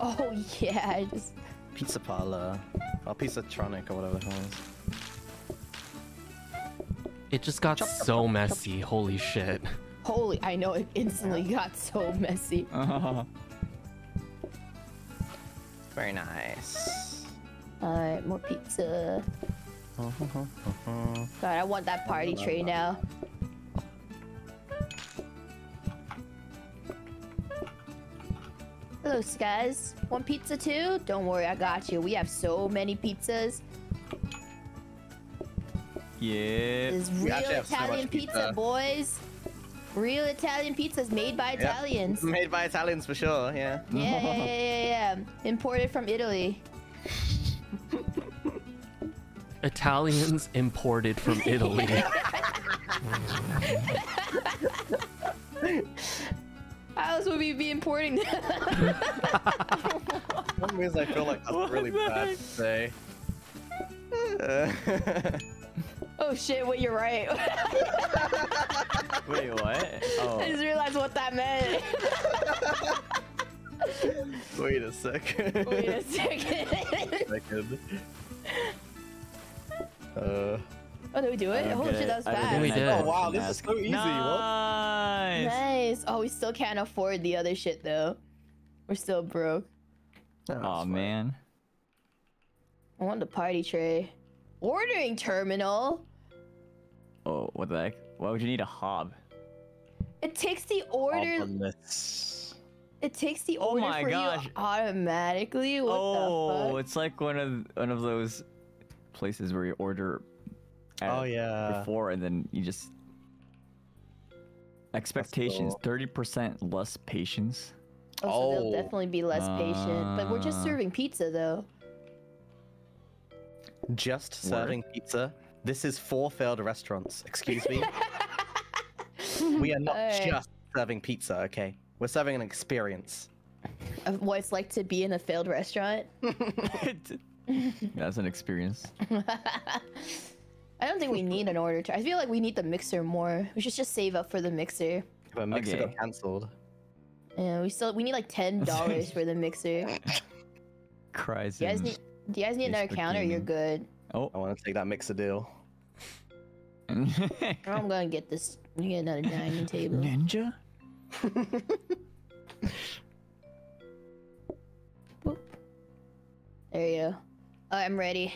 Oh, yeah. I just. Pizza parlor. Or pizzatronic or whatever the hell it is. It just got so messy. Holy shit. Holy. I know it instantly got so messy. Uh-huh. Very nice. Alright, more pizza. Uh-huh, uh-huh. God, I want that party tray now. Hello, guys. Want pizza too? Don't worry, I got you. We have so many pizzas. Yeah. This is real actually have so Italian pizza, pizza. boys. Real Italian pizzas made by Yep. Italians. Made by Italians for sure. Yeah. Yeah, yeah, yeah, yeah, yeah. Imported from Italy. Italians imported from Italy. How else would we be importing them? Some reason I feel like that's really bad to say. Oh shit, wait, you're right. Wait, what? Oh. I just realized what that meant. Wait a second. Wait a second. second. Uh, oh, did we do it? I Holy shit, it. that was I fast. We oh, did. Oh, wow, this is so easy. Nice. Nice. Oh, we still can't afford the other shit though. We're still broke. Oh man. I want the party tray. Ordering terminal. Oh, what the heck? Why would you need a hob? It takes the order. let's. It takes the Oh my for gosh. you automatically. What oh, the fuck? it's like one of one of those places where you order. At- Oh yeah. Before and then you just. Expectations: cool. thirty percent less patience. Oh, so they'll Oh. definitely be less patient. But we're just Uh. serving pizza though. Just serving pizza. This is four failed restaurants. Excuse me. we are not Alright. just serving pizza, okay? We're serving an experience. Of what it's like to be in a failed restaurant. That's an experience. I don't think we need an order tray. I feel like we need the mixer more. We should just save up for the mixer. But mixer got cancelled. Yeah, we still we need like ten dollars for the mixer. Cries. Do you guys need do you guys need another counter? You're good. Oh. I want to take that mixer deal. I'm gonna get this get another dining table. Ninja. Boop. There you go. Oh, I'm ready.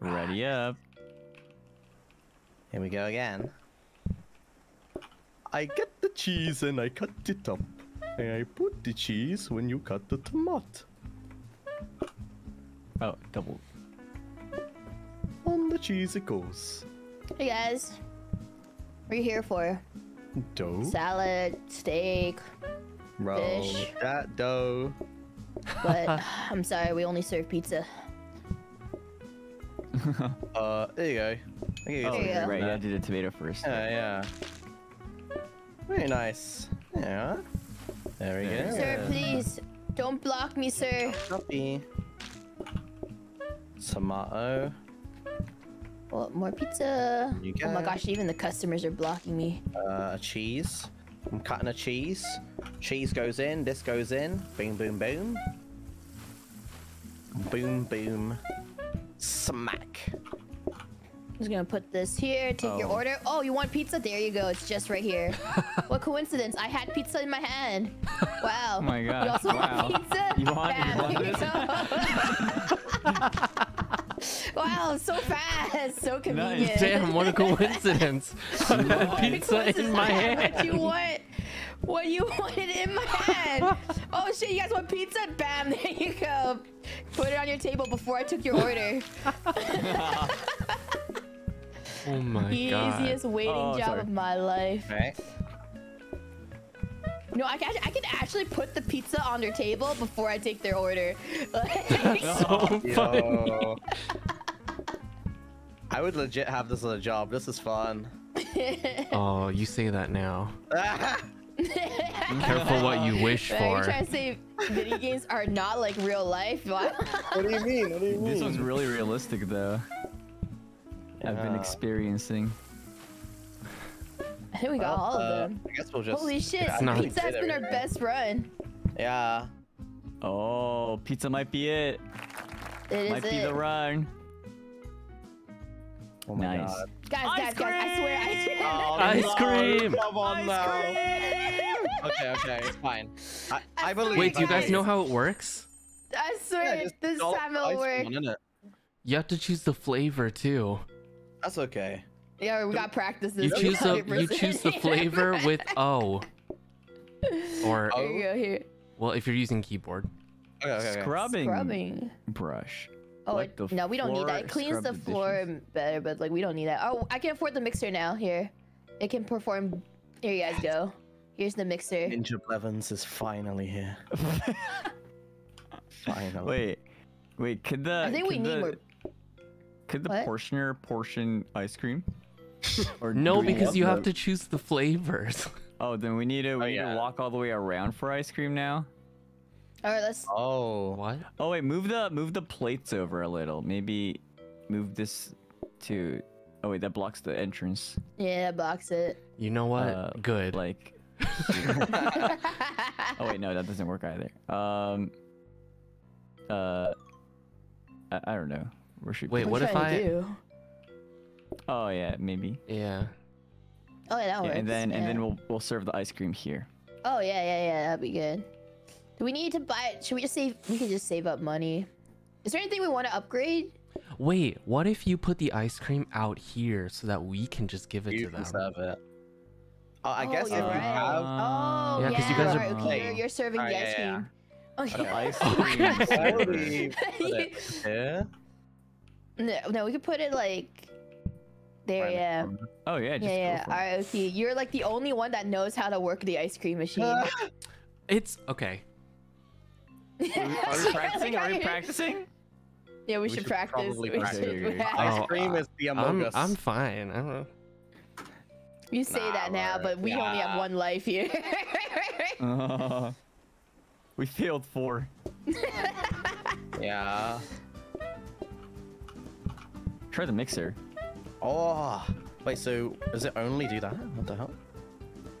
Ready up. Here we go again. I get the cheese and I cut it up. And I put the cheese when you cut the tomato. Oh, double. On the cheese it goes. Hey guys. What are you here for? Dough. Salad, steak, Roll fish. that dough. but I'm sorry, we only serve pizza. Uh, there you go. There you Oh, go. There you right. Yeah, I did the tomato first. Yeah, yeah. Very nice. Yeah. There we There go. Sir, please don't block me, sir. Copy. Tomato. Well, more pizza. You Oh my gosh, even the customers are blocking me. Uh, a cheese. I'm cutting a cheese. Cheese goes in. This goes in. Boom, boom, boom. Boom, boom. Smack. I'm just gonna put this here, take your Oh. order. Oh, you want pizza? There you go. It's just right here. what coincidence. I had pizza in my hand. Wow. Oh my You also wow. want pizza? You want- you want you this? go. wow, so fast. So convenient. Damn, what a coincidence! I had pizza in my hand. What hand. you want? What you wanted in my hand? Oh shit, you guys want pizza? Bam, there you go. Put it on your table before I took your order. Oh my the god. easiest waiting Oh, job sorry. of my life. Right. No, I can, I can actually put the pizza on their table before I take their order. That's So funny. I would legit have this as a job. This is fun. Oh, you say that now. Be careful what you wish Are you for. trying to say video games are not like real life? What? what do you mean? What do you This one's really realistic, though. I've been experiencing. I think we got all Uh, of them. I guess we'll just. Holy shit, not- pizza has did been our best run. Yeah. Oh, pizza might be it. It is might be it. the run. Oh my Nice. god. Guys, Ice guys, guys, I swear, I swear. Oh, Ice no, cream! Come on now. Okay, okay, it's fine. I, I believe. Wait, do you guys Guys. know how it works? I swear, Yeah, this time the it'll ice work. cream on. You have to choose the flavor too. That's okay. Yeah, we got practice this. You choose the you choose the flavor with O. Or Oh. Here you go, here. well, if you're using keyboard. Okay, okay, okay. Scrubbing Scrubbing. brush. Oh, Like it- the no, we don't need that. It cleans scrub the the floor better, but like we don't need that. Oh, I can afford the mixer now. Here, it can perform. Here you guys go. Here's the mixer. Ninja Blevins is finally here. Finally. Wait, wait. Could the I think we need the, more. Could the What? portioner portion ice cream? Or No, because want you have to choose the flavors. Oh, then we need to we Oh, need yeah. to walk all the way around for ice cream now. All right, let's. Oh. What? Oh wait, move the move the plates over a little. Maybe move this to. Oh wait, that blocks the entrance. Yeah, blocks it. You know what? Uh, Good. Like. Oh wait, no, that doesn't work either. Um. Uh. I, I don't know. Where should? Wait, I'm what if I- do. Oh yeah, maybe. yeah. Oh yeah, that Yeah, works. and then and then we'll we'll serve the ice cream here. Oh yeah, yeah, yeah. That'd be good. Do we need to buy it? Should we just save? We could just save up money. Is there anything we want to upgrade? Wait, what if you put the ice cream out here so that we can just give it You to can them? serve it. Oh, I oh, guess if you're you right. have. Um, oh Yeah, yeah, 'cause you guys are okay, you're, playing. you're serving Oh, the yeah, ice yeah, cream. The Okay. ice Okay. cream. Where no, no, we could put it like there. Right in the Yeah. Oh yeah, just Yeah, yeah. go for. Alright, okay. You're like the only one that knows how to work the ice cream machine. It's okay. Are we practicing? Are we practicing? Yeah, we, We should, should practice. probably We practice. should- Okay, okay. Ice Oh, cream is the Among I'm Us. I'm fine. I don't know. You say Nah, that now, we're- but we only have one life here. Uh, we failed four. Yeah. Try the mixer. Oh. Wait, so does it only do that? What the hell?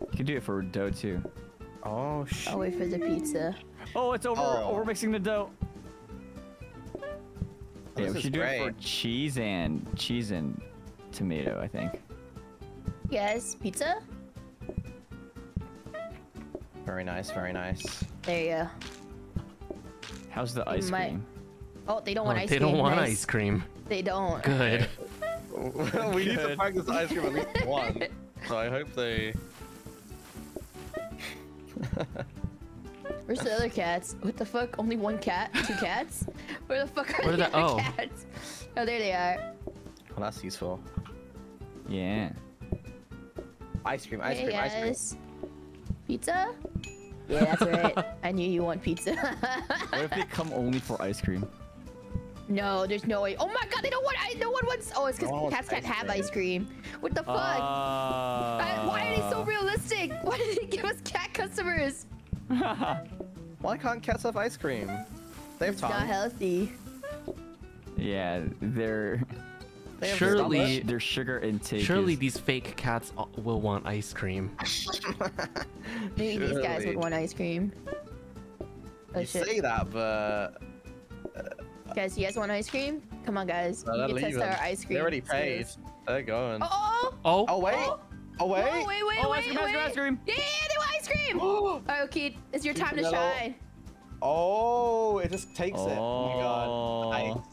You can do it for dough too. Oh, shit. I'll wait for the pizza. Oh, it's over. Oh. We're mixing the dough. Oh, yeah, this we is should do it for cheese and cheese and tomato. I think. Yes, pizza? Very nice, very nice. There you go. How's the ice might- cream? Oh, they don't Oh, want ice they cream. They don't want nice. ice cream. They don't. Good. we need to Good. practice ice cream at least once. So I hope they. Where's the other cats? What the fuck? Only one cat? Two cats? Where the fuck are Where the the- other oh. cats? Oh, there they are. Well, that's useful. Yeah. Ice cream, ice Hey cream, ice cream. Pizza? Yeah, that's right. I knew you want pizza. What if they come only for ice cream? No, there's no way. Oh my god, they don't want. I no one wants. Oh, it's because wants cats can't have ice cream. What the fuck? I- why are they so Uh, realistic? Why did they give us cat customers? Why can't cats have ice cream? They have It's not healthy. yeah, their They have Surely- their sugar intake. Surely is... these fake cats uh, will want ice cream. Maybe these guys would want ice cream. Oh You shit. say that, but Guys, you guys want ice cream? Come on, guys. no, we they're can test leaving. our ice cream. They already paid. skills. They're going. Oh oh, oh, oh, Oh wait! Oh. Oh wait! oh, wait, wait, Oh, wait, ice cream, ice cream, wait. ice cream. Yeah, yeah, they want ice cream. Oh, Alright, okay, it's your time to shine. oh, it just takes it. Oh my god. Oh. Nice.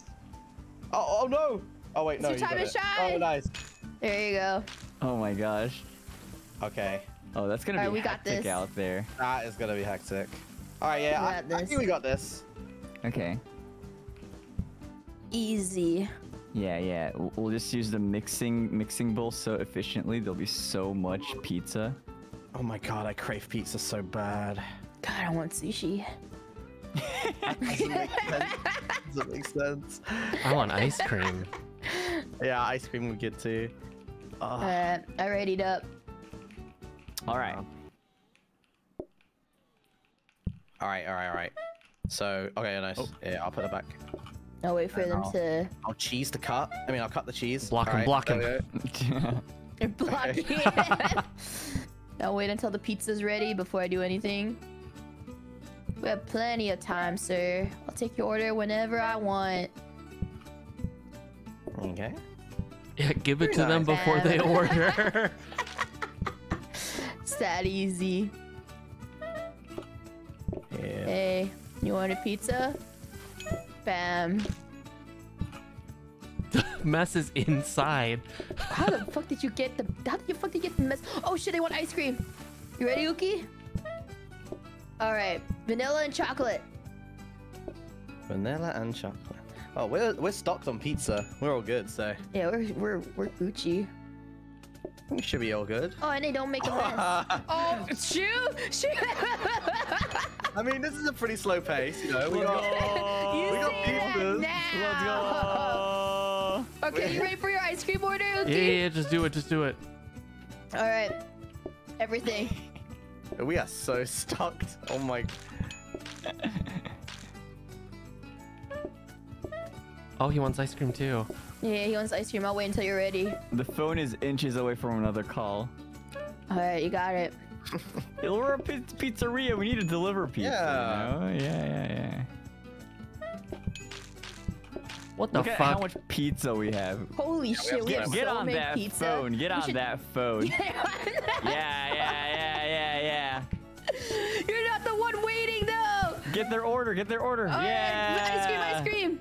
Oh, oh no! Oh wait, It's no. your you time got to it. Oh, shine. Oh nice. There you go. Oh my gosh. Okay, Oh, that's gonna Alright, be we got this. out there. that is gonna be hectic. All right, yeah, We I, got I this. think we got this. Okay. Easy. Yeah, yeah. We'll just use the mixing mixing bowl so efficiently. There'll be so much pizza. Oh my god, I crave pizza so bad. God, I want sushi. Doesn't make sense. Doesn't make sense. I want ice cream. Yeah, ice cream would get too. Oh, Alright, I readied up. All right. All right, all right, all right. So, okay, nice. Oh. Yeah, I'll put it back. I'll wait for them I'll- to I'll cheese the cut. I mean, I'll cut the cheese. Block him, All right, block there him. we go. block Okay. it. I'll wait until the pizza's ready before I do anything. We have plenty of time, sir. I'll take your order whenever I want. Okay. Yeah, give it Very to them before they order. It's that easy. Yeah. Hey, you want a pizza? Bam. Mess is inside. How the fuck did you get the? How the fuck did you get the mess? Oh shit! I want ice cream. You ready, Uki? All right, vanilla and chocolate. Vanilla and chocolate. Oh, we're we're stocked on pizza. We're all good, so Yeah, we're we're we're Gucci. we should be all good. Oh, and they don't make a mess. oh, shoo, shoo. I mean, this is a pretty slow pace, you know. We oh, got you we got say that pizzas. Let's go. Okay, you ready for your ice cream order, Yeah, Uki? yeah, yeah, just do it, just do it. All right, everything. We are so stocked. Oh my. Oh, he wants ice cream too. Yeah, he wants ice cream. I'll wait until you're ready. The phone is inches away from another call. All right, you got it. We're a pizzeria. We need to deliver pizza. Yeah. You know? Yeah, yeah, yeah. What the Look at how much pizza we have. Holy shit, we Get, have get so on many that pizza. phone. Get We on should- that phone. yeah, yeah, yeah, yeah, yeah. You're not the one waiting though. Get their order. Get their order. All right, yeah. ice cream, ice cream.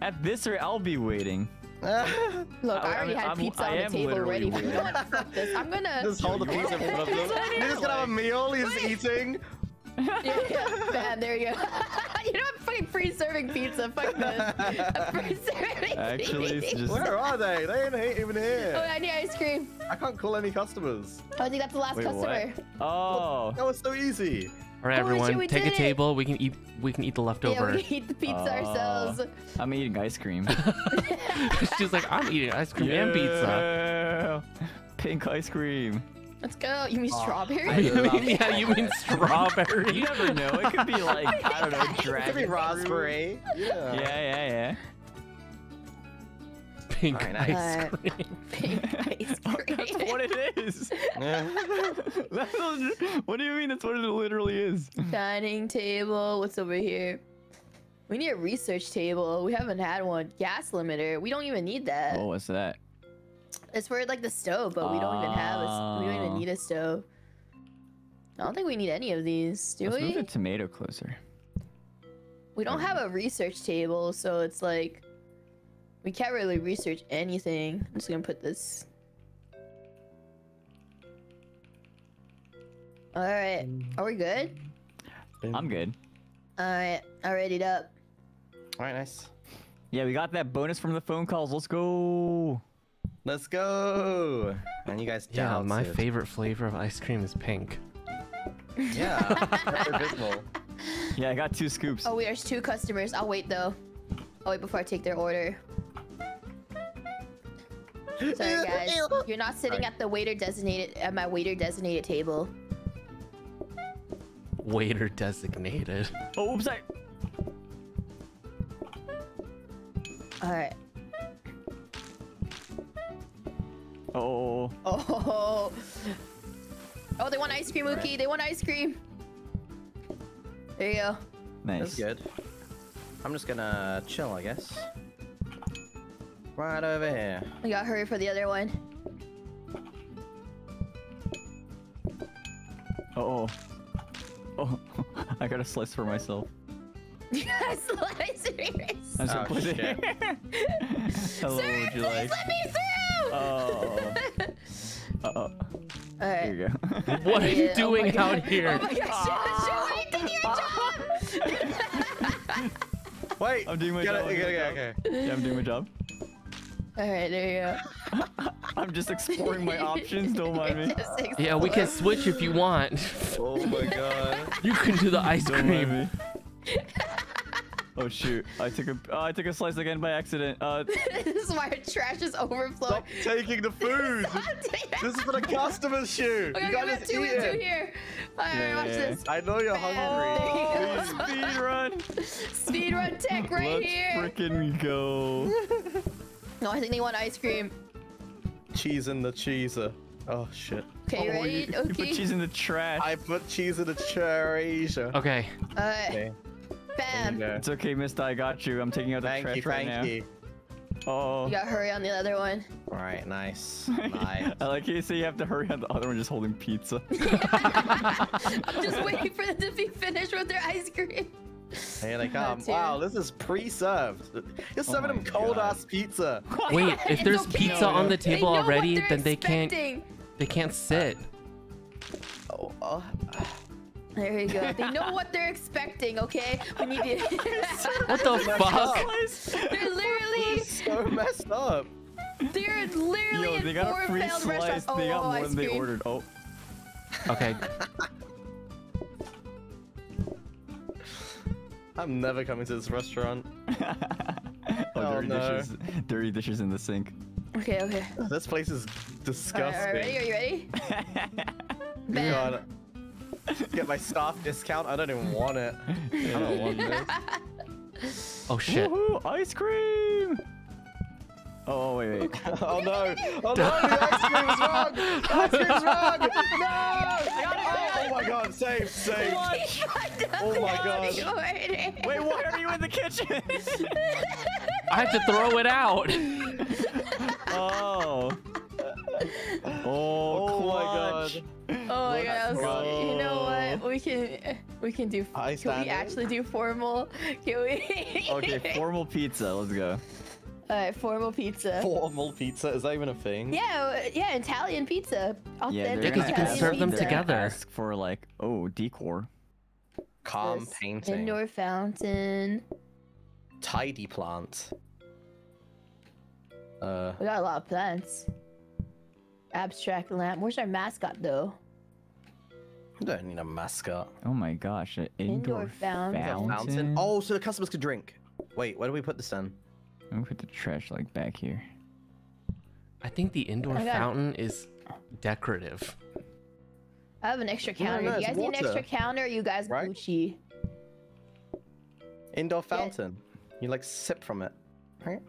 At this rate, I'll be waiting. Look, I, I- already I'm- had I'm- pizza I on the table literally ready. You waiting. know what? Fuck this. I'm gonna. Just hold the pizza in front of them. He's just gonna have a meal. He's eating. Yeah, yeah, bam, there you go. you know I'm fucking free-serving pizza. Fuck this. I'm free-serving Actually, pizza. just. Where are they? They ain't even here. Oh. I need ice cream. I can't call any customers. I think that's the last Wait, what? customer. Oh. That was so easy. All right, Holy everyone, shit, take a it. table. We can eat. We can eat the leftover. Yeah, we can eat the pizza Uh, ourselves. I'm eating ice cream. She's like, I'm eating ice cream and pizza. Yeah. Pink ice cream. Let's go. You mean Oh, strawberry? I You mean, yeah, you mean strawberry? You never know. It could be like I don't know, It could be raspberry. Yeah, Yeah. yeah, Pink Alright, nice. ice Alright. cream. Pink ice oh, cream. that's what it is. That's what- what do you mean? That's what it literally is. Dining table. What's over here? We need a research table. We haven't had one. Gas limiter. We don't even need that. Oh, what's that? It's for like the stove, but we don't even have a. s- We don't even ah. need a stove. I don't think we need any of these, do Let's move the tomato closer. We don't have a research table, so it's like we can't really research anything. I'm just gonna put this. All right, are we good? I'm good. All right, I readied up. All right, nice. Yeah, we got that bonus from the phone calls. Let's go. Let's go. And you guys Yeah, my to- favorite flavor of ice cream is pink. Yeah. Pepto Bismol. Yeah, I got two scoops. Oh, wait, there's two customers. I'll wait though. I'll wait before I take their order. Sorry, guys. You're not sitting Sorry. at the waiter designated at my waiter designated table. Waiter designated. Oh, oops, I. All right. Oh. Oh. Oh, they want ice cream, Mookie. They want ice cream. There you go. Nice. That's good. I'm just gonna chill, I guess. Right over here. We gotta hurry for the other one. Oh. Oh. I got a slice for myself. Slice it. I'm just Oh, gonna put it shit. here. Hello, Sir, would you please like? let me through. Oh. Uh oh. All There you go. What are you Yeah, oh doing my God. out here? Oh my gosh, Josh, you did your job. Wait! I'm doing my get job, It, I'm get doing my okay. Yeah, I'm doing my job. All right, there you go. I'm just exploring my options. Don't mind me. Yeah, we can switch if you want. Oh my god. You can do the ice Don't mind cream. Me. Oh shoot! I took a oh, I took a slice again by accident. Uh, this is why our trash is overflowing. Stop taking the food! this is for the customers, shoot! Okay, you we gotta have two, eat we two here. All right, Yeah, watch yeah, this. I know you're hungry. Bam. speed run. Speed run tech right Let's here. freaking go. No, I think they want ice cream. Cheese in the cheeser. Oh shit. Okay, you Oh, ready? you, you put cheese in the trash. I put cheese in the cheese. Okay. All right, Okay. Bam. there you go. It's okay, Mister. I got you. I'm taking out the Thank trash you, right thank now. you. Oh. You gotta hurry on the other one. Alright, nice. Nice. I like how you say you have to hurry on the other one just holding pizza. I'm just waiting for them to be finished with their ice cream. Here they come. too. Wow, this is pre-served. You're serving Oh my them cold-ass pizza. Wait, if there's okay. pizza on the table already, they're then they can't they can't sit. Oh, oh. There you go. They know what they're expecting, okay? We need to. What the fuck? they're literally, so messed up. they're literally Yo, they in got four a free failed slice. restaurants. They got oh, more than they ordered. Oh. Okay. I'm never coming to this restaurant. oh, Oh, dirty no. dishes. Dirty dishes in the sink. Okay, okay. This place is disgusting. all right, ready? Are you ready? Bam. God. Get my staff discount. I don't even want it. I don't want this. Oh shit. Woohoo! Ice cream! Oh, wait, wait. oh no! Oh no! The ice cream is wrong! The ice cream is wrong! No! Oh my god! Save! Save! Oh my god! Wait, why are you in the kitchen? I have to throw it out. oh. Oh, Oh my clutch. god! Oh my god, that was- you know what? We can we can do I can stand we actually do formal? Can we Okay, formal pizza. Let's go. Alright, formal pizza. Formal pizza? Is that even a thing? Yeah, uh, yeah, Italian pizza. Yeah, Authentic they're Yeah, 'cause you can serve them pizza. Together. Ask for like, oh, decor. Calm This painting. Indoor fountain. Tidy plant. Uh, We got a lot of plants. Abstract lamp. Where's our mascot though? I don't need a mascot. Oh my gosh, an Indoor indoor, fountain. fountain. Fountain. Oh, so the customers could drink. Wait, where do we put this in? I'm gonna put the trash like back here. I think the indoor I got- fountain is decorative. I have an extra No, counter. no, Do you it's guys need an extra counter? Or you guys Right? Gucci? Indoor fountain. You like sip from it. Right?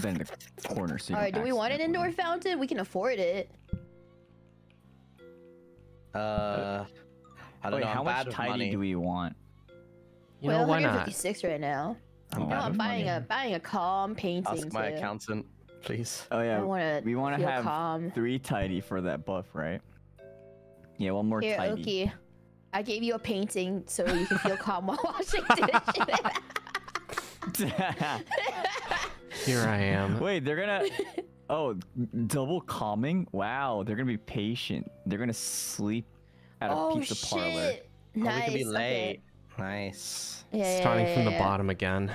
Put that in the corner so you All right. Do we want an indoor fountain? We can afford it. Uh, I don't Wait, know. how I'm much bad tidy money. do we want? You well, know why not? 156 right now. I'm Oh, No, I'm buying money. a buying a calm painting. Ask my too. accountant, please. Oh yeah, wanna we want to have calm. three tidy for that buff, right? Yeah, one more Here, tidy. Oki. I gave you a painting so you can feel calm while washing dishes. Here I am. Wait, they're gonna. Oh, double calming? Wow, they're gonna be patient. They're gonna sleep at a oh pizza shit! parlor. Oh, Nice. we can be okay. late. Nice. Yeah, yeah, Starting yeah, from the bottom again.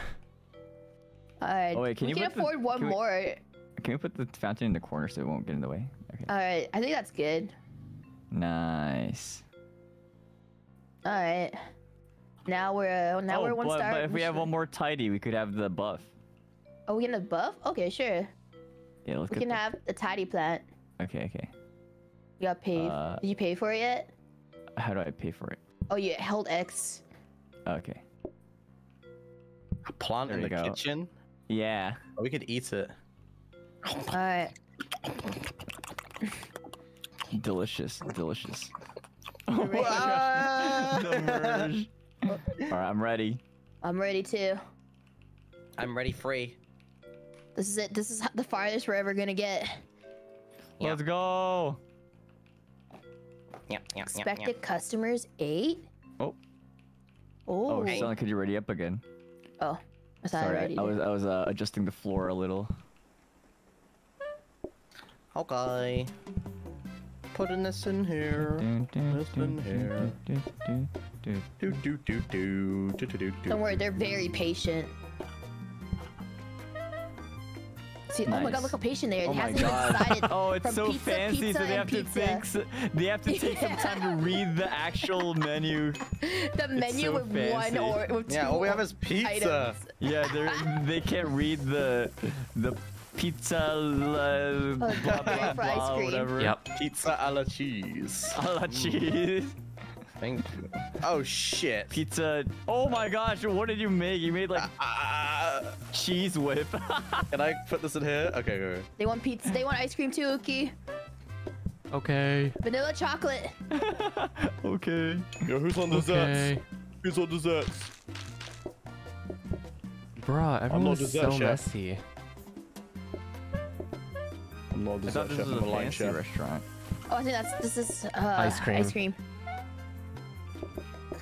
All right. Oh, wait, can we you can put the- afford one can we- more. Can we put the fountain in the corner so it won't get in the way? Okay. All right. I think that's good. Nice. All right. Now we're uh, now oh, we're one but, star. but if we have one more tidy, we could have the buff. Oh, we can have buff? Okay, sure. Yeah, let's We can the- have the tidy plant. Okay, okay. You got paid. Uh, Did you pay for it yet? How do I pay for it? Oh, you held X. Okay. A plant There in the go. kitchen. Yeah. Oh, we could eat it. All right. Delicious, delicious. The merge. All right, I'm ready. I'm ready too. I'm ready free. This is it. This is the farthest we're ever gonna get. Yeah. Let's go. Yeah, yeah, Expected customers eight. Oh. Oh. Oh, Sonic, could you ready up again? Oh. I thought Sorry, already I, I was. I was uh, adjusting the floor a little. Okay. Putting this in here. Listen here. Do do do do do do do do. Don't worry, they're very patient. See, oh my god, look how patient they are. Oh It my hasn't even god. decided Oh, it's from so pizza, fancy, pizza, so they and have to pizza. think. They have to take some time to read the actual menu. The menu so with one or with two Yeah, all we have is pizza. items. Yeah, they they can't read the the pizza. Uh, blah, blah, blah, for blah, whatever. Yep. Pizza a la cheese. A la cheese. Thank you. Oh shit. Pizza. Oh my gosh, what did you make? You made like Ah, cheese whip. can I put this in here? Okay, go. go. They want pizza. They want ice cream too, Uki. Okay. Vanilla chocolate. okay. Yo, who's on Okay. Who's on desserts? Bruh, everyone's dessert so chef. messy. I'm not a I dessert thought this chef. was I'm a a line fancy chef. restaurant. Oh, I think that's this is uh, Ice cream. Ice cream.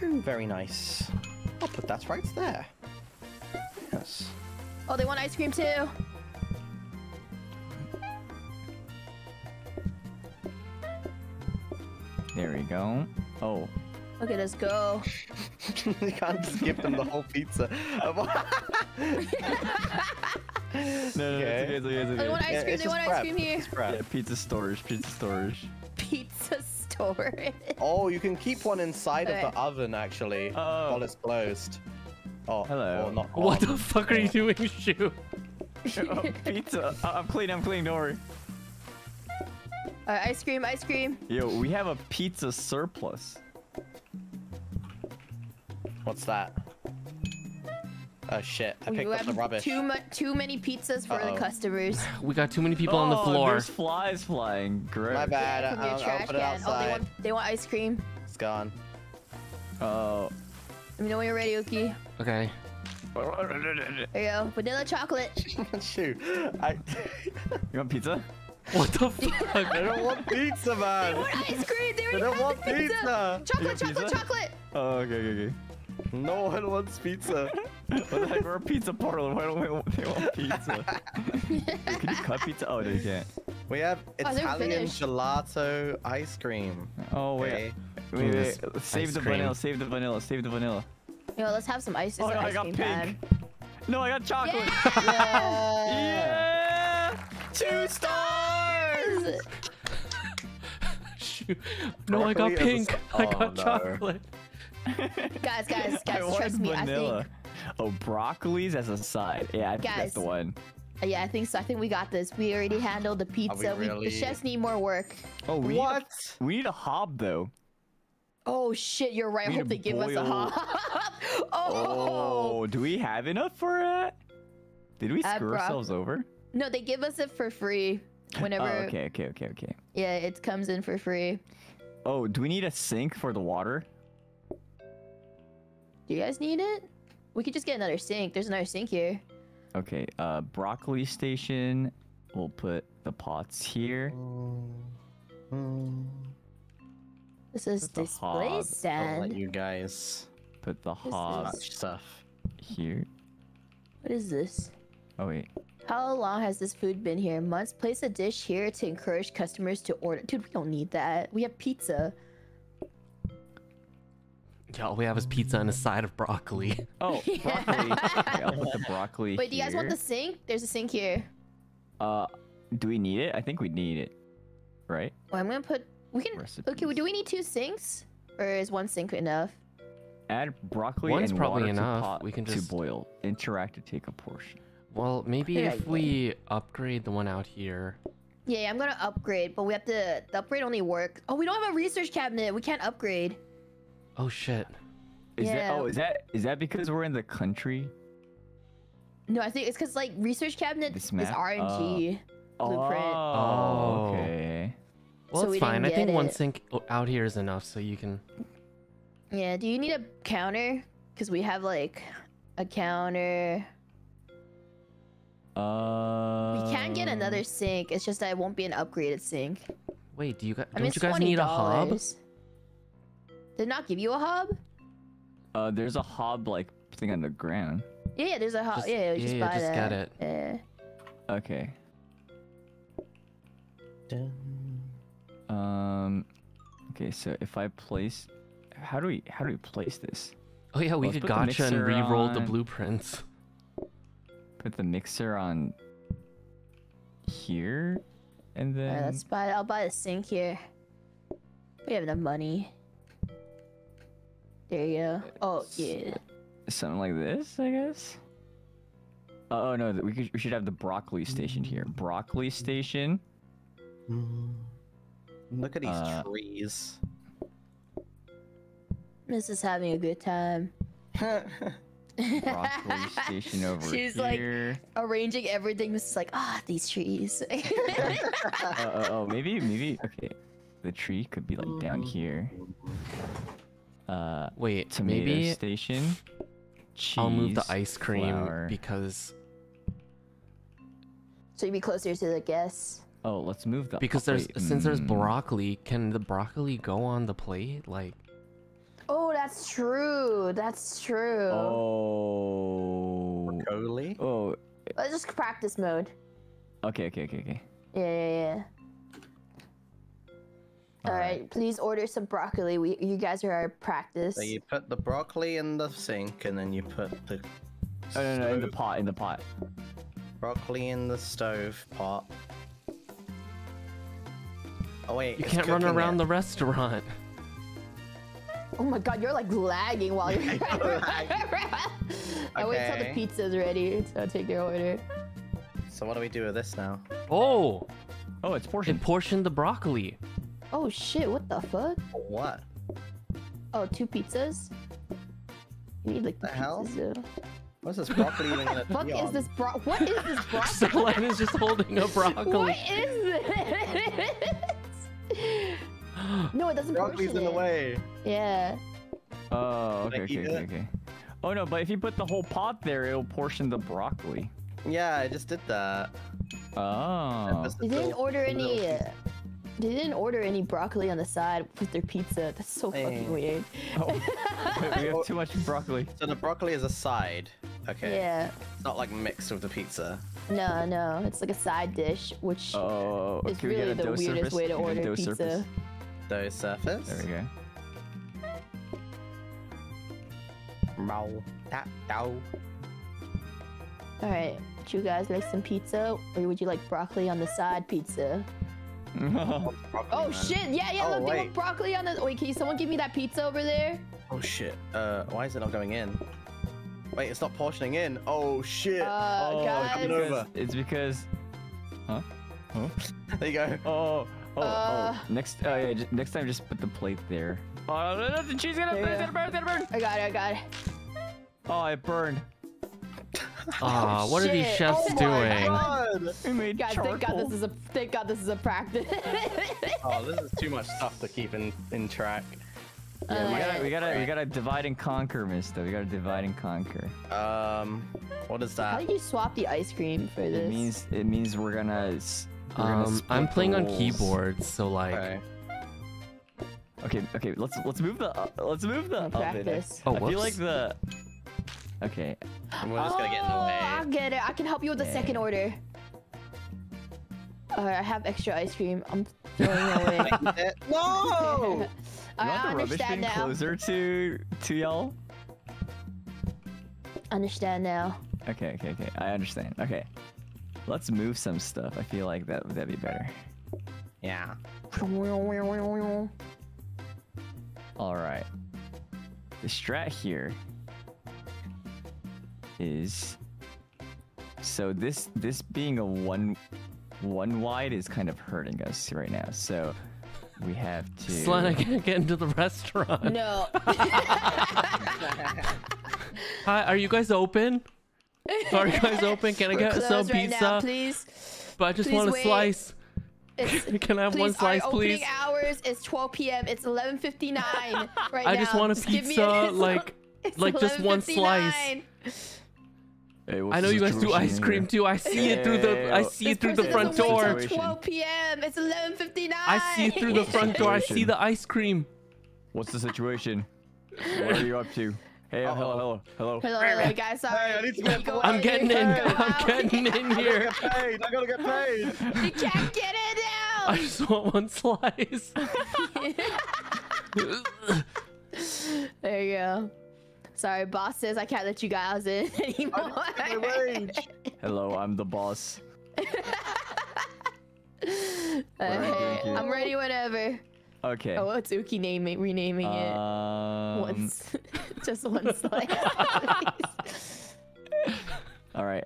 Mm, Very nice. I'll put that right there. Yes. Oh, they want ice cream too. There we go. Oh, Okay, let's go. you can't just give them the whole pizza. no, no, no, Okay. it's okay, it's okay, it's They okay. want ice Yeah, cream. it's They just want ice prep. cream here. It's prep. Yeah, pizza storage, pizza storage. Pizza store. Oh, you can keep one inside of the oven actually Oh. while it's closed. Oh, Hello. Or not What the fuck are you doing, Shu? oh, pizza. I- I'm clean, I'm clean, don't worry. All right, ice cream, ice cream. Yo, we have a pizza surplus. What's that? Oh shit! I We picked up the rubbish. too much, too many pizzas for the Uh-oh. customers. We got too many people on the Oh, floor. There's flies flying. Great. My bad. From your I'll, I'll put it can. Oh, they want, they want ice cream. It's gone. Oh. Let me know when you're ready, Uki. Okay. There you go. Vanilla chocolate. Shoot! I. You want pizza? What the fuck? I don't want pizza, man. They want ice cream. They I already don't want the pizza. pizza. Chocolate, chocolate, pizza? chocolate. Oh, okay, okay, okay. No one wants pizza. What the heck? We're a pizza parlor. Why don't we want, they want pizza? Can you cut pizza? Oh, no, you can't. We have Oh, Italian finished. gelato ice cream. Oh, wait. Okay. Wait, this wait. Save the cream. vanilla. Save the vanilla. Save the vanilla. Yo, let's have some oh, ice. It's Oh, an no, I got cream pink. time. No, I got chocolate. Yeah. Yeah! Two stars! Shu. No, I got Broccoli is a pink. s- I Oh, got no. chocolate. Guys, guys, I guys, want trust me. I vanilla. think. Oh, broccolis as a side. Yeah, I think that's the one. Yeah, I think so. I think we got this. We already handled the pizza. We, really? the chefs need more work. Oh, we What? Need a, we need a hob though. Oh shit, you're right. I hope they to give us a hob. oh. Oh, do we have enough for it? Did we Uh, screw broc- ourselves over? No, they give us it for free. Whenever, Oh, okay, okay, okay, okay. yeah, it comes in for free. Oh, do we need a sink for the water? Do you guys need it? We could just get another sink. There's another sink here. Okay, uh, broccoli station. We'll put the pots here. Mm, This is Put the display hob. I'll let you guys Put the is hob stuff. here. What is this? Oh wait. How long has this food been here? Months. Place a dish here to encourage customers to order. Dude, we don't need that. We have pizza. Yeah, all we have is pizza and a side of broccoli. Oh, broccoli. okay, I'll put the broccoli Wait, do you guys want the sink? There's a sink here. Uh, do we need it? I think we need it. Right? Well, I'm gonna put. We can. Okay, well, do we need two sinks, or is one sink enough? Add broccoli One's and probably water enough. to pot We can to boil. Interact to take a portion. Well, maybe Good if idea. we upgrade the one out here. Yeah, yeah, I'm gonna upgrade, but we have to. The upgrade only works. Oh, we don't have a research cabinet. We can't upgrade. Oh shit. Is that Yeah. oh is that is that because we're in the country? No, I think it's because like research cabinet This is map? RNG blueprint. Oh. Oh, okay. Well, So it's we fine. I think get one sink out here is enough, so you can. Yeah. Do you need a counter? Because we have like a counter. Uh. We can get another sink. It's just that it won't be an upgraded sink. Wait, do you guys? I Don't mean, you it's guys need a hob? $20. Did not give you a hob? Uh, there's a hob like thing on the ground. Yeah, yeah. There's a hob. Just- yeah, yeah, just yeah, buy just that. get it. Yeah. Okay. Dun. Um. Okay, so if I place, how do we how do we place this? Oh yeah, we Let's could gotcha and mixer re-roll the blueprints. Put the mixer on here, and then Alright, let's buy. I'll buy a sink here. We have enough money. There you go. Oh yeah. something like this, I guess. Oh oh, no, we could, we should have the broccoli station here. Broccoli station. Mm. Look at these Uh, trees. This is having a good time. Broccoli station over here. She's like- Arranging everything. This is like ah these trees. uh, uh, oh, maybe, maybe. Okay, the tree could be like down here. Uh, Wait, tomato maybe station. I'll move the ice cream flour. because so you'd be closer to the guests. Oh, let's move the. because there's wait, since there's mm, broccoli, can the broccoli go on the plate? Like, Oh, that's true. That's true. Oh. Broccoli. Oh. Let's just practice mode. Okay, okay, okay, okay. Yeah, yeah, yeah. All right, please order some broccoli. We, you guys are our practice. So you put the broccoli in the sink, and then you put the Oh no, no, in the pot, in the pot. broccoli in the stove pot. Oh wait, you can't run around yet. the restaurant. Oh my god, you're like lagging while you're. I wait till the pizza's ready, so I'll take your order. So what do we do with this now? Oh, Oh, it's it portion. portioned the broccoli. Oh shit, what the fuck? What? Oh, two pizzas? You need like The two hell? pizzas, though. What's this broccoli even gonna Fuck is on? this bro? What is this broccoli? Selen is just holding a broccoli. what is this? no, it doesn't Broccoli's portion in the way. Yeah. Oh, okay, okay, okay, okay. Oh no, but if you put the whole pot there, it'll portion the broccoli. Yeah, I just did that. Oh. That's the didn't little- order any. piece. They didn't order any broccoli on the side with their pizza. That's so Hey. fucking weird. oh. Wait, we have too much broccoli. So the broccoli is a side. Okay. Yeah. It's not like mixed with the pizza. No, no. It's like a side dish, which Oh, is can we get really the weirdest surface? way to Can we get a order dough pizza. surface? Dough surface. There we go. Mow. That dough. All right. Would you guys like some pizza, or would you like broccoli on the side pizza? Broccoli, Oh shit! Yeah, yeah. Oh, look, they wait. want broccoli on the. Wait, can you, someone give me that pizza over there? Oh shit. Uh, why is it not going in? Wait, it's not portioning in. Oh shit. Uh, oh, guys. coming because, it's because. Huh? Huh? there you go. Oh, oh, Uh. oh. Next, oh yeah, j- next time just put the plate there. Oh, no, no, the cheese is gonna, Yeah. gonna burn, it's gonna burn. I got it. I got it. Oh, it burned. Ah, what are these chefs Oh doing? God. We made Guys, charcoal. thank God this is a. Thank God this is a practice. Oh, this is too much stuff to keep in in track. Yeah, we gotta, we gotta, we gotta divide and conquer, Mister. We gotta divide and conquer. Um, what is that? How that? did you swap the ice cream for this? It means, it means we're gonna. We're gonna Um, I'm the playing on rolls. keyboard, so like, Okay. Okay, okay. Let's let's move the uh, let's move the No oven. practice. oh, I feel like the. Okay. We're just gonna get in the Oh, way. I get it. I can help you with the second order. Alright, I have extra ice cream. I'm throwing it away. No! You I want the rubbish understand bin now. closer to to y'all? Understand now. Okay, okay, okay. I understand. Okay. Let's move some stuff. I feel like that that'd be better. yeah. All right. the strat here is so this this being a one one wide is kind of hurting us right now. So we have to. Slime, I can't get into the restaurant. No. Hi, are you guys open? Are you guys open? Can I get Close some right pizza? now, please. but I just please want a wait. slice. It's, Can I have please, one slice, our please? opening hours is 12 p.m. It's 11:59 right now. I just want a give me pizza, it's- like, it's like just one slice. Hey, what's I know you guys do ice cream here? too. I see it through the. I see it through the front door. till Situation. 12 p.m. It's 11:59. I see it through the front door. I see the ice cream. What's the situation? What are you up to? Hey, hello, hello, hello. Hello, hello, guys. Sorry. Hey, I need to get I'm getting in. out. I'm getting in here. paid. I gotta get paid. You can't get in now. I just want one slice. There you go. Sorry, boss says I can't let you guys in anymore. My wage. Hello, I'm the boss. Hey, you? I'm ready whenever. Okay. Oh, what's Uki naming renaming it? Um, Once, just one slice. all right.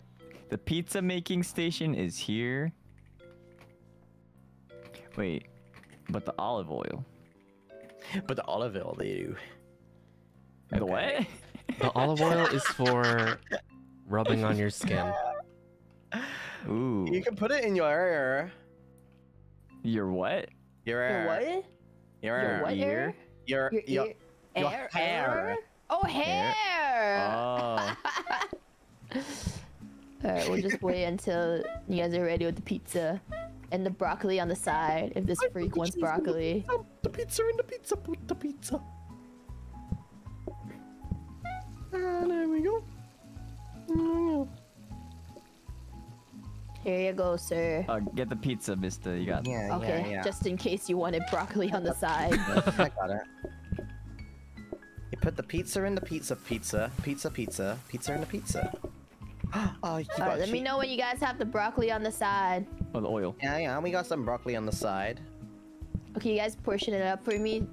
The pizza making station is here. Wait, but the olive oil. But the olive oil they do. The what? Okay. The olive oil is for rubbing on your skin. Ooh. You can put it in your hair. Your what? Your ear. Your hair. what? Your Your hair. what? ear? Your, Your, your, ear? your air? hair. air? Oh, hair. Oh. All right, we'll just wait until you guys are ready with the pizza and the broccoli on the side. If this freak wants broccoli. Oh, the pizza in the pizza. Put the pizza. We go. There we go. Here you go, sir. Uh, get the pizza, mister. You got Yeah, Okay, yeah, yeah. just in case you wanted broccoli on the side. I got it. You put the pizza in the pizza pizza, pizza pizza, pizza in the pizza. oh, you got All right, let me know when you guys have the broccoli on the side. Oh, the oil. Yeah, yeah, we got some broccoli on the side. Okay, you guys portion it up for me,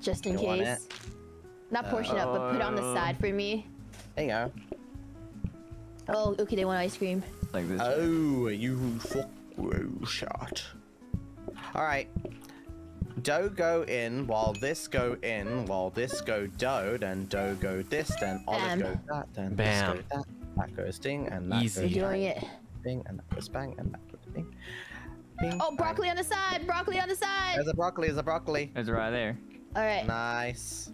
just in You case. Not portion up, but put it on the Uh, side for me. There you go. Oh, okay, they want ice cream. Like this. Oh, you fuck oh, shot. All right. Dough go in while this go in while this go dough, then dough go this, then olive Bam. go that, then Bam. this go that, that goes ding, and that Easy. We're goes doing bang, it. ding, and that goes bang, and that goes ding. Bing, Oh, bang. broccoli on the side! Broccoli on the side! There's a broccoli, there's a broccoli. It's right there. All right. Nice.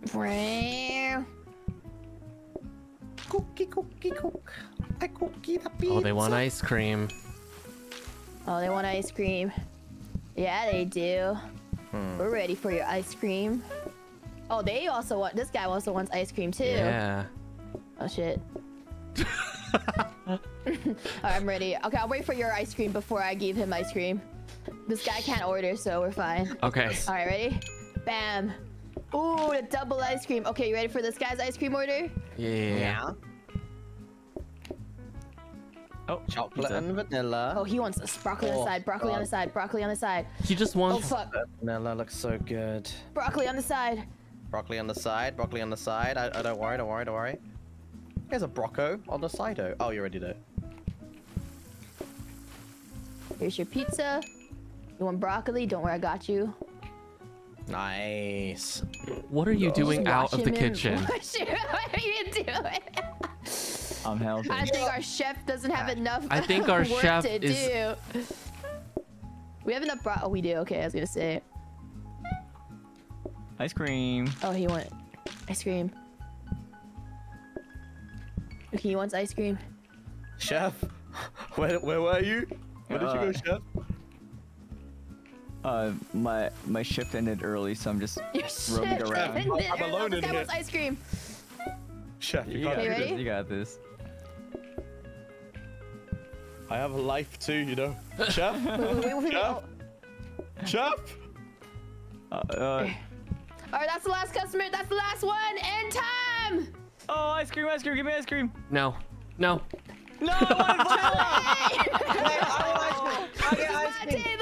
Meow. Cookie, cookie, cook. I cookie the pizza. Oh, they want ice cream. Oh, they want ice cream. Yeah, they do. Hmm. We're ready for your ice cream. Oh, they also want. This guy also wants ice cream too. Yeah. Oh shit. Alright, I'm ready. Okay, I'll wait for your ice cream before I give him ice cream. This guy can't order, so we're fine. Okay. Alright, ready? Bam. Ooh, the double ice cream. Okay, you ready for this guy's ice cream order? Yeah. Yeah. Oh, Chocolate and vanilla. Oh, he wants this. Broccoli on the Oh, side, broccoli on the side, broccoli on the side. He just wants. Oh wants. fuck. Vanilla looks so good. Broccoli on the side. Broccoli on the side, broccoli on the side. I, I don't worry, don't worry, don't worry. There's a brocco on the side. Oh, oh, you already did. Here's your pizza. You want broccoli? Don't worry, I got you. Nice. What are you doing out of the him- kitchen? What are you doing? I'm helping. I think our chef doesn't have enough. I think our work chef to is- do. We have enough bro. Oh, we do. Okay, I was gonna say. Ice cream. Oh, he want ice cream. Okay, he wants ice cream. Chef, where, where were you? Where did you go, Uh, chef? Uh, my my shift ended early, so I'm just Your roaming shit. around. And then- I'm alone this in guy here. wants ice cream. Chef, you You can't got this. You got this. I have a life too, you know. Chef, Wait, wait, wait, wait, Chef? chef. Uh, uh, All right, that's the last customer. That's the last one. End time. oh, ice cream, ice cream, give me ice cream. No. No. No! This is my table. No.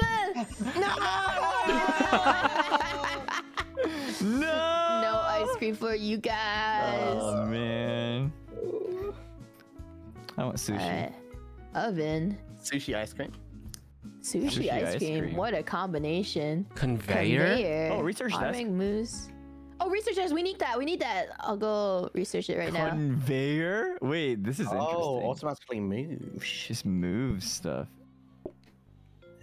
No! no ice cream for you guys. Oh man. I want sushi. Alright. Oven. Sushi ice cream. Sushi, Sushi ice, ice cream. cream. What a combination. Conveyor? Oh, research desk. Automatic moves. Oh, research desk. We need that. We need that. I'll go research it right now. Conveyor? Wait, this is Oh, interesting. automatically moves. Just move stuff.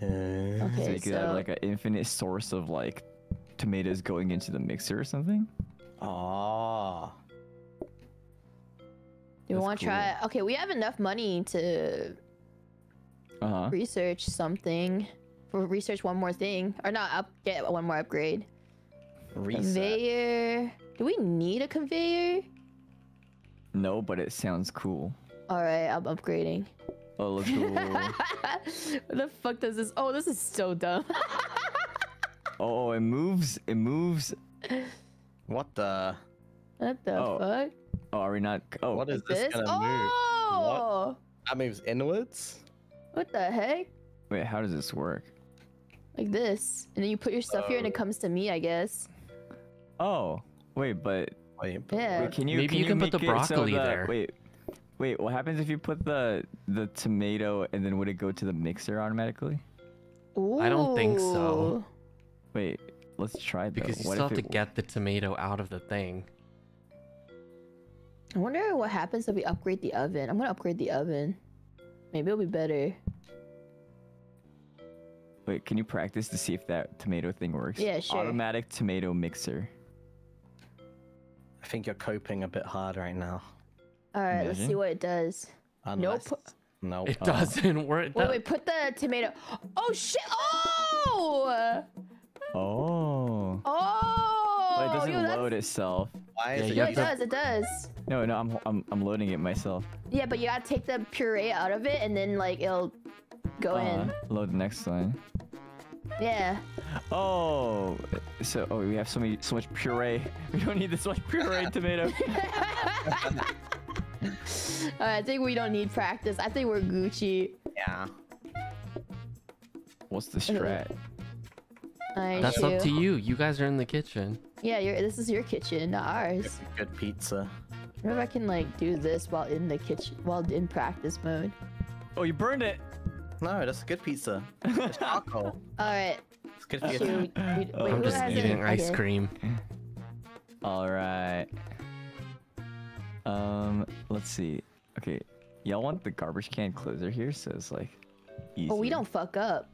Uh, so you could have like an infinite source of like tomatoes going into the mixer or something. Ah. do we want to try? Okay, we have enough money to Uh huh. research something. For research one more thing, or not up get one more upgrade. Reset. Conveyor. Do we need a conveyor? No, but it sounds cool. All right, I'm upgrading. Oh, looks cool. what the fuck does this? Oh, this is so dumb. Oh, oh, it moves. It moves. What the? what the Oh. fuck? Oh, are we not? Oh, What is this, this? gonna move? Oh, That moves inwards? what the heck? wait. How does this work? Like this, and then you put your stuff here, and it uh. comes to me, I guess. Oh, wait, but Wait, but Yeah. wait, can you? Maybe you can put the it so broccoli the- there. Wait, wait. What happens if you put the the tomato and then would it go to the mixer automatically? I don't think so. Wait, let's try that. Because you what still have to get the tomato out of the thing. I wonder what happens if we upgrade the oven. I'm gonna upgrade the oven. Maybe it'll be better. Wait, can you practice to see if that tomato thing works? Yeah, sure. Automatic tomato mixer. I think you're coping a bit hard right now. All right, let's see what it does. Unless... Nope. It doesn't work. Wait, that- wait, put the tomato. Oh shit! Oh! Oh. Oh! But it doesn't yo, that's- load itself. Why Yeah, is you it Yeah, it to- does. It does. No, no, I'm I'm I'm loading it myself. Yeah, but you gotta take the puree out of it, and then like it'll go Uh, load the next one. Yeah. Oh, so oh we have so many so much puree. We don't need this much pureed tomato. All right, I think we don't need practice. I think we're Gucci. Yeah. What's the strat? I That's up to you. You guys are in the kitchen. Yeah, you're, this is your kitchen, not ours. Good pizza. Maybe I can like do this while in the kitchen, while in practice mode. Oh, you burned it. No, that's a good pizza. It's charcoal. All right. It's good for Should your we, we, wait, I'm just eating ice Okay. cream. All right. Um, let's see. Okay, y'all want the garbage can closer here, so it's like. Easier. Oh, we don't fuck up.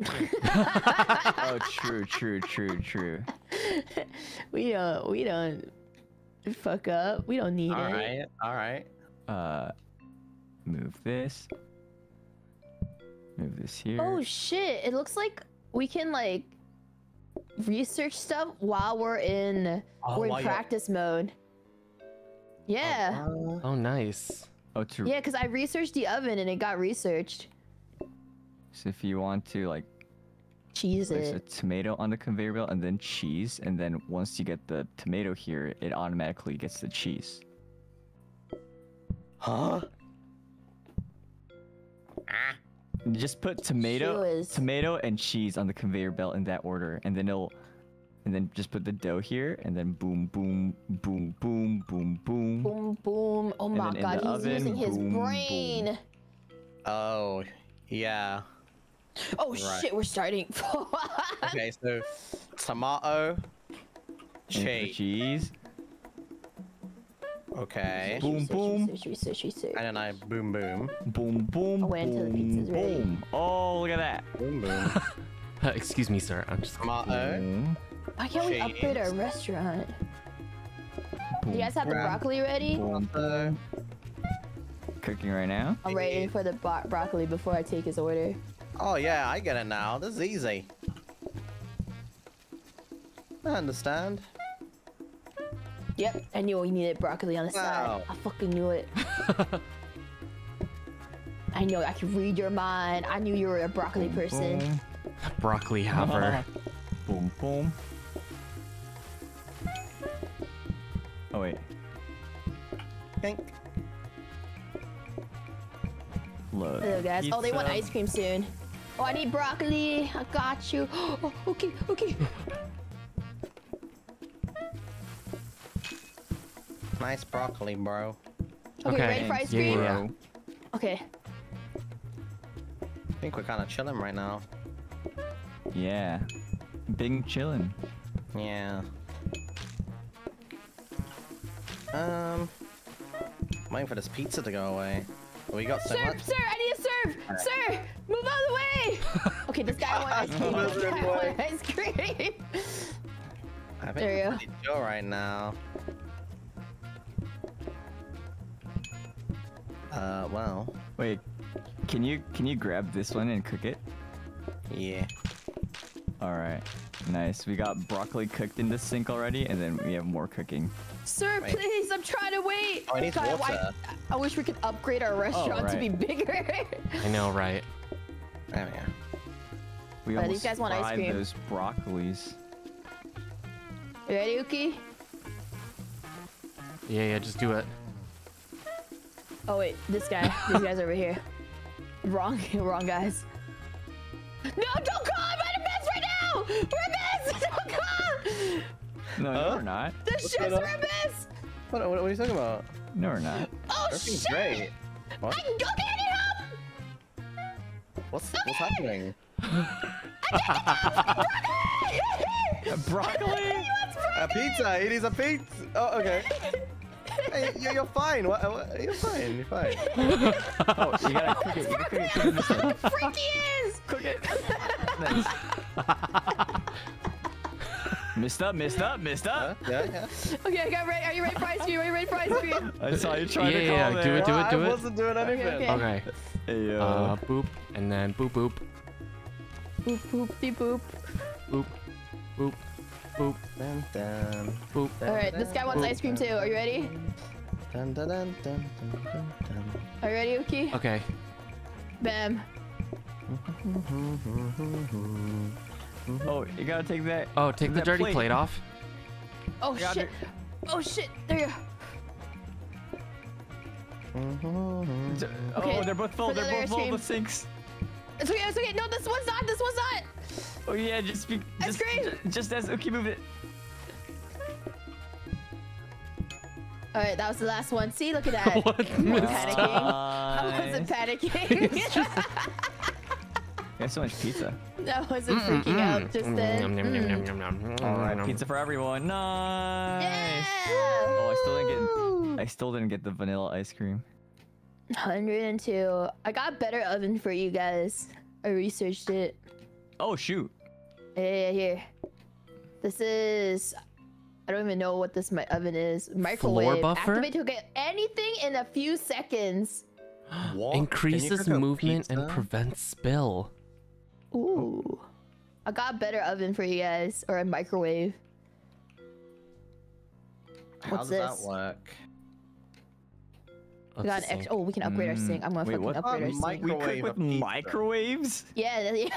oh, true, true, true, true. We don't. We don't fuck up. We don't need All it. right. All right. Uh, move this. Move this here. Oh shit! It looks like we can like research stuff while we're in Oh, we're in while you're- practice mode. Yeah. Uh, Oh, nice. Oh, true. Yeah, because I researched the oven and it got researched. So if you want to like Cheese place a tomato on the conveyor belt and then cheese, and then once you get the tomato here, it automatically gets the cheese. huh? Just put tomato, tomato and cheese on the conveyor belt in that order, and then it'll, and then just put the dough here, and then boom, boom, boom, boom, boom, boom. Boom, boom. Oh my god, he's oven, using his boom, boom. brain. Oh, yeah. Oh Right. shit, we're starting. Okay, so tomato, cheese. cheese. Okay. Boom, Research, boom. Research, research, research. And then I boom boom. Boom, boom, I'll wait until the boom, pizza's ready. boom. Oh, look at that. Boom boom. Excuse me, sir. I'm just. Tomato. Boom, Why can't we upgrade our restaurant? Do You guys have the broccoli ready? Cooking right now. I'm waiting for the bro- broccoli before I take his order. Oh yeah, I get it now. This is easy. I understand. Yep, I knew we needed broccoli on the Wow. side. I fucking knew it. I know I could read your mind. I knew you were a broccoli person. Boom. Broccoli haver. boom, boom. Oh wait, Pink. load. Hello guys. Oh, they want ice cream soon. Oh, I need broccoli. I got you. Oh, okay, okay. Nice broccoli, bro. Okay, Okay. ready for ice cream? yeah, yeah. Okay. I think we're kind of chilling right now. Yeah. Big chilling. Yeah. Um, I'm waiting for this pizza to go away. We got so Sir, much. sir, I need a serve. Sir, move out of the way. okay, this guy wants ice cream. Move This out guy wants ice cream. I think There you go. right now. Uh, well, Wait, can you can you grab this one and cook it? yeah. All right. Nice. We got broccoli cooked in the sink already, and then we have more cooking. Sir, Wait. please, I'm trying to wait. Oh, I need God, water. I wish we could upgrade our oh, restaurant to right. be bigger. I know, right? There we go. We these almost guys want ice cream. those broccolis. you ready, Uki? Yeah, yeah, just do it. Oh wait, this guy. These guys over here. Wrong, wrong guys. No, don't call! I'm at a mess right now! We're a mess! Don't call! No, Huh? no, we're not. The chefs going are on? a mess! What, what, what are you talking about? No, we're not. Oh Everything's shit! great. What? I, okay, I need help! What's what's happening? broccoli. A pizza. It is a pizza. Oh, okay. Hey, you- you're fine. What, what, you're fine. You're fine. Oh, you gotta cook it. You gotta cook it. Cook it in. Freaky is! Cook it. Nice. missed up. Missed up. Missed Huh? up. Yeah, yeah. Okay, I got ready. Are you ready for ice cream? Are you ready for ice cream? I saw you trying to Yeah, call yeah, do it, do it, do it. I wasn't doing anything. okay. Okay. Hey, yo. Uh, boop, and then boop, boop, boop, boop, beep, boop. boop, boop, boop, Dun, dun, boop. All right, this guy wants ice cream too. Are you ready? dun, dun, dun, dun, dun, dun, dun. Are you ready, Uki? Okay. Bam. Oh, you gotta take that. Oh, take the dirty plate. plate off. Oh Yeah, shit. Oh shit. There you go. Oh, okay, Oh, they're both full. the They're both full. stream. The sinks. It's okay. It's okay. No, this one's not. This one's not. Oh yeah, just be. Ice Just, cream. ju- just as Uki moved it. All right, that was the last one. See, look at that. What? I'm Missed panicking. I wasn't panicking. We have so much pizza. I wasn't freaking out just then. Mm. All nom, right, nom. pizza for everyone. Nice. Yeah. Oh, I still didn't get. I still didn't get the vanilla ice cream. 102. I got a better oven for you guys. I researched it. Oh shoot. Yeah, yeah, here. This is. I don't even know what this my oven is. Microwave. Floor buffer? Activate to get anything in a few seconds. What? Can you Increases cook a movement and prevents spill. Ooh. I got a better oven for you guys, or a microwave. How What's does this? that work? We got an extra. Oh, we can upgrade our sink. I'm gonna Mm, wait, fucking what? upgrade our Um, sink. We Microwave cook with pizza. microwaves. Yeah, yeah.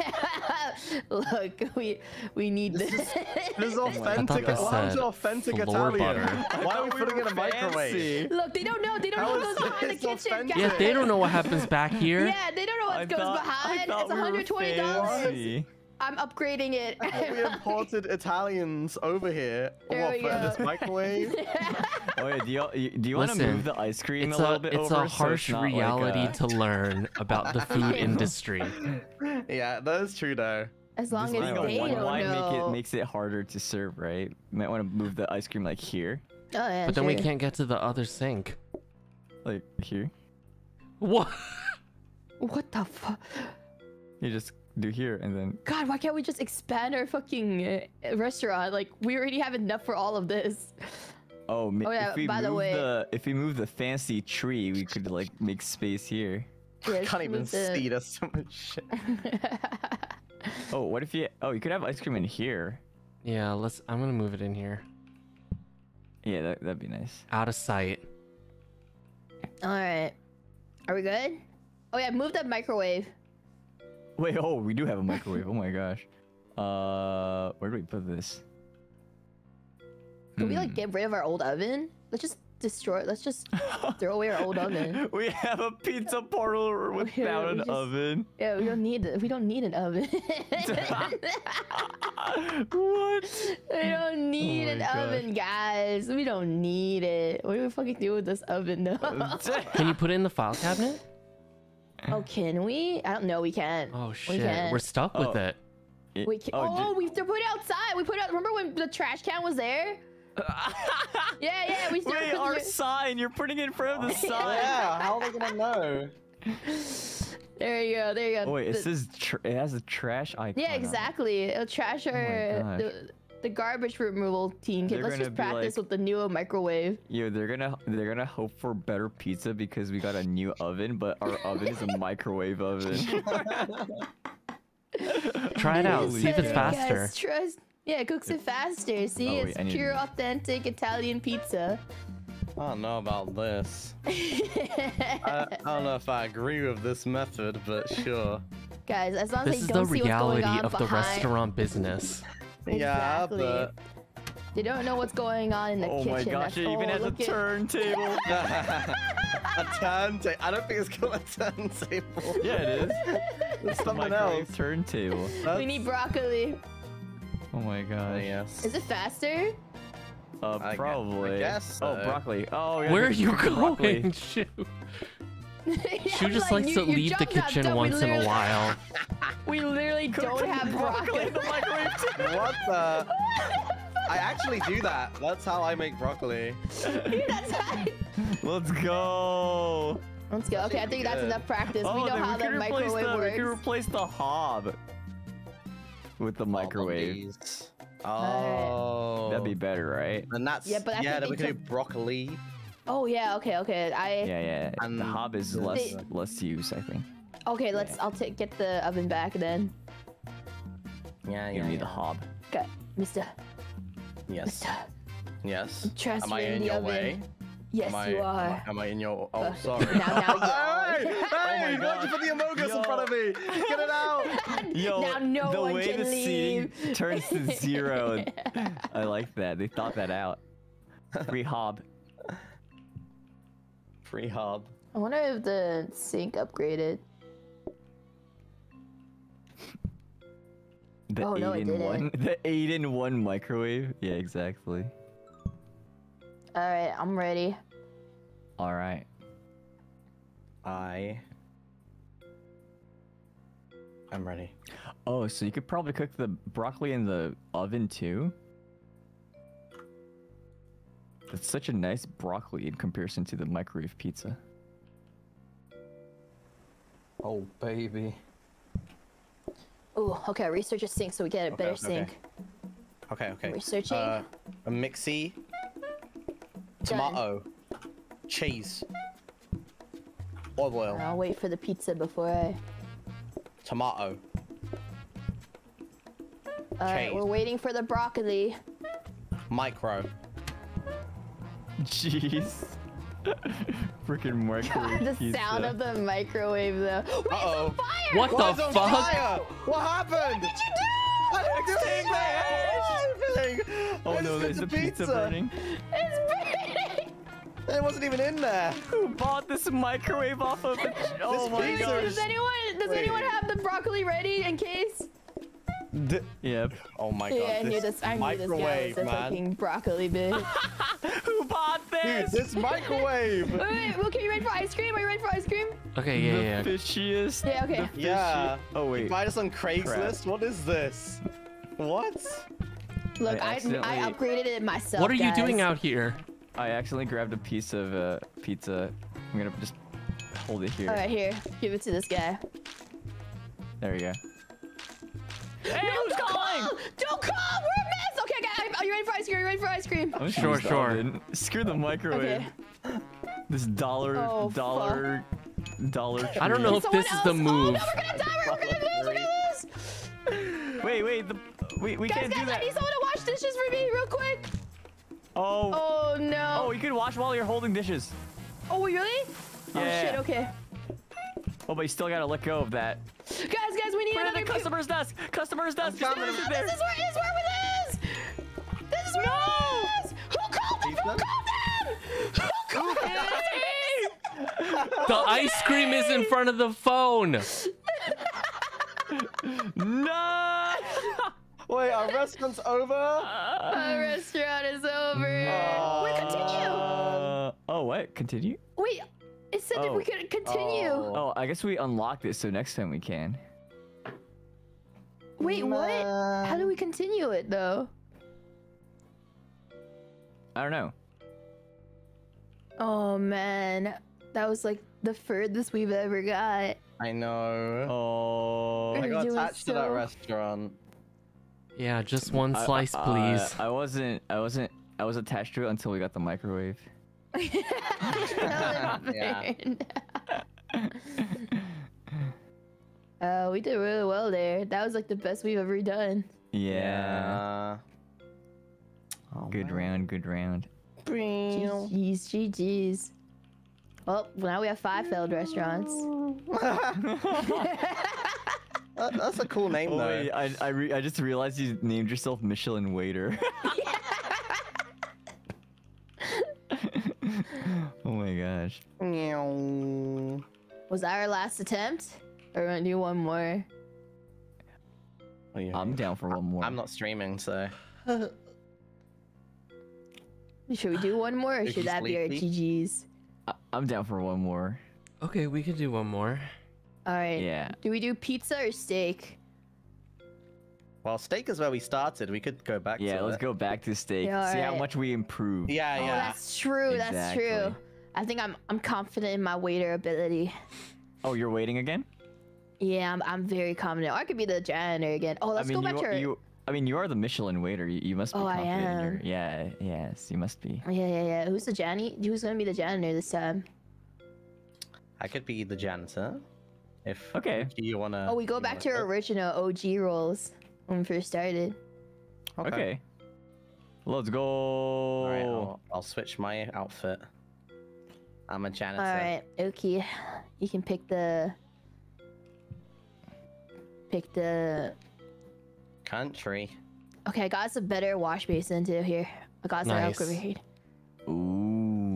Look, we we need this. This is I authentic. thought this Why is authentic Italian? butter. Why are we putting it in a microwave? Look, they don't know. They don't know what is goes behind the kitchen, authentic? guys. Yeah, they don't know what happens back here. Yeah, they don't know what I goes thought- behind. thought It's we 120 dollars. Fancy. I'm upgrading it. we imported Italians over here. There what, we for go. this microwave? Oh yeah, do you you- do you want to move the ice cream It's a little bit it's over a so harsh not like, reality uh, to learn about the food industry. yeah, that is true though. as long Just as like they a one don't line know. make it makes it harder to serve, right? You might want to move the ice cream like here, oh yeah, But then we can't get to the other sink. like here. What? What the fuck? You just do here and then. God, why can't we just expand our fucking uh, restaurant? Like we already have enough for all of this. Oh, ma- Oh, yeah, if we by the way- the if we move the fancy tree, we could like make space here. Yeah, Can't even move the- see. There's so much shit. Oh, what if you? Oh, you could have ice cream in here. Yeah, let's. I'm gonna move it in here, Yeah, that that'd be nice. out of sight. all right, are we good? Oh yeah, move that microwave. Wait, oh, we do have a microwave. oh my gosh. Uh, where do we put this? Could we like Hmm. get rid of our old oven? Let's just destroy. It. Let's just throw away our old oven. We have a pizza portal without we an just- oven. Yeah, we don't need it. We don't need an oven. what? we don't need Oh an gosh. oven, guys. We don't need it. What do we fucking do with this oven, though? Can you put it in the file cabinet? Oh, can we? I don't know. We can't. Oh We shit, can't. we're stuck with Oh. it. We can. Oh, Oh, did- we threw- put it outside. We put it. out- Remember when the trash can was there? Yeah, yeah. We threw Wait, it. our sign. You're putting it in front of the sign. Yeah, how are they gonna know? There you go. There you go. Oh wait, it says tr- it has a trash icon. Yeah, on it. exactly. It'll trash our oh uh, gosh. The, the garbage removal team. Okay, They're let's just practice like- with the new microwave. Yo, they're gonna they're gonna hope for better pizza because we got a new oven, but our oven is a microwave oven. Try it out. See if it's faster. Guys, trust. Yeah, it cooks it faster. See, Oh, wait, it's I need- pure, authentic Italian pizza. I don't know about this. I, I don't know if I agree with this method, but sure. Guys, as long as This they is the don't see what's reality going on This of the behind, restaurant business. Yeah, Exactly. but they don't know what's going on in the oh kitchen. Oh my gosh, That's it even all. has a Look at- turntable. a turntable. I don't think it's called a turntable. yeah, it is. It's It's something microwave else. turntable. We need broccoli. Oh my Uh, gosh. yes. Is it faster? Uh, I gue- I probably. guess Oh, broccoli. Oh, yeah. Where are you broccoli. going, Shu? Yeah, Shu just like, likes you- to you leave the kitchen don't once in a while. We literally don't have broccoli. in the microwave. What the? I actually do that. That's how I make broccoli. That's how- Let's go. Let's go. Okay, I think that's enough practice. oh, we know then how we the replace microwave the, works. We could replace the hob with the microwave. Oh. That'd be better, right? And that's Yeah, but I yeah. think Then we can do broccoli. Oh yeah. Okay. Okay. I. Yeah, yeah. And the hob is the- less They- less use, I think. Okay. Let's. I'll take get the oven back then. Yeah, yeah. Give me yeah. the hob. Okay, Mister. Yes. Mister. Yes. Trust Am me I in in the your oven. way? Yes, Am I, you am I- are. Am I in your? Oh, Uh, sorry. now- now you are. hey, hey! God. Why'd you put the Among Us in front of me? Get it out! Yo, now no the one way can the seating leave. turns to zero. I like that. They thought that out. Free hob. Hub. I wonder if the sink upgraded. The Oh, no, eight it in one. didn't. The eight in one microwave. Yeah, exactly. All right, I'm ready. All right. I. I'm ready. Oh, so you could probably cook the broccoli in the oven too. That's such a nice broccoli in comparison to the microwave pizza. Oh baby. Ooh, okay. Research a sink so we get a better okay, okay. sink. Okay, okay. Researching. Uh, a mixie. Tomato. Cheese. Olive oil. I'll wait for the pizza before I. Tomato. All right, Cheese. we're waiting for the broccoli. Micro. Jeez. Freaking microwave the pizza. sound of the microwave, though. Wait, Uh-oh. on fire! What Why the is fuck? fire? What happened? What did you do? I didn't do anything. Oh no, there's did the pizza burning. It's burning. It wasn't even in there. Who bought this microwave off of it? Oh my pizza gosh. Does anyone does Wait. anyone have the broccoli ready in case? D- Yep. oh my god. yeah, I knew this. I knew this guy was microwave, a man. fucking broccoli bitch. Who bought this? Dude, this? this microwave. wait, wait, wait, okay, you ready for ice cream? Are you ready for ice cream? Okay, yeah, the yeah. fishiest. Yeah, okay. the Yeah. fishy- Oh You wait. buy this on Craigslist? What is this? What? Look, I I, I, upgraded it myself. What are you doing out here? I accidentally grabbed a piece of uh, pizza. I'm gonna just hold it here. All right, here, give it to this guy. There you go. Hey, No, who's calling? Don't call! We're a mess! Okay, guys, are you ready for ice cream? Are you ready for ice cream? I'm Sure, gonna use the sure. Screw the microwave. Okay. This dollar, Oh, dollar, dollar. I don't know if Someone this is else- the Oh, no, we're gonna die! We're gonna lose! We're gonna lose! Wait, wait. The we we Guys, can't guys, do I that. need someone to wash dishes for me real quick. Oh. Oh no. Oh, you can wash while you're holding dishes. Oh, really? Oh shit. Okay. Oh, but you still gotta let go of that. Guys, guys, we need Put it another the customer's desk. Customer's desk. Just coming. put No, this is where this is where we lose. This is where we lose. Who called them? Who called them? Who The ice cream is in front of the phone. No! Wait, our restaurant's over? Our restaurant is over. Wait, continue. Uh, oh, what? Continue? Wait, it said that we Oh. could continue. Oh. Oh, I guess we unlocked it, so next time we can. Wait, what? How do we continue it though? I don't know. Oh man, that was like the furthest we've ever got. I know. Oh. I We're got doing attached to that restaurant. Yeah, just one slice, I- please. I wasn't. I wasn't. I was attached to it until we got the microwave. Yeah. Oh, we did really well there. That was like the best we've ever done. Yeah. Oh, Good man. round. Good round. GG's, GG's. Well, now we have five failed restaurants. That- that's a cool name Oh, though. wait, I I, re- I just realized you named yourself Michelin waiter. oh my gosh. Meow. Was that our last attempt? Or we're gonna do one more? Oh, yeah. I'm down for one more. I'm not streaming, so. Should we do one more or should you that be our sleepy. GG's? I- I'm down for one more. Okay, we could do one more. Alright. Yeah. Do we do pizza or steak? Well, steak is where we started. We could go back Yeah, to let's it. go back to steak. Yeah, See how much we improve. Yeah, Oh, yeah. that's true. That's true. I think I'm I'm confident in my waiter ability. Oh, you're waiting again? Yeah, I'm, I'm very confident. Or I could be the janitor again. Oh, let's I mean, go back you, to our... you. I mean, you are the Michelin waiter. You, you must be Oh, I confident. in am. your- Yeah. Yes, you must be. Yeah, yeah, yeah. Who's the Janny? Who's gonna be the janitor this time? I could be the janitor. If Okay. you wanna. Oh, we go back to wanna our original OG roles when we first started. go. Okay. Let's go. All right, I'll, I'll switch my outfit. I'm a janitor. All right, okay. You can pick the pick the. Country. Okay, I got us a better wash basin too. Here, I got us an Nice. upgrade. Ooh.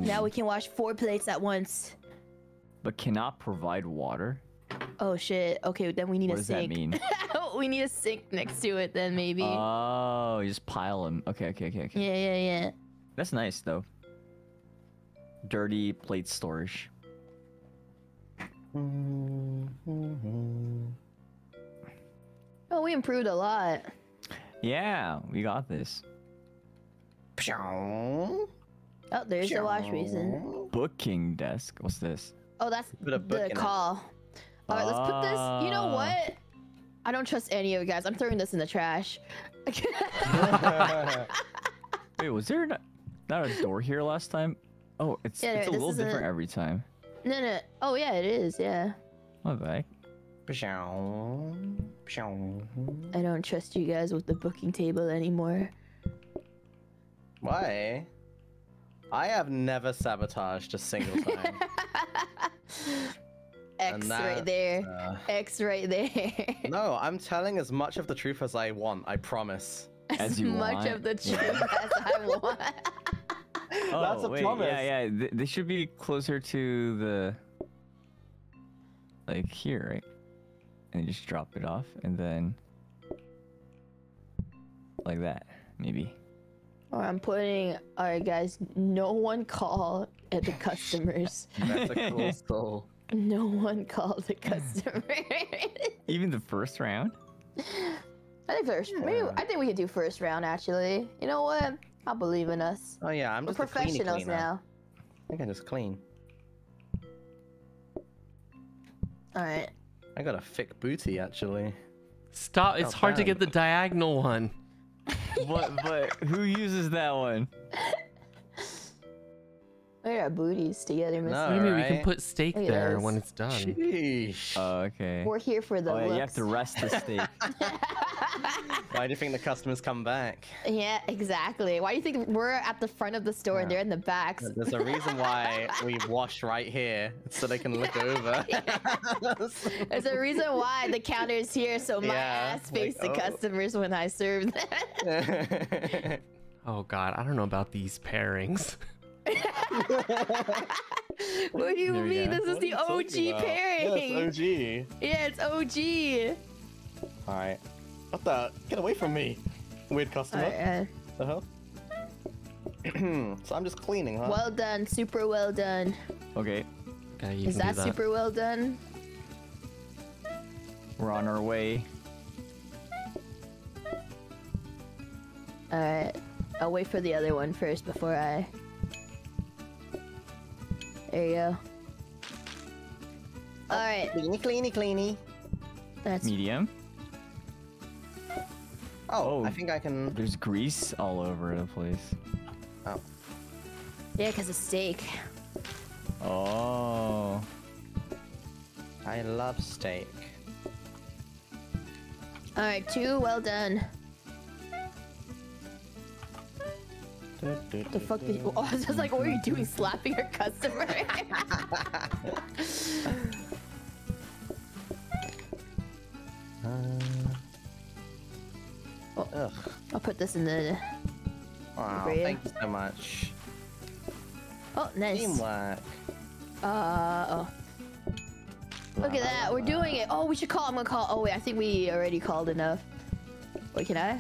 Now we can wash four plates at once. But cannot provide water. Oh shit. Okay, then we need What a does that sink. mean? we need a sink next to it then maybe. Oh, you just pile them. Okay, okay, okay, okay. yeah, yeah, yeah. That's nice though. Dirty plate storage. Oh, we improved a lot. Yeah, we got this. Oh, there's the wash basin. Booking desk. What's this? Oh, that's Put a book the in it. call. All right, let's put this. You know what? I don't trust any of you guys. I'm throwing this in the trash. Wait, was there not, not a door here last time? Oh, it's Yeah, it's a little is a- different every time. no, no. Oh yeah, it is. Yeah. My bad. Pshong. Pshong. I don't trust you guys with the booking table anymore. Why? I have never sabotaged a single time. X And right there. uh, X right there. no, I'm telling as much of the truth as I want. I promise. As you much want. of the truth as I want. Oh, That's a wait, promise. Yeah, yeah. Th- they should be closer to the like here, right? And you just drop it off, and then like that, maybe. or I'm putting. All right, guys. No one call at the customers. That's a cool soul. No one called the customer. Even the first round. I think first. Maybe I think we could do first round actually. You know what? I believe in us. Oh yeah, I'm We're just a professionals now. I can just clean. All right. I got a thick booty actually. Stop. It's Oh, hard to get the diagonal one. but but who uses that one? We're our booties together, Miss. No. What do you mean? We can put steak Look at there this. when it's done. Sheesh. Oh, okay. We're here for the oh, yeah, looks. you have to rest the steak. Why do you think the customers come back? Yeah, exactly. Why do you think we're at the front of the store and they're in the back? There's a reason why we wash right here, so they can look over. There's a reason why the counter is here, so my Yeah, ass face like, the oh. customers when I serve them. Oh god, I don't know about these pairings. what do you There mean? go. This is the OG talking about? pairing. Yes, OG. Yeah, it's OG. Alright. What the? Get away from me. Weird customer. Alright, The hell? so I'm just cleaning, huh? uh, well done, super well done. Okay, Okay, you Is that, that. super well done? we're on our way. Alright. I'll wait for the other one first before I. There you go. Alright, Cleany, cleany, cleany. that's Medium. Oh, Oh. I think I can. There's grease all over the place. Oh. yeah, cause it's steak. Oh. I love steak. Alright, two, well done. What the fuck did you? Oh, I was just like, what are you doing? Slapping your customer? Oh. Ugh. I'll put this in the. Wow, For thank you so much. Oh, nice. Teamwork. Uh oh. Look at that, we're doing it. Oh, we should call. I'm gonna call. Oh wait, I think we already called enough. Wait, can I?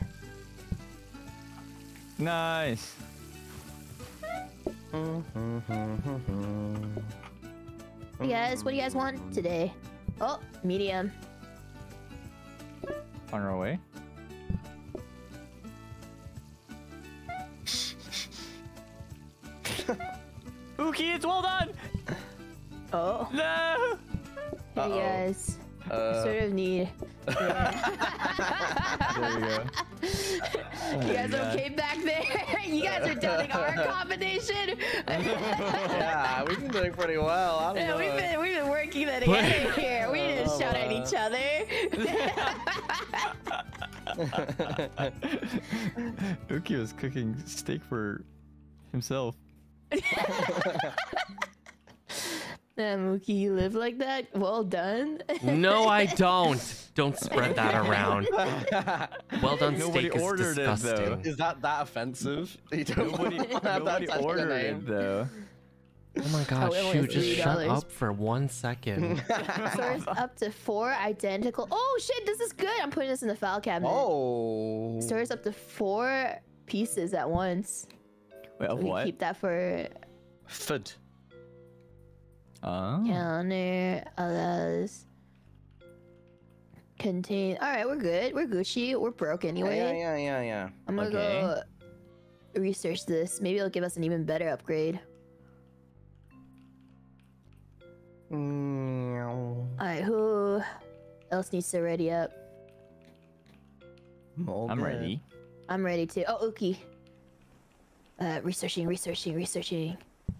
Nice. Hey guys, what do you guys want today? Oh, medium. On our way. Uki, it's well done! Oh, No! hey Uh-oh. guys. Uh, sort of need. Yeah. There we go. Oh you guys God. okay back there? you guys are doubting our combination. yeah, we've been doing pretty well. I don't Yeah, know. we've been we've been working that together here. We didn't Oh, shout at each other. Uki was cooking steak for himself. Um, nah, Mookie, you live like that? Well done. No, I don't. Don't spread that around. Well done, Nobody steak is ordered it, though. disgusting. Is that that offensive? You don't Nobody, want to have that nobody attached to your ordered name? it though. Oh my gosh, it only shoot, just shut $3. up for one second. Source up to four identical. Oh shit, this is good. I'm putting this in the file cabinet. Oh. Stores up to four pieces at once. Wait, of We can what? keep that for Food. Oh. counter allows contain. All right, we're good. We're Gucci. We're broke anyway. Yeah, yeah, yeah, yeah. I'm gonna Okay. go research this. Maybe it'll give us an even better upgrade. yeah. All right, who else needs to ready up? All I'm good. ready. I'm ready to. Oh, Uki. Uh, researching, researching, researching.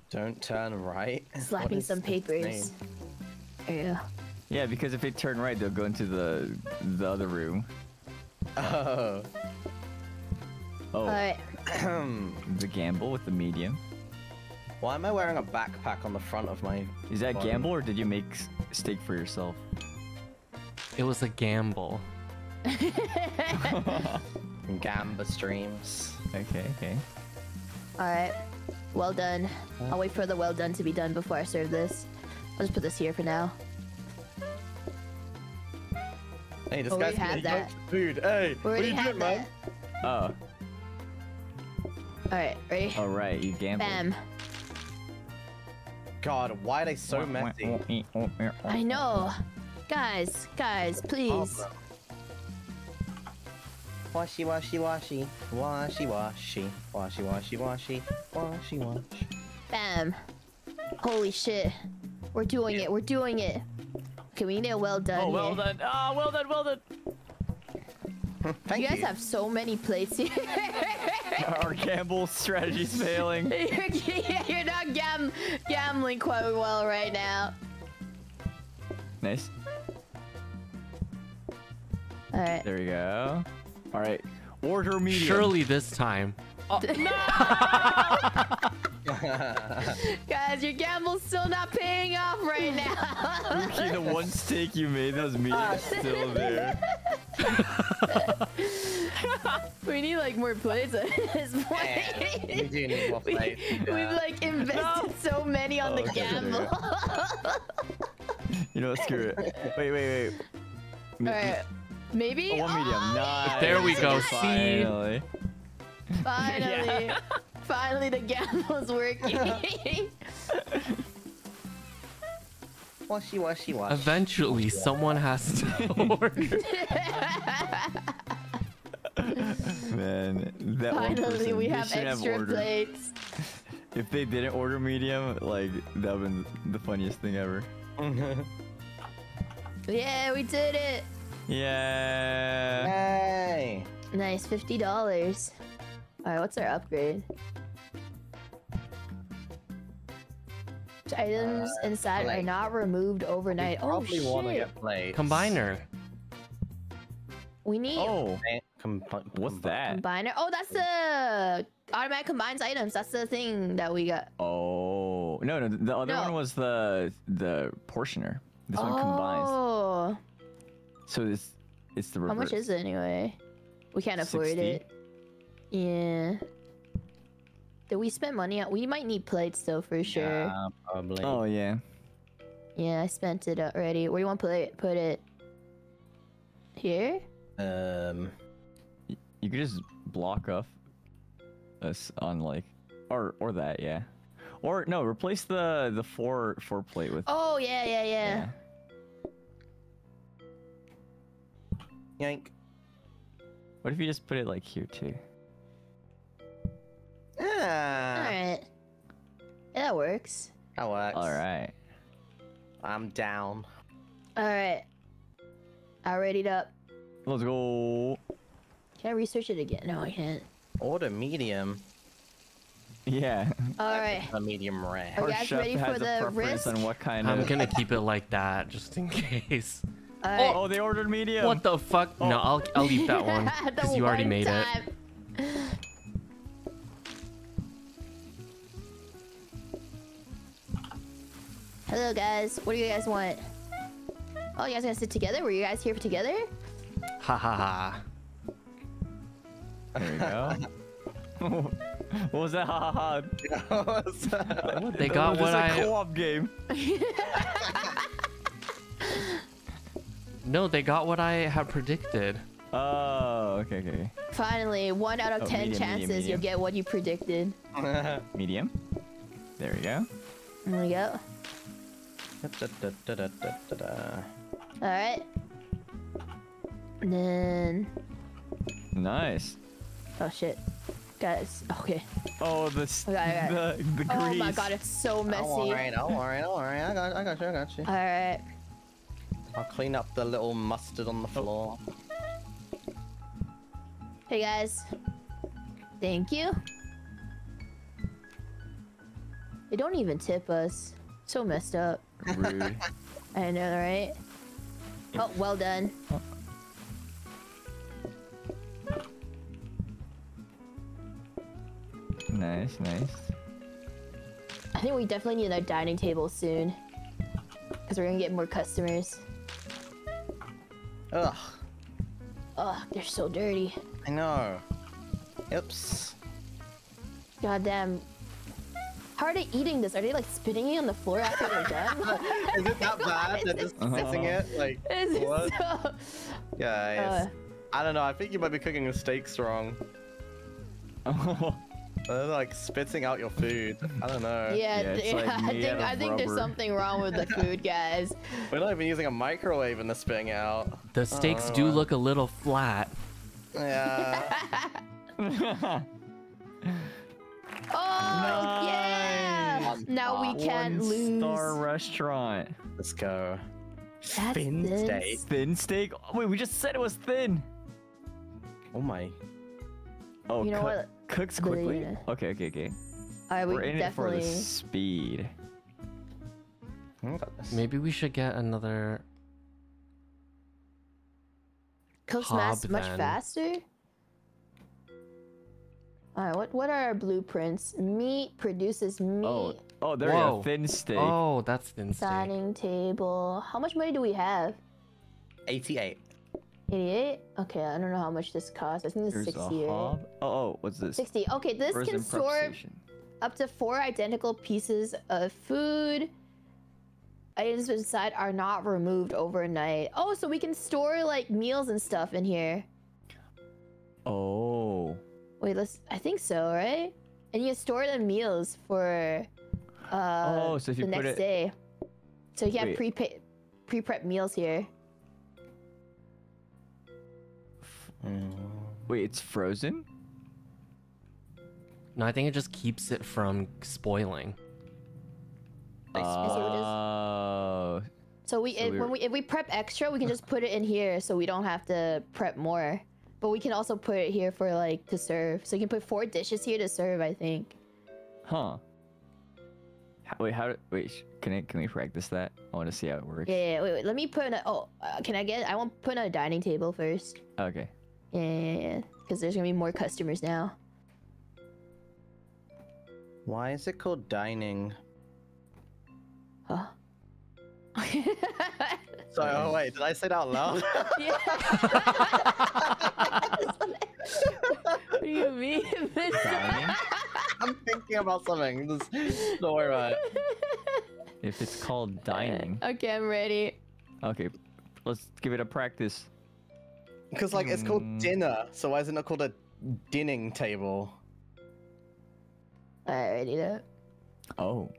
Don't turn right. Slapping some papers. name? There you go. Yeah, because if they turn right, they'll go into the the other room. Oh. Oh, All right. the gamble with the medium. Why am I wearing a backpack on the front of my Is that Bottom. gamble or did you make s- steak for yourself? It was a gamble. Gamba streams? Okay, okay. All right. Well done. I'll wait for the well done to be done before I serve this. I'll just put this here for now. Hey, this well, guy's had that. food. Hey, what are you doing, man? Oh. Uh. Alright, ready? Alright, you gambled. Bam. God, why are they so messy? I know. Guys, guys, please. Oh, washy, washy, washy. Washy, washy. Washy, washy, washy. Washy, washy. Bam. Holy shit. We're doing yeah. it, we're doing it. Okay, we need a well done Oh, well here. done. Ah, well done, well done. Thank You guys have so many plates here. Our gamble strategy's failing. you're, you're not gam gambling quite well right now. Nice. All right. There we go. All right. Order medium. Surely this time. Oh, Guys, your gamble's still not paying off right now. Uki, the one steak you made, that was medium, ah. still there. we need like more plates at this Yeah, point. we do need more We- plates. We've like invested so many on Oh, the okay, okay, gamble. You know, what, screw it. Wait, wait, wait. Alright. Maybe? Oh, one medium. Oh, Nice. There we go. Finally. Finally. Yeah. Finally the gamble's working. Washy, washy, wash. Eventually, someone has to order. Man, that one Finally person, we have should extra ordered. plates. If they didn't order medium, like that would been the funniest thing ever. Yeah, we did it. Yeah. Hey. Nice, fifty dollars. Alright, what's our upgrade? Items Uh, inside are not removed overnight. Oh Probably shit! want to get plates. Combiner. We need Oh, com- what's combi- that? combiner. Oh, that's the automatic combines items. That's the thing that we got. Oh no, no. The other No. one was the the portioner. This one combines. Oh, So it's it's the reverse. how much is it anyway? We can't afford 60? it. Yeah. Did we spend money on? We might need plates though for sure. Yeah, probably. Oh yeah. Yeah, I spent it already. Where do you want to put it? Put it here? Um. You could just block off us on like, or or that yeah, or no, replace the the four four plate with. Oh yeah, yeah, yeah. Yank. What if you just put it like here too? Yeah. All right. Yeah, that works. That works. All right. I'm down. All right. I readied up. Let's go. Can I research it again? No, I can't. Order medium. Yeah. All right. A medium rare. Are you guys ready for the risk? on what kind I'm of. gonna keep it like that just in case. All oh, right. Oh, they ordered medium. What the fuck? No, I'll I'll leave that one because you already one made it. Hello guys, what do you guys want? Oh, you guys gonna sit together? Were you guys here together? Ha ha ha. There we go. what was that? Ha ha ha. They got what I. this what is a I. co-op game. No, they got what I had predicted. Oh, okay, okay. Finally, one out of Oh, ten medium, medium, chances you'll get what you predicted. Medium. There we go. There we go. Alright. And then... Nice. Oh shit. Guys, okay. Oh, the s- Okay, okay. the the grease. Oh my god, it's so Don't messy. worry, don't worry, don't worry. I got, I got you, I got you. Alright. I'll clean up the little mustard on the oh. floor. Hey guys. Thank you. They don't even tip us. So messed up. Rude. I know, right? Oh, well done. nice, nice. I think we definitely need a dining table soon. Because we're gonna get more customers. Ugh, Ugh, they're so dirty. I know. Oops. Goddamn. How are they eating this? Are they like spitting it on the floor after they're done? Is it that bad? They're just missing it? Like, Is it what? so- Guys. Uh. I don't know, I think you might be cooking the steaks wrong. They're like spitting out your food. I don't know. Yeah, Yeah, it's, th- like, I think I of think there's something wrong with the food, guys. We're not even using a microwave and they're spitting out. The steaks do Uh. look a little flat. Yeah. Oh yeah! Nice. Now we can't One lose. star restaurant. Let's go. That's Thin this. steak. Thin steak. Oh, wait, we just said it was thin. Oh my. Oh, You know cook- what? cooks quickly. Yeah. Okay, okay, okay. Alright, we We're in it for the speed. I got this. Maybe we should get another. Cooks Hob, mass much then. faster. Alright, what what are our blueprints? Meat produces oh, meat. Oh, oh, there you go. Thin steak. Oh, that's thin steak. Dining table. How much money do we have? 88. 88? Okay, I don't know how much this costs. I think it's There's 60, a right? hob. Oh, oh, what's this? 60. Okay, this Frozen can store up to four identical pieces of food. Items inside are not removed overnight. Oh, so we can store like meals and stuff in here. Oh. Wait, let's. I think so, right? And you store the meals for uh Oh, so if you the put next it- day. So you have pre pre prep meals here. Wait, it's frozen? No, I think it just keeps it from spoiling. Like, is that what it is? Oh. So we, So if, we're- when we if we prep extra, we can just put it in here, so we don't have to prep more. But we can also put it here for like to serve. So you can put four dishes here to serve. I think. Huh. How, wait, how? Wait, can I can we practice that? I want to see how it works. Yeah, yeah, yeah, wait, wait. Let me put. A, oh, uh, can I get? I want to put on a dining table first. Okay. Yeah, yeah, yeah. Because there's gonna be more customers now. Why is it called dining? Huh? So, oh wait, did I say that out loud? yeah. what do you mean? Dining? I'm thinking about something. Just don't worry about it. if it's called dining. okay, I'm ready. Okay, let's give it a practice. Because like it's called Hmm. dinner, so why is it not called a dinning table? Alright, ready to. Oh.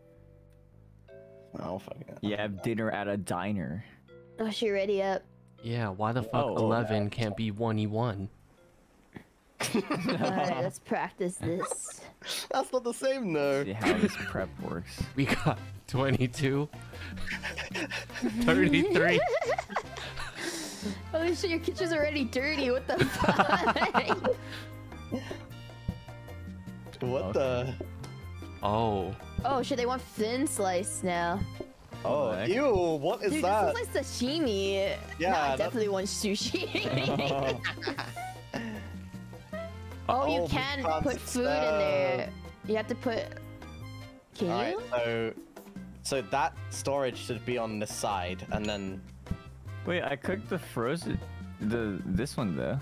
Oh fuck it. You have dinner at a diner. Oh, she ready up. Yeah, why the fuck Oh. 11 can't be 1e1? Alright, let's practice this. That's not the same though. See how this prep works. We got 22, 33. Holy shit, your kitchen's already dirty. What the fuck? What the? Oh, oh shit, they want thin slice now. Oh, heck? ew! What is Dude, that? this is like sashimi. Yeah, no, I that- definitely want sushi. Oh, you Oh, can can't put food in there. You have to put. Can Alright, you? so so that storage should be on the side, and then Wait, I cooked the frozen, the this one though.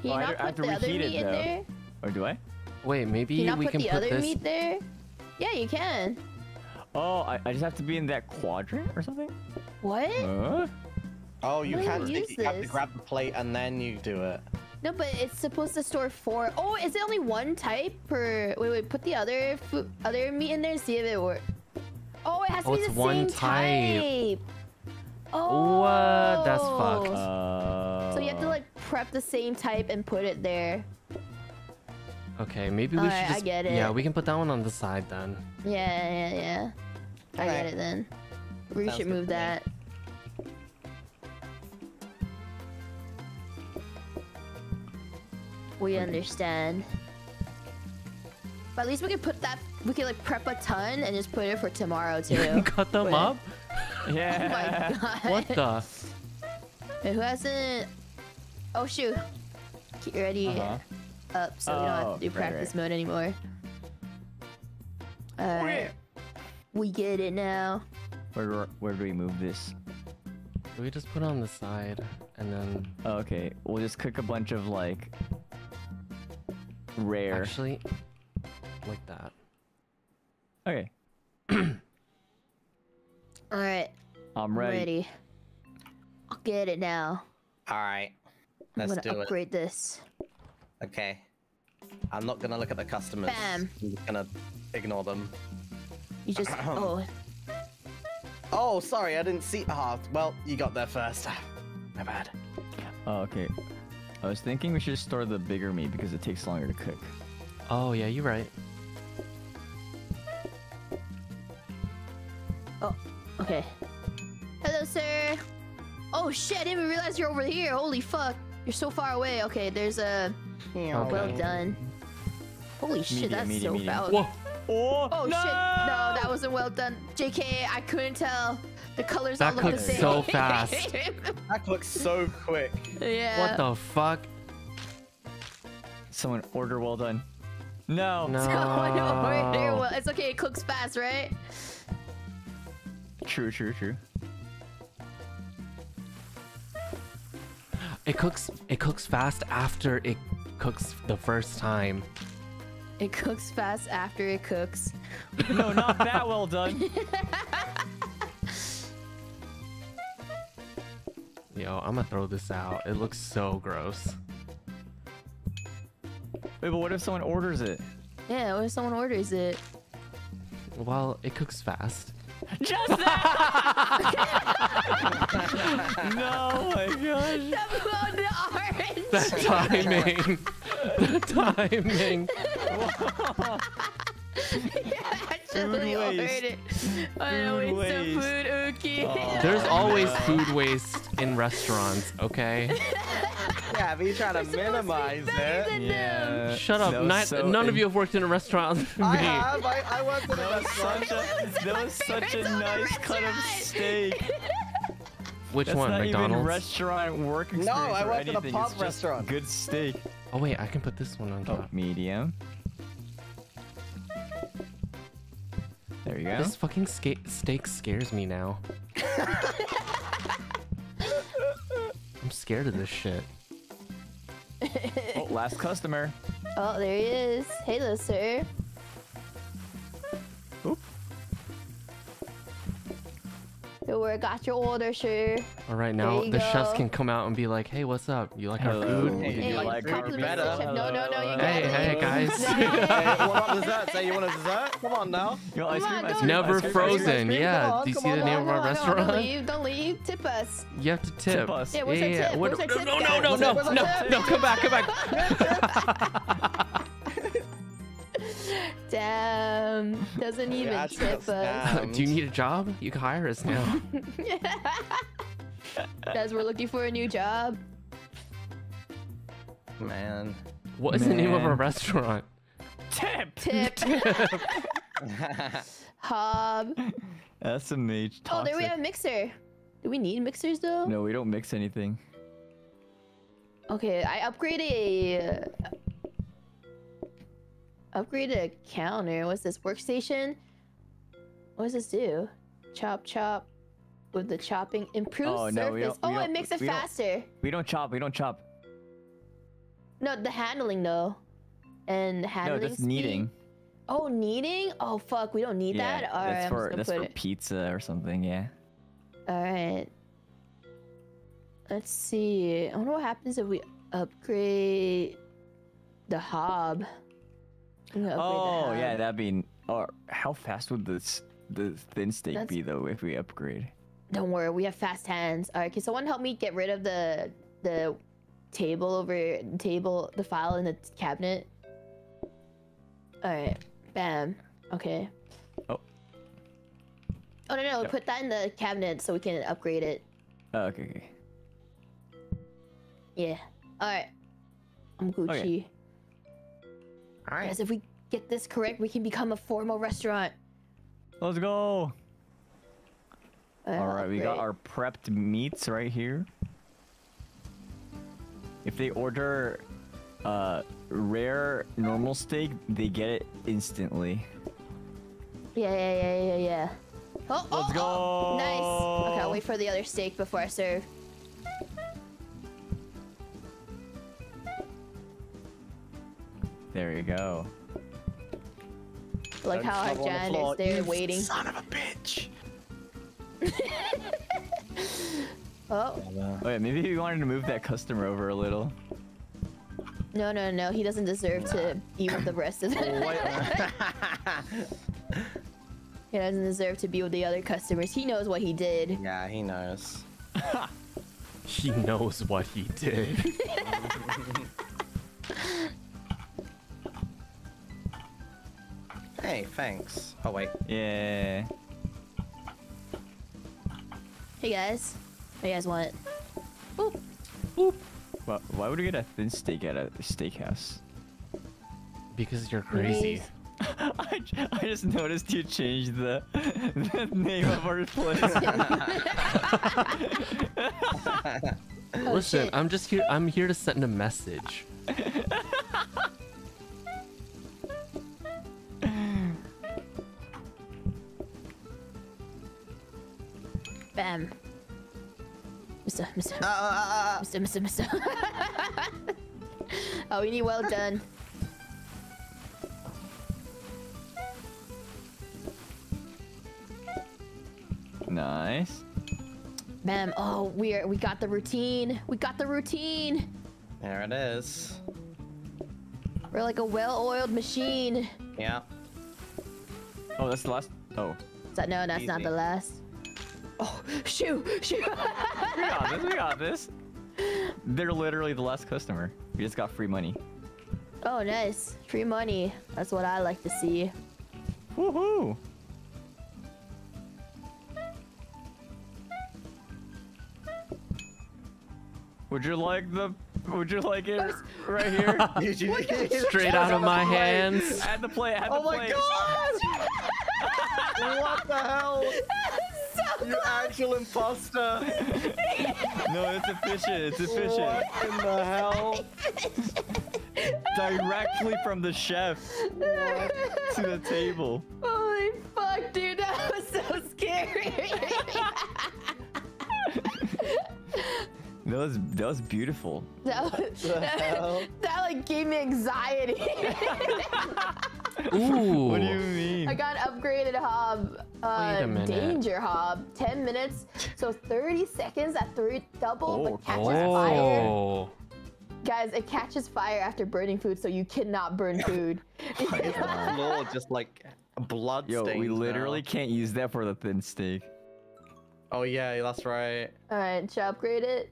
Can you Oh, I not I have put to the other reheat it, meat in though. there? Or do I? wait, Can maybe you not we put can the put other this. meat there? Yeah, you can. Oh, I, I just have to be in that quadrant or something? What? Huh? oh, you How can't. you You have to grab the plate and then you do it. No, but it's supposed to store four. Oh, is it only one type per? Wait, wait. Put the other food, other meat in there. and See if it works. Oh, it has to Oh, be it's the one same type. type. Oh, What? That's fucked. Uh, So you have to like prep the same type and put it there. Okay, maybe we Alright, should I just. get Yeah, we can put that one on the side then. Yeah, yeah, yeah. I get it then. We Sounds should move that. me. We understand. But at least we can put that. We can like prep a ton and just put it for tomorrow You too. cut them Wait. up? Oh Yeah. my god. What the? Wait, who hasn't? Oh shoot. Get ready Uh-huh. up so we don't have Oh, to do right, practice right. mode anymore. Alright. We get it now. Where, do- where do we move this? We just put it on the side and then Oh, okay, we'll just cook a bunch of like rare. actually like that. Okay, Alright. I'm ready. ready. I'll get it now. All right, Let's I'm let's gonna do upgrade this. Okay. I'm not gonna look at the customers. Bam. I'm just gonna ignore them. You just oh Oh, sorry, I didn't see. Ah, well, you got there first. My bad. Oh, okay. I was thinking we should just store the bigger meat because it takes longer to cook. Oh yeah, you're right. Oh, okay. Hello, sir. Oh shit! I didn't even realize you're over here. Holy fuck! You're so far away. Okay, there's a well done. Holy shit! Medium, that's medium, so medium. foul. Whoa! Oh, Oh shit! No, that wasn't well done. JK, I couldn't tell. The colors all That look the same. so fast. That looks so quick. yeah. What the fuck? Someone order well done. No. No. Oh, no. Well, it's okay. It cooks fast, right? True, true, true. It cooks. It cooks fast after it cooks the first time. It cooks fast after it cooks. No, not that well done. Yo, I'm gonna throw this out. It looks so gross. Wait, but what if someone orders it? Yeah, what if someone orders it? Well, it cooks fast. Just that! no, my gosh. Oh, the orange! The timing. the timing. Actually Food ordered waste. it. I know Food it's some waste. food, Uki. Oh. There's always food waste in restaurants, okay? Yeah, but you trying to supposed to minimize better it. Yeah. Shut up. That was Not, so none of you have worked in a restaurant. with I have. I, I worked in a That was restaurant. such a, that was such a favorites on the nice cut of steak. Which That's one? not McDonald's? even restaurant work No, I or worked in a anything. pub restaurant. Good steak. oh wait, I can put this one on Oh, top. medium. There you go. This fucking ska- steak scares me now. I'm scared of this shit. Oh, last customer. Oh, there he is. Hello, sir. Oop. Don't worry, got your order, sir. All right, now you the chefs can come out and be like, "Hey, what's up? You like our food? Hey, Did you you like like our Compliment better? No, no, no, you Hey, can't hey, leave. guys. Hey, what about dessert? Say you want a dessert? Come on now. You want ice Come cream? on, ice cream, Never ice cream, ice cream, ice frozen. cream? Yeah. On, Do you see on, the name on, of our on, restaurant? Don't leave, don't leave. Tip us. You have to tip. Tip us. Yeah, where's our tip? What- Where's our tip, no, no, guys? no, no, no, no, come back, come back. Damn. Doesn't even Yeah, tip us. damn. Do you need a job? You can hire us now. Guys, we're looking for a new job. Man. What is the name of our restaurant? Tip. Tip. Hob. That's a mage. Oh, there we have a mixer. Do we need mixers though? No, we don't mix anything. Okay, I upgraded a upgraded a counter. What's this workstation? What does this do? Chop chop with the chopping. Improve Oh, no, we surface. don't- we oh, it makes it we don't- faster. We don't chop. We don't chop. No, the handling though, and No, handling. that's speed. kneading. Oh, kneading. Oh fuck, we don't need that. All right, that's I'm for that's for it. pizza or something. Yeah. All right. Let's see. I wonder what happens if we upgrade the hob. Oh yeah, that'd be. Or how fast would this the thin steak That's- be though if we upgrade? Don't worry, we have fast hands. All right, can someone help me get rid of the the table over table the file in the cabinet? All right, bam. Okay. Oh. Oh no no! Put that in the cabinet so we can upgrade it. Oh, okay, okay. Yeah. All right. I'm Gucci. Okay. All right. Guys, if we get this correct, we can become a formal restaurant. Let's go. Uh, All right, we got our prepped meats right here. If they order uh rare normal steak, they get it instantly. Yeah, yeah, yeah, yeah, yeah. Oh, Let's oh, go. oh, Nice. Okay, I'll wait for the other steak before I serve. There you go. Look Don't how our trouble the Jan is there you waiting. Son of a bitch. Oh, Oh yeah, maybe he wanted to move that customer over a little. no, no, no. He doesn't deserve to be with the rest of them. he doesn't deserve to be with the other customers. He knows what he did. yeah, he knows. He knows what he did. Hey, thanks. Oh wait. Yeah. Hey guys. What you guys want? Boop. Why, why would we get a thin steak at a steakhouse? because you're crazy. I, I just noticed you changed the, the name of our place. Oh, Listen, shit. I'm just here. I'm here to send a message. Bam. Mister, Mister, Uh, uh, uh, uh. Mister, Mister, Mister. oh, we need well done. Nice. Ma'am, oh, we are, we got the routine. We got the routine. There it is. We're like a well-oiled machine. Yeah. Oh, that's the last. Oh. Is that, no, that's not the last. Oh, shoo, shoo. We got this. We got this. They're literally the last customer. We just got free money. oh, nice. Free money. That's what I like to see. Woohoo! Would you like the? Would you like it right here? Did you Straight out of my hands. Add the plate. Add the Oh my plate. god! what the hell? You actual imposter! No, it's efficient. It's efficient. What in the hell? Directly from the chef to the table. Holy fuck, dude, that was so scary. That was that was beautiful. that, was, The hell? that like gave me anxiety. Ooh. What do you mean? I got upgraded hob. Uh, Wait a minute. Danger hob. 10 minutes. So 30 seconds at three double, Oh, but catches fire. Oh. Guys, it catches fire after burning food, so you cannot burn food. The floor just like a blood Yo, we literally now. can't use that for the thin steak. Oh yeah, that's right. Alright, should I upgrade it?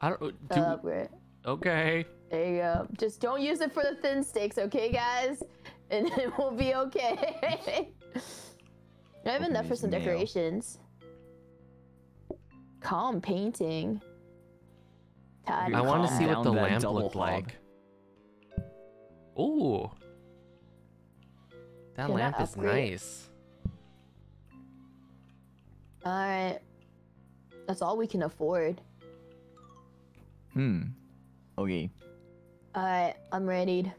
I don't. Uh, Do, upgrade. okay. There you go. Just don't use it for the thin steaks, okay, guys? And it will be okay. I have Open enough for some mail. decorations. Calm painting. Tidy. I want to see what the lamp looked hob. like. Ooh. That Can lamp is upgrade? nice. Alright. That's all we can afford. Hmm. Okay. Alright, I'm ready.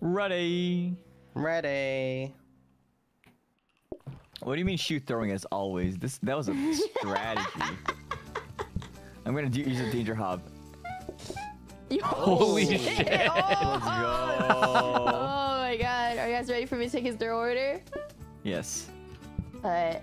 Ready. Ready. What do you mean shoot throwing as always? This that was a strategy. I'm gonna use a danger hob. Holy shit. Oh, Let's go. oh my god. Are you guys ready for me to take his their order? yes. Alright.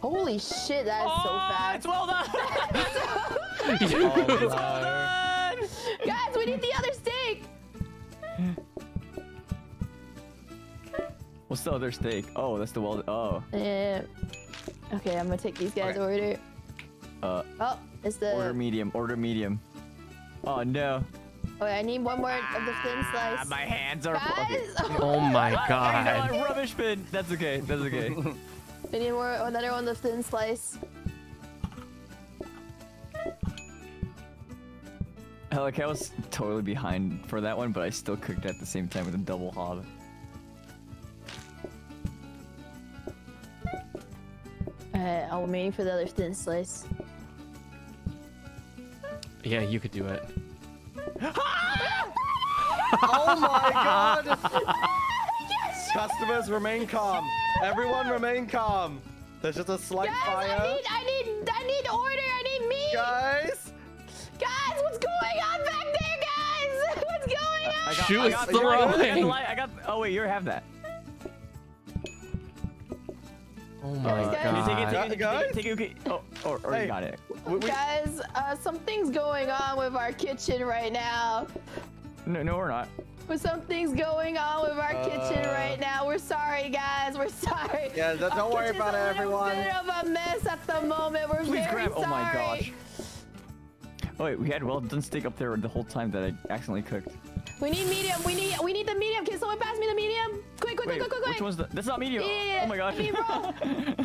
Holy shit, that is so fast. It's well done. Oh, no. Guys, we need the other steak! What's the other steak? Oh, that's the well. Oh. Yeah. Okay, I'm gonna take these guys' order. Uh. Oh, it's the. Order medium. Order medium. Oh no. Oh, I need one more of the thin Ah, slice. my hands are. Okay. Guys, Oh my god. I god. know, rubbish bin. That's okay. That's okay. I need more, another one of the thin slice. I like I was totally behind for that one, but I still cooked at the same time with a double hob. Uh, Alright, I'm waiting for the other thin slice. Yeah, you could do it. Oh my god! Customers remain calm. Everyone remain calm. There's just a slight Guys, fire. I need, I need, I need order. I need meat. Guys! Guys, what's going on back there, guys? What's going on? I She was I got throwing. light, I got. Oh wait, you have that. Oh my Guys, Can you take it? god. Take it. Guys? Take it. Take it. Okay. Oh, or, or Hey. you got it. We, we, Guys, uh, something's going on with our kitchen right now. No, no, we're not. With something's going on with our kitchen Uh. right now. We're sorry, guys. We're sorry. Yeah, don't- Our don't worry about it, a little everyone. bit of a mess at the moment. We're Please very grab. sorry. Oh my gosh. Oh wait, we had well done steak up there the whole time that I accidentally cooked. We need medium. We need we need the medium. Can someone pass me the medium? Quick, quick, Wait, quick, quick, quick. which one's the? That's not medium. Yeah, oh my gosh. medium raw.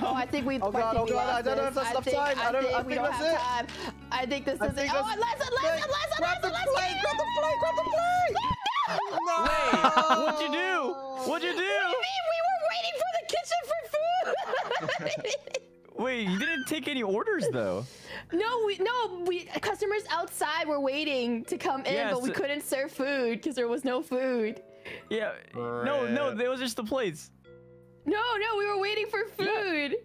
Oh, I think we. Oh God, I think oh we God, lost I don't know if this. that's enough think, time. I don't- think I we think don't that's have it. time. I think this I is it. think Oh, that's- Lessa, Lessa, Wait, Lessa, grab the Lessa, plate, grab the plate, grab the plate! No! What'd you do? What'd you do? We were waiting for the kitchen for food. Wait, you didn't take any orders though. no, we no we customers outside were waiting to come in, Yeah, but we couldn't serve food because there was no food. Yeah. No, no, Rip. they was just the plates. No, no, we were waiting for food.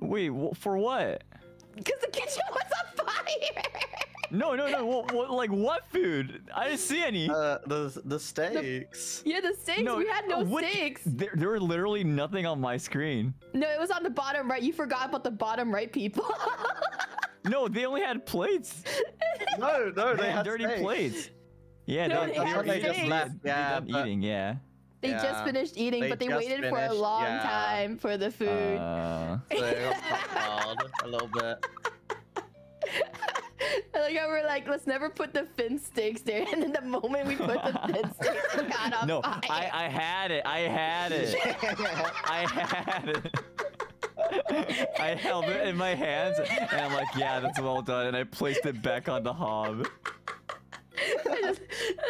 Wait, wh- for what? Because the kitchen was on fire. No, no, no. what, what, like what food? I didn't see any. Uh, the the steaks. yeah, the steaks. No, we had no what- steaks. There, there were literally nothing on my screen. No, it was on the bottom right. You forgot about the bottom right people. No, they only had plates. No, no, They they had had dirty steaks. plates. Yeah, No, they, they they had they just eating. left, yeah, done but- eating. Yeah. they just finished eating, They but they just waited for a long yeah. time for the food. Uh, So it got hard a little bit. I like how we're like, let's never put the fin steaks there, and then the moment we put the fin steaks, it got on no, fire. I, I had it. I had it. I had it. I held it in my hands and I'm like, yeah, that's well done. And I placed it back on the hob. I just,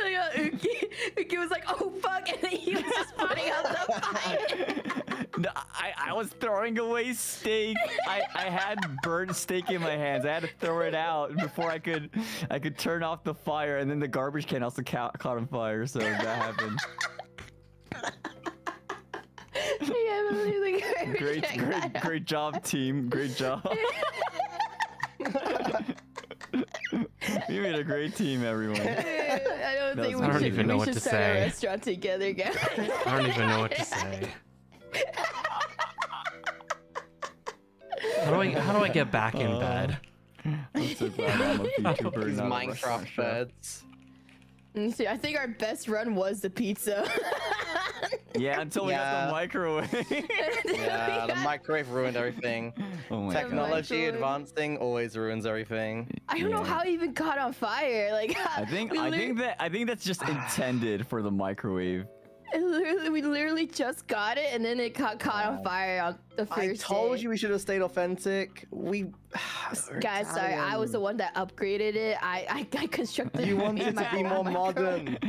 I got Uki. Uki was like, oh fuck, and then he was just putting out the fire. No, I, I was throwing away steak. I, I had burnt steak in my hands. I had to throw it out before I could I could turn off the fire. And then the garbage can also ca- caught on fire. So that happened. yeah, the garbage Great, can great, got great job, team. Great job. you made a great team, everyone. I don't That think we I don't should, even know we what should to start a restaurant together, guys. I don't even know what to say. How do I how do I get back in Uh, bed? I'm so glad I'm a YouTuber. These not a restaurant Minecraft chef. beds. Mm, See, I think our best run was the pizza. Yeah, until we got the microwave. Yeah, the microwave ruined everything. oh my god. Technology microwave. advancing always ruins everything. I don't know how it even caught on fire. Like I think I think that I think that's just intended for the microwave. It literally, we literally just got it, and then it got caught on oh. fire on the first I told day. you we should have stayed authentic. We Guys, sorry, I was the one that upgraded it. I I, I constructed. You made wanted my to be more modern.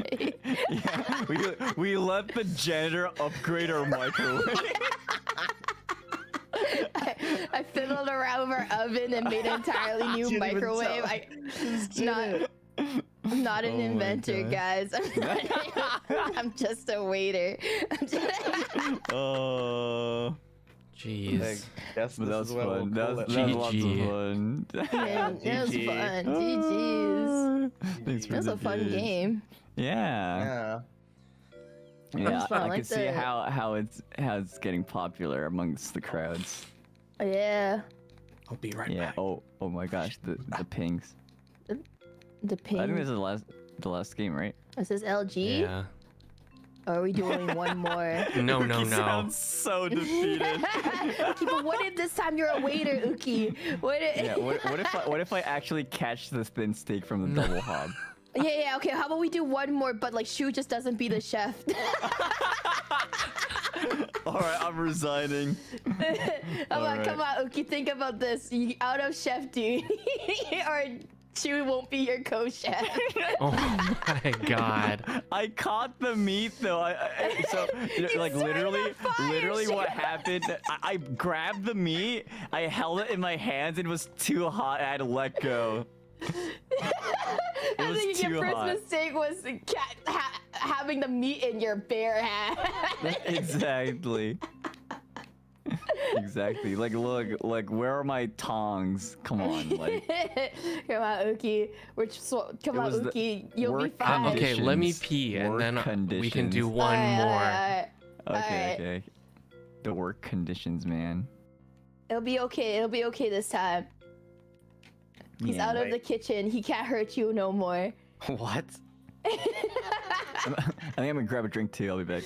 Yeah, we we let the janitor upgrade our microwave. I, I fiddled around with our oven and made an entirely new Didn't even mauve. I not I'm not an Oh inventor, guys. I'm, just a waiter. I'm Uh, Jeez. I guess but that was is we'll fun. That was, it. that was lots of GG. fun. Man, that was fun. GG's. Thanks for That was a fun GGs. game. Yeah. Yeah. Yeah, was. I I, like can see the- how how it's how it's getting popular amongst the crowds. Yeah. I'll be right Yeah. back. Oh oh my gosh, the the pings. The ping. I think this is the last the last game, right? This is LG? Yeah. Or are we doing one more? No, no, Uki no. sounds so defeated. Uki, but what if this time you're a waiter, Uki? What if... yeah. What, what if I, what if I actually catch the thin steak from the double hob? yeah, yeah, okay. How about we do one more, but like Shu just doesn't be the chef. All right, I'm resigning. come on, Alright. come on, Uki. Think about this. You out of chef duty, or Shu won't be your co-chef. Oh my god. I caught the meat though. I, I, so you know, You like literally, fire, literally what happened? I, I grabbed the meat, I held it in my hands, and it was too hot. I had to let go. I was think too your first hot. mistake was cat, ha, having the meat in your bare hand. exactly. Exactly. Like, look, like, where are my tongs? Come on, like. come on, Uki. We're come It on, Uki. You'll be fine. Uh, okay, let me Conditions. pee and then uh, we can do one Alright, more. alright, alright. Okay, Alright. okay. The work conditions, man. It'll be okay. It'll be okay this time. He's Yeah. out of the kitchen. He can't hurt you no more. What? I think I'm gonna grab a drink too. I'll be back.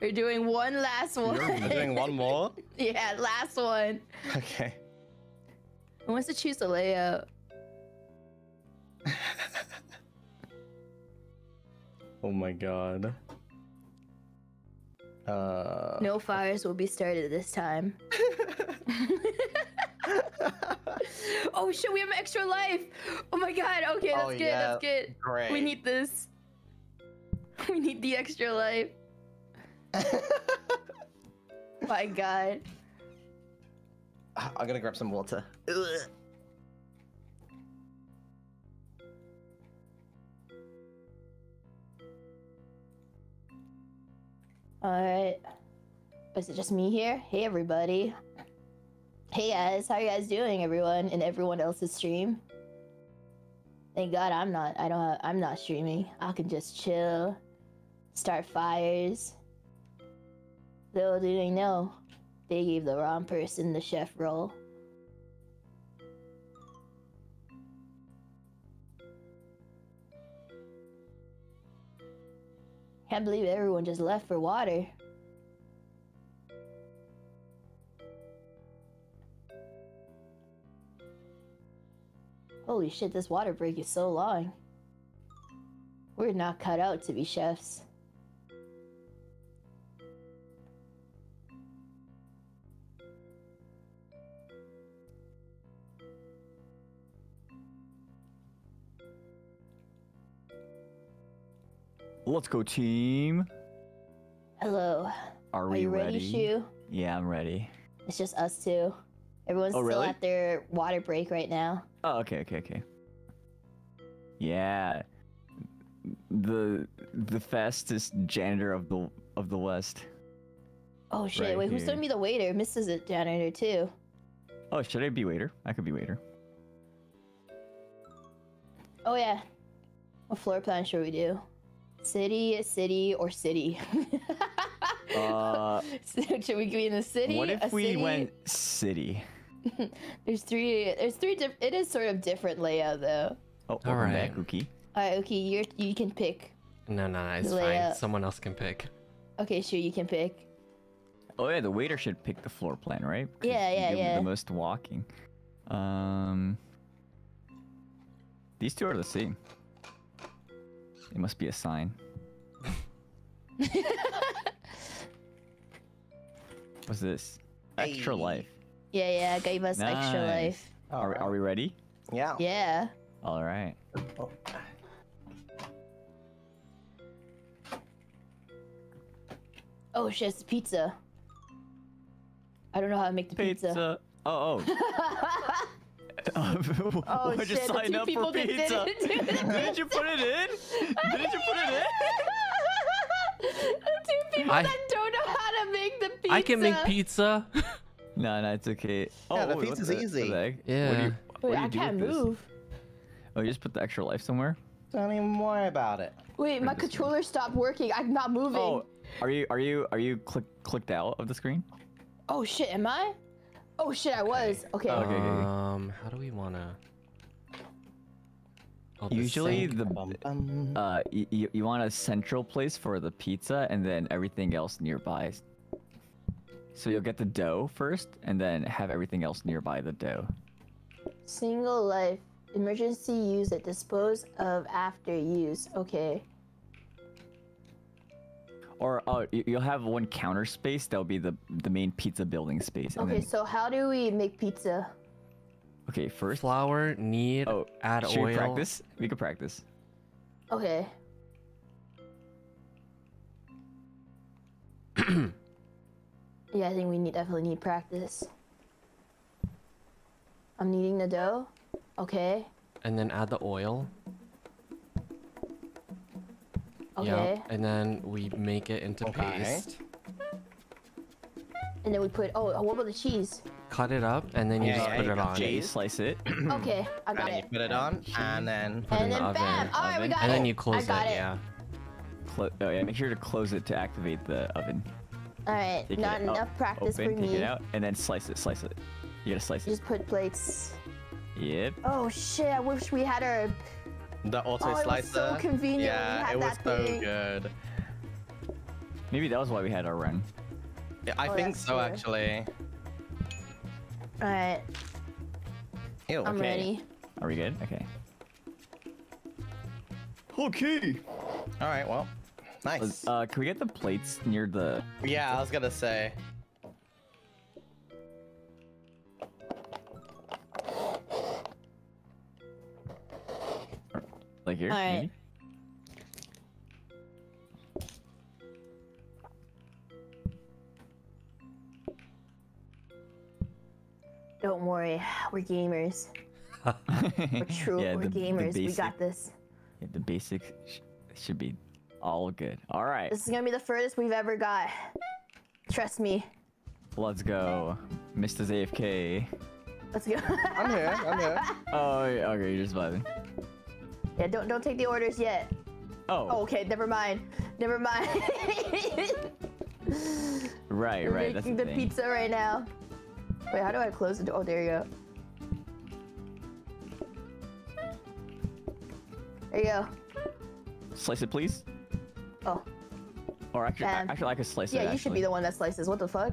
We're doing one last one. You're doing one more? yeah, last one. Okay. Who wants to choose the layout? Oh my god. Uh. No fires will be started this time. oh shit, we have extra life. Oh my god. Okay, that's Oh, good. yeah. That's good. Great. We need this. We need the extra life. My god. I'm gonna grab some water. Ugh. Alright. Is it just me here? Hey everybody. Hey guys, how you guys doing, everyone, in everyone else's stream? Thank God I'm not. I don't. Have, I'm not streaming. I can just chill, start fires. Little do they know, they gave the wrong person the chef role. Can't believe everyone just left for water. Holy shit, this water break is so long. We're not cut out to be chefs. Let's go, team. Hello. Are Are we you ready, Shu? Yeah, I'm ready. It's just us two. Everyone's Oh, still at their water break right now. Oh, okay, okay, okay. Yeah. The the fastest janitor of the of the West. Oh shit, Right wait, who's gonna be the waiter? Mysta's a janitor too. Oh, should I be waiter? I could be waiter. Oh yeah. What floor plan should we do? City, city, or city? Uh, should we be in the city? what a if we city? went city? There's three. There's three. Diff- it is sort of different layout though. Oh, Alright. back, Uki. Alright, okay, you you can pick. No, no, no, it's The fine. Someone else can pick. Okay, sure, you can pick. Oh yeah, the waiter should pick the floor plan, right? 'Cause Yeah, you yeah, do yeah. The most walking. Um, these two are the same. It must be a sign. What's this? Extra Hey. life. Yeah, yeah, gave us extra Nice. life. Are, are we ready? Yeah. Yeah. All right. Oh. Oh shit, it's pizza. I don't know how to make the pizza. Pizza. Oh, oh. Oh I shit, just the signed two up people for pizza. didn't do the Didn't you put it in? Didn't you put it in? the two people I- that don't know how to make the pizza. I can make pizza. No, no, it's okay. Yeah, the oh, wait, pizza's easy. the heck? What do Yeah. you, what Wait, do you I do can't with this? move. Oh, you just put the extra life somewhere? Don't even worry about it. Wait, my this way. controller stopped working. I'm not moving. Oh, are you are you are you click, clicked out of the screen? Oh shit, am I? Oh shit, I was. Okay. Okay, okay, okay. Um, how do we wanna? Oh, the Usually sink. the Bum, bum. uh y- y- you want a central place for the pizza and then everything else nearby. So you'll get the dough first and then have everything else nearby the dough. Single life. Emergency use it. Dispose of after use. Okay. Or oh, y- you'll have one counter space that'll be the the main pizza building space. And Okay, then, so how do we make pizza? okay, first. flour need Oh, add should oil. we practice? We could practice. Okay. yeah, I think we need definitely need practice. I'm kneading the dough. Okay. and then add the oil. Okay. Yep. And then we make it into Okay. paste. And then we put oh, oh what about the cheese? Cut it up, and then you Yeah, just yeah, put you it on. cheese. Slice it. Okay, I got And you it. put it on, and then Put it in And the then oven. bam! All right, we got And it. then you I close it. got it. Yeah. Clo- oh yeah, make sure to close it to activate the oven. All right, Take not it out, enough practice Open, for take me. it out, and then slice it. Slice it. You gotta slice it. Just put plates. Yep. Oh shit! I wish we had our. The auto Oh, it was slicer. so convenient when we Yeah, had it was that so thing. good. Maybe that was why we had our run. Yeah, I Oh, think so true. actually. All right, Ew, I'm okay. ready. Are we good? Okay. Okay. All right, well, nice. Uh, can we get the plates near the? yeah, I was gonna say. Like here? All right. maybe? Don't worry, we're gamers. We're true. yeah, we're the, the gamers. we got this. yeah, the basics sh- should be all good. All right, This is gonna be the furthest we've ever got. Trust me. let's go. Mr. AFK. Let's go. I'm here. I'm here. Oh, yeah, okay, you're just vibing. Yeah, don't don't take the orders yet. Oh, Oh, okay, never mind. Never mind. right, We're right. Making the, the pizza right now. Wait, how do I close the door? Oh, there you go. There you go. Slice it, please. Oh, Or actually, Um, actually, I could slice it. yeah, you should be the one that slices. What the fuck?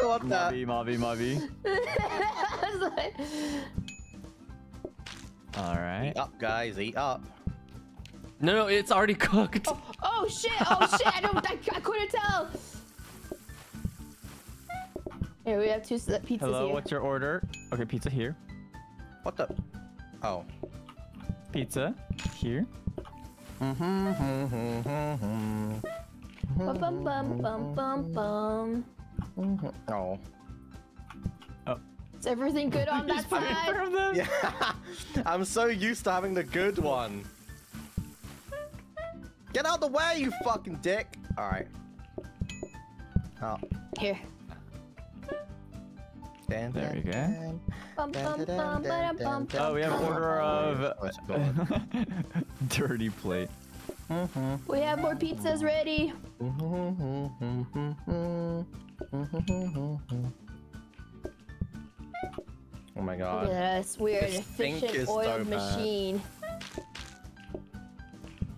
what the? Mobby, mobby, mobby. I was like- All right. Eat up, guys. Eat up. No, no, it's already cooked. oh oh shit! Oh shit! I don't. I, I couldn't tell. Here we have two pizzas Hello, here. what's your order? Okay, pizza here. What the? Oh. Pizza here. Mm-hmm. Bum bum bum bum bum bum. Oh. Is everything good on that Just put it in side? of them. Yeah. I'm so used to having the good one. Get out the way, you fucking dick. All right. Oh. Here. Dan, There we go. Bum bum bum dun, ba bum dun, Oh, we have bum. order of it's gone. dirty plate. We have more pizzas ready. Mm-hmm, mm-hmm, mm-hmm, Oh my Look god. at us. We're This stink efficient is so oil bad. machine.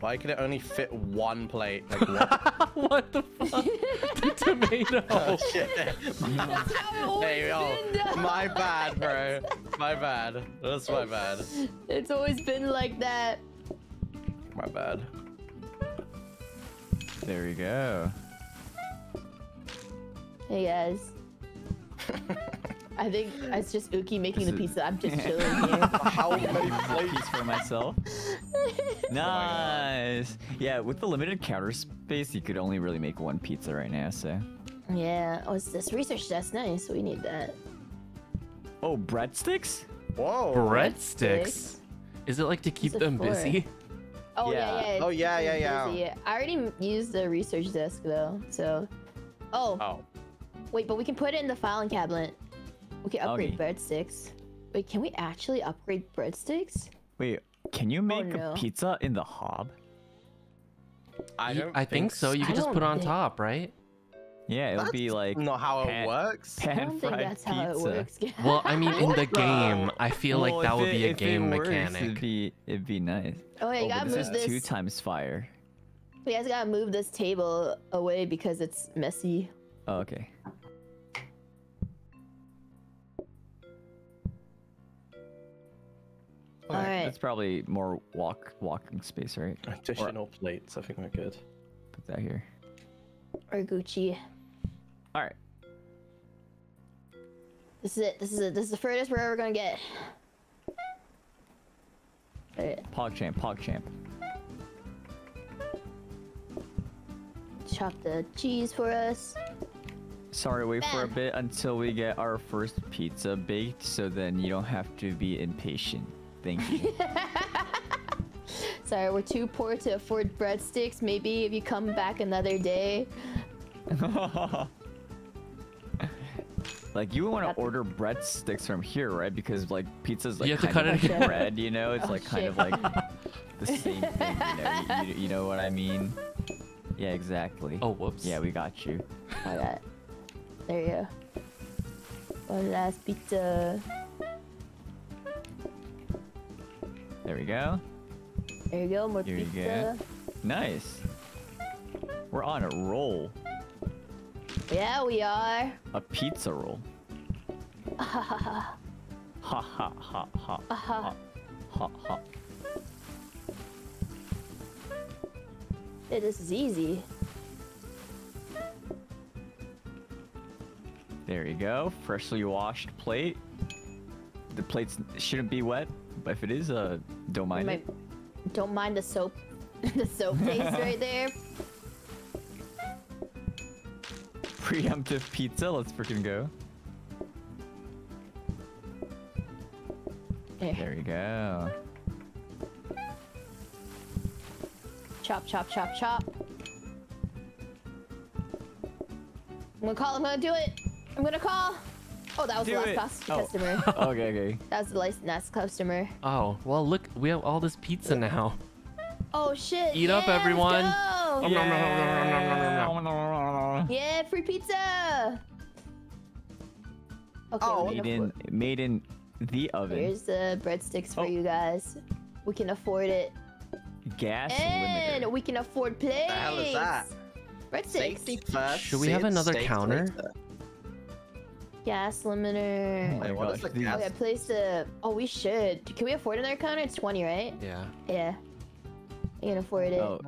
Why could it only fit one plate? Like what? what the fuck? the tomato. Oh, Shit. That's how it always Hey, yo, been my bad, bro. My bad. That's my bad. It's always been like that. My bad. There we go. Hey guys. I think it's just Uki making the pizza. I'm just chilling here. How many One plates? for myself. nice. Yeah, with the limited counter space, you could only really make one pizza right now. So. yeah. Oh, it's this research desk. Nice. We need that. Oh, breadsticks? Whoa. Breadsticks. Is it like to keep them for? busy? Oh yeah, Yeah. yeah. Oh, yeah, yeah, yeah. busy. I already m- used the research desk though, so. Oh, Oh. wait, but we can put it in the filing cabinet. We can upgrade Okay. breadsticks. Wait, can we actually upgrade breadsticks? Wait, can you oh, make Oh, no. a pizza in the hob? I don't I think so. You I could just put it on think- top, right? Yeah, it would be That's like not how pan- it works. I pan don't think fried that's pizza. how it works. Well, I mean, in the game, I feel Well, like that would it- be a if it game works, mechanic. It'd be it'd be nice. oh, yeah, you oh, gotta move this this. two times fire. You guys gotta move this table away because it's messy. Oh, okay. All right. That's probably more walk walking space, right? Additional plates. I think we're good. Put that here. Or Gucci. All right. This is it. This is it. This is the furthest we're ever gonna get. Alright, Pogchamp, Pogchamp. chop the cheese for us. Sorry, wait for a bit until we get our first pizza baked, so then you don't have to be impatient. Thank you. Sorry, we're too poor to afford breadsticks. Maybe if you come back another day. like you want to order breadsticks from here, right? Because like pizza's like You have to cut of it like bread, you know? It's Oh, like kind shit. of like the same thing, you know? You, you, you know what I mean? Yeah, exactly. Oh, whoops. Yeah, we got you. I got. There you go. One last pizza. There we go. There you go, more Here you pizza. Nice. We're on a roll. Yeah, we are. A pizza roll. Ha ha ha ha ha ha uh-huh. ha ha. Hey, this is easy. There you go. Freshly washed plate. The plates shouldn't be wet, but if it is, uh, don't mind My- it. Don't mind the soap, the soap taste right there. Preemptive pizza. Let's freaking go. There. There you go. Chop, chop, chop, chop. I'm gonna call. I'm gonna do it. I'm gonna call. Oh, that was Do the last it. cus- Oh. customer. okay, okay. That was the last, last customer. Oh, well, look, we have all this pizza now. Oh shit! Eat up, yeah, let's everyone. nom, Yeah, free pizza. Okay, Oh. Made in made in the oven. Here's the breadsticks for Oh. you guys. We can afford it, Gas and limiter. we can afford plates. What the hell is that? Breadsticks. Safety first. Should we have another counter? later. Gas limiter. Oh my Wait, what is gosh, the these- gas? Okay, place the. Oh, we should. Can we afford another counter? It's 20, right? Yeah. Yeah. You can afford it. Oh,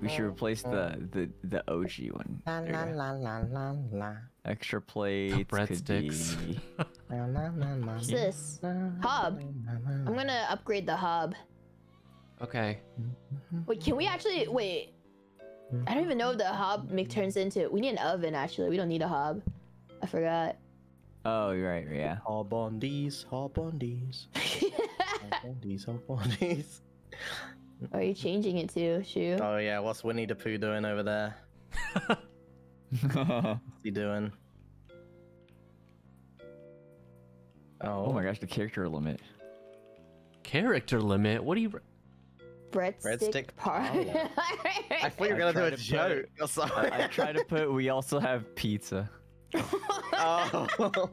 we should replace the the the OG one. La la la la la la. Extra plates. could breadsticks. be- La la la la. What's this? Hob. I'm gonna upgrade the hob. Okay. Wait, can we actually wait? I don't even know if the hob make turns into. We need an oven actually. We don't need a hob. I forgot. Oh, you're right. Yeah. Hop on these, hop on these, hop on these, hop on these. Oh, Are you changing it to Shu? Oh yeah, what's Winnie the Pooh doing over there? What's he doing? Oh, oh my gosh, the character limit. Character limit? What do you. Breadstick, Breadstick par. parlor. I thought you were gonna do a joke. put- or something. I, I try to put. We also have pizza. Oh.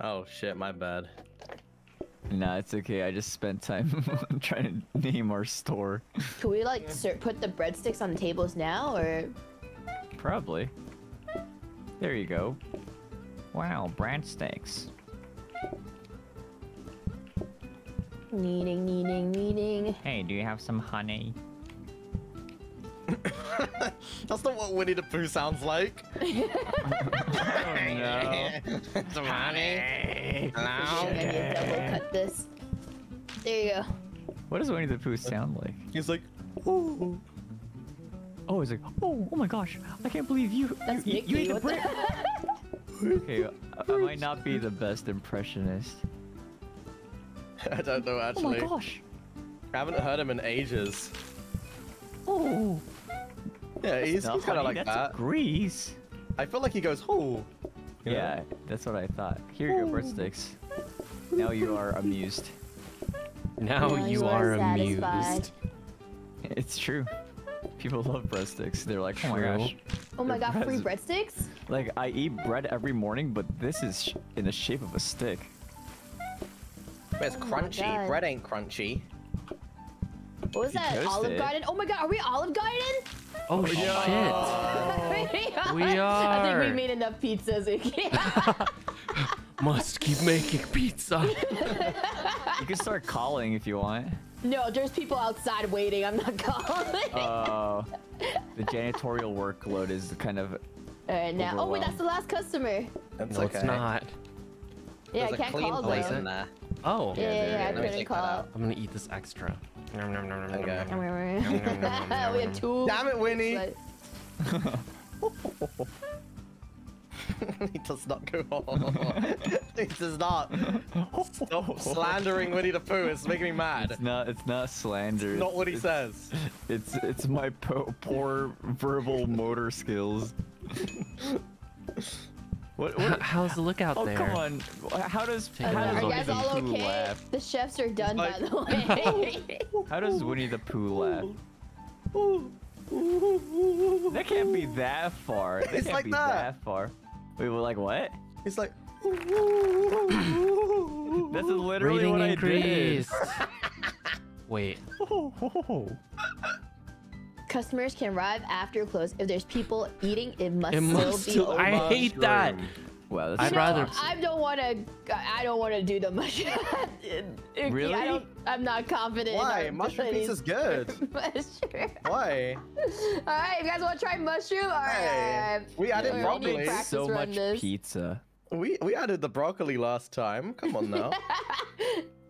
oh shit, my bad. Nah, it's okay. I just spent time trying to name our store. Can we like ser- put the breadsticks on the tables now, or Probably. There you go. Wow, breadsticks. kneading, kneading, kneading? Hey, do you have some honey? That's not what Winnie the Pooh sounds like. Oh no. Honey. Hello. I need to double cut this. There you go. What does Winnie the Pooh sound like? He's like, Oh, he's like, oh, oh my gosh, I can't believe you, That's you, you ate the what bread. okay, I, I might not be the best impressionist. I don't know actually. Oh my gosh. I haven't heard him in ages. Oh, Yeah, he's, not he's kind of like that's that. Grease. I feel like he goes, oh. you know? Yeah, that's what I thought. Here you go, breadsticks. Now you are amused. Now Now you are satisfied. amused. It's true. People love breadsticks. They're like, oh my True. gosh. Oh my god, free breadsticks? Like, I eat bread every morning, but this is sh- in the shape of a stick. But it's Oh crunchy. Bread ain't crunchy. What was You that? toast Olive it. Garden? Oh my god, are we Olive Garden? Oh, shit. We are. I think we made enough pizzas. we can- Must keep making pizza. You can start calling if you want. no, there's people outside waiting. I'm not calling. Uh, the janitorial workload is kind of. Alright, now. Oh wait, that's the last customer. That's no, okay. it's not. Yeah, There's I a can't clean call place in there. Oh. Yeah, yeah, yeah, dude, I let me couldn't that call. out. I'm gonna eat this extra. Nom, nom, nom, nom, nom, Okay. nom, nom. we have two. Damn it, Winnie! Like, he does not go on. he does not. Stop slandering Winnie the Pooh. It's making me mad. It's not. It's not slander. It's not what he it's, says. It's it's my po- poor verbal motor skills. What? What How's the lookout oh there? come on! How does Take how does Are you Winnie guys the all Pooh okay? laugh? The chefs are done, by the way. How does Winnie the Pooh laugh? That can't be that far. That It's can't like be that. far. Wait, well, like what? It's like. This is literally Rating what increased. Wait. I did. Customers can arrive after close. If there's people eating, it must It still must be still- open. I hate that. Well, I'd rather- I don't want to. I don't want to do the mushroom. Really? I don't, I'm not confident. Why? Mushroom abilities. pizza's good. mushroom. Why? All right, you guys want to try mushroom? All right. Hey, all right. we added We broccoli. to so much this. pizza. We we added the broccoli last time. Come on now.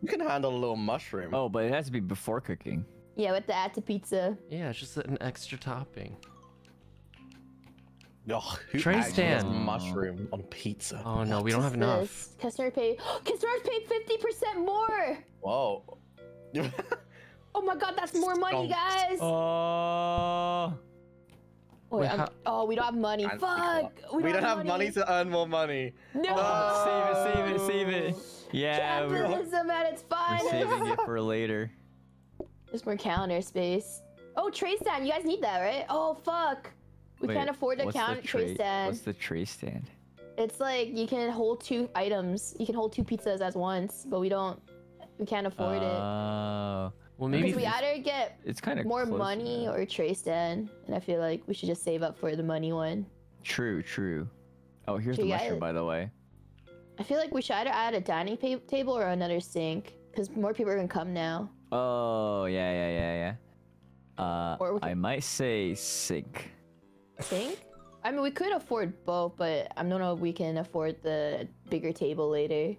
you can handle a little mushroom. Oh, but it has to be before cooking. Yeah, with the add to pizza. Yeah, just an extra topping. Ugh, who Tray stand. mushroom on pizza? Oh no, we don't have What's enough. this? Customer pay. Customers paid fifty percent more. Whoa. Oh my god, that's more money, guys. Oh. Wait, Wait, oh, we don't have money. And- Fuck. We don't have money to earn more money. No. Oh, save it, save it, save it. Yeah, we're, Capitalism at its finest. we're saving it for later. There's more counter space. Oh, tray stand. You guys need that, right? Oh, fuck. We Wait, can't afford a what's the counter tray tray- stand. What's the tray stand? It's like you can hold two items. You can hold two pizzas at once, but we don't. We can't afford it. Oh, Well, Because maybe we either get it's kind of more money or a tray stand, and I feel like we should just save up for the money one. True, true. Oh, here's So the mushroom, gotta- by the way. I feel like we should either add a dining table or another sink, because more people are gonna come now. Oh, yeah, yeah, yeah, yeah. Uh, Or we I might say sink. Sink? I mean, we could afford both, but I don't know if we can afford the bigger table later.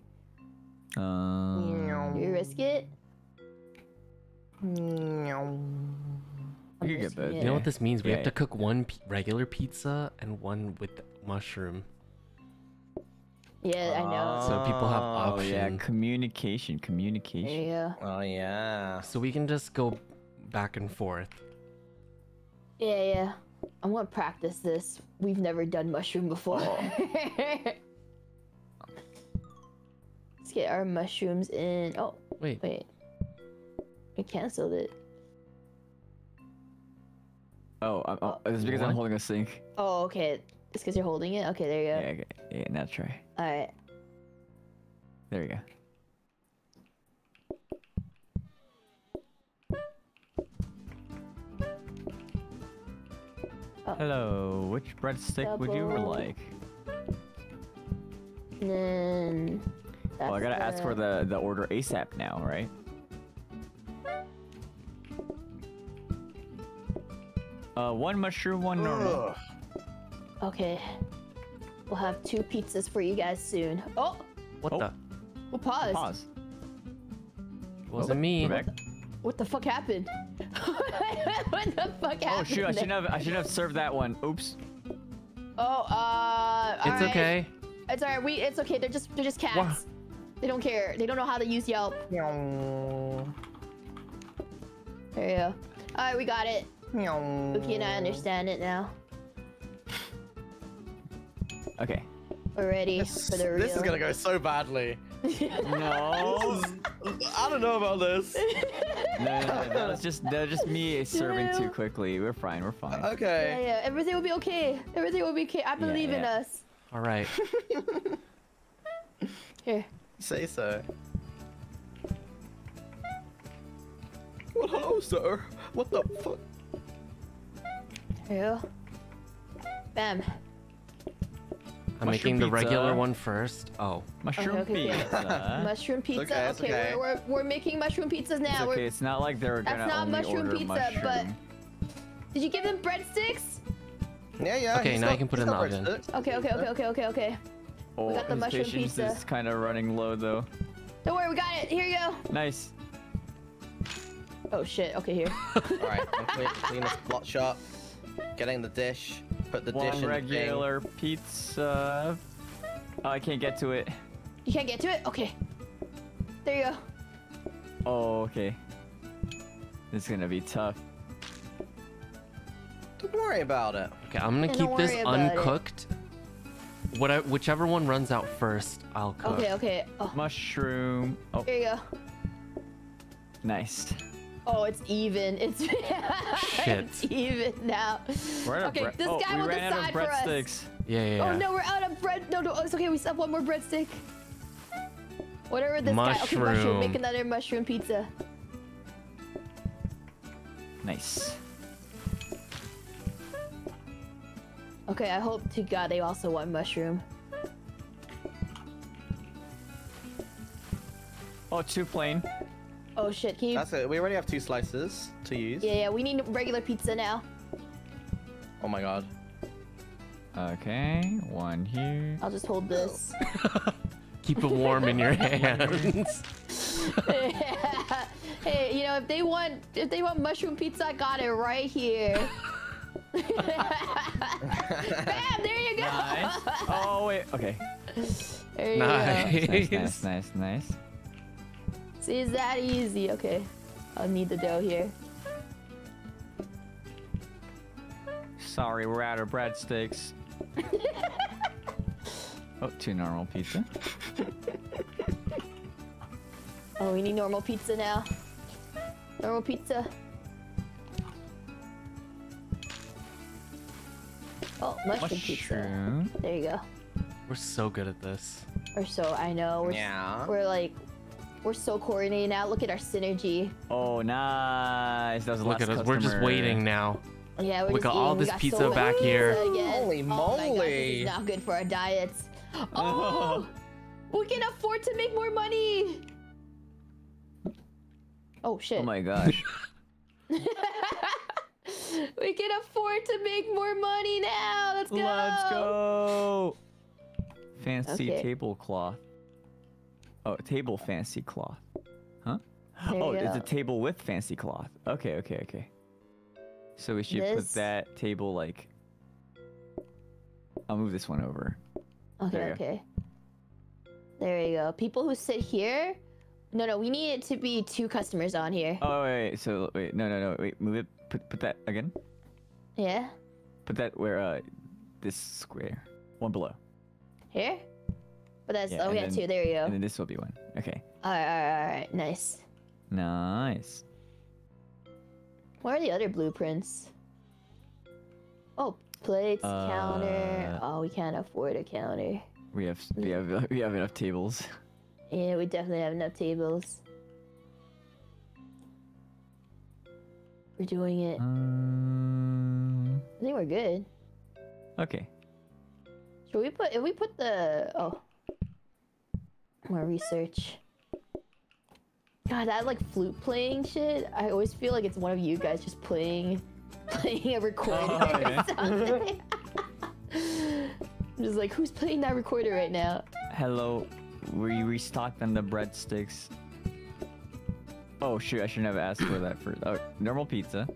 Um, you risk it? we could get both. You know what this means? We Yeah, have to cook one regular pizza and one with mushroom. Yeah, I know. So people have options. Oh yeah, option. communication, communication. Yeah. Oh yeah. So we can just go back and forth. Yeah, yeah. I want to practice this. We've never done mushroom before. Oh. Let's get our mushrooms in. Oh, Wait, wait. We canceled it. Oh, I'm, oh, it's because I'm holding a sink. Oh, okay. It's because you're holding it? Okay, there you Yeah, okay. yeah, now try. Alright. There we go. Oh. Hello, which breadstick would you like? Then. Well, I gotta ask for the the order ASAP now, right? Uh, one mushroom, one normal. Ugh. Okay. We'll have two pizzas for you guys soon. Oh! what Oh. the? We'll pause. Pause. Wasn't me. We're back. What the fuck happened? what the fuck happened? Oh shoot! I shouldn't have. I should have served that one. Oops. Oh, uh. It's alright. okay. It's alright. We. It's okay. They're just. They're just cats. Wha- They don't care. They don't know how to use Yelp. Meow. There you go. Alright, we got it. Luki and I understand it now. Okay. We're ready This, for the real. this is gonna go so badly. No. I don't know about this. no, no, no, that was just that was just me serving too quickly. We're fine. We're fine. Okay. yeah. yeah. Everything will be okay. Everything will be okay. I believe in yeah. us. All right. Here. Say so. Well, hello, sir. What the fuck? Here you. Bam. I'm Mushroom making the regular one first. Oh, Mushroom okay, okay. pizza. mushroom pizza. okay, it's okay. We're, we're, we're making mushroom pizzas now. It's okay. It's not like they're That's gonna not only mushroom order pizza, mushroom. but- Did you give them breadsticks? Yeah, yeah. Okay, he's now you can put he's it in the oven. breadsticks. Okay, okay, okay, okay, okay, okay. Oh, we got the his mushroom patience pizza. is kind of running low though. Don't worry, we got it. Here you go. Nice. Oh shit. Okay, here. All right, I'm clean, clean this plot shop. Getting the dish. Put the dish One in the regular pizza. Oh, I can't get to it. You can't get to it. Okay. There you go. Oh, okay. This is gonna be tough. Don't worry about it. okay. I'm gonna Yeah, keep this worry about it. uncooked. What I, whichever one runs out first, I'll cook. Okay, okay. Oh, Mushroom. Oh, there you go. nice. Oh, it's even. It's it's even now. Okay, this oh, guy will ran out of decide for us. breadsticks. Yeah, yeah. Oh no, we're out of bread. No, no, it's okay. We still have one more breadstick. Whatever this guy. Okay, mushroom. Mushroom. Make another mushroom pizza. Nice. Okay, I hope to God they also want mushroom. Oh, two plain. Oh shit, can you? That's it. We already have two slices to use. Yeah, yeah. We need regular pizza now. Oh my god. Okay, one here. I'll just hold this. Keep it warm in your hands. hey, you know, if they want if they want mushroom pizza, I got it right here. Bam! There you go. Nice. Oh wait. Okay. There you Nice. go. Nice, nice, nice, nice. See, it's that easy. Okay, I'll need the dough here. Sorry, we're out of breadsticks. oh, two normal pizza. Oh, we need normal pizza now. Normal pizza. Oh, mushroom, pizza. There you go. We're so good at this. Or so I know. We're, Yeah. we're like, we're so coordinated now. Look at our synergy. Oh, nice. That was Look at us. We're just waiting now. Yeah, we're We just got all eating. We this got pizza so back here. pizza again. Holy Oh my gosh, this moly. is not good for our diets. Oh, we can afford to make more money. Oh shit. Oh my gosh. we can afford to make more money now. Let's go. Let's go. Fancy Okay. tablecloth. Oh, table fancy cloth. Huh? There oh, it's a table with fancy cloth. Okay, okay, okay. So we should put that table like. I'll move this one over. Okay, There you go. okay. There you go. People who sit here. No, no, we need it to be two customers on here. Oh wait, wait, so wait, no, no, no, wait, move it. Put put that again. Yeah, Put that where uh, this square, one below, here. But that's Yeah, oh, we and then- two. There you go. and then this will be one. Okay, All right, all right, all right. Nice. nice. What are the other blueprints? Oh, plates, counter. Uh, Oh, we can't afford a counter. We have we have we have enough tables. Yeah, we definitely have enough tables. We're doing it. Um, I think we're good. okay. Should we put if we put the oh more research? God, that like flute playing shit. I always feel like it's one of you guys just playing playing a recorder Oh, or yeah. something. I'm just like, who's playing that recorder right now? Hello, we restocked on the breadsticks. Oh shoot, I shouldn't have asked for that first. Oh, normal pizza. Yeah,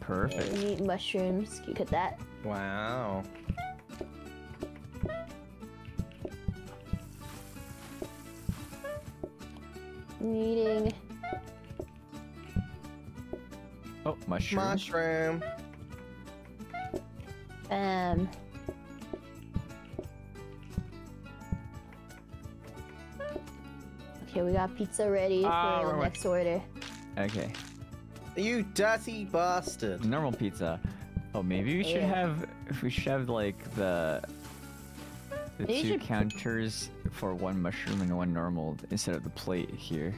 Perfect. we need mushrooms. Can you cut that? Wow. Needing Oh, mushroom. Mushroom. um. Okay, we got pizza ready Ah, for the right, right. next order. Okay, You dirty bastard. normal pizza. Oh, maybe we should Yeah. have. We should have like the the Maybe two should- counters for one mushroom and one normal instead of the plate here.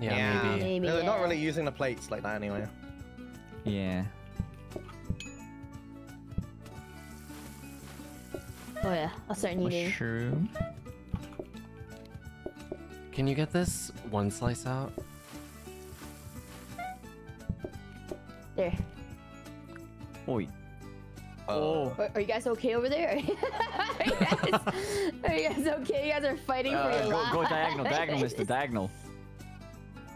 Yeah, maybe. Maybe, They're not really using the plates like that anyway. Yeah. Oh yeah, I'll start kneading. Mushroom. Can you get this one slice out? There. Oi. Oh. Are, are you guys okay over there? are, you guys, are you guys okay? You guys are fighting Uh, for your Go, lives. go diagonal, diagonal, Mister Diagonal.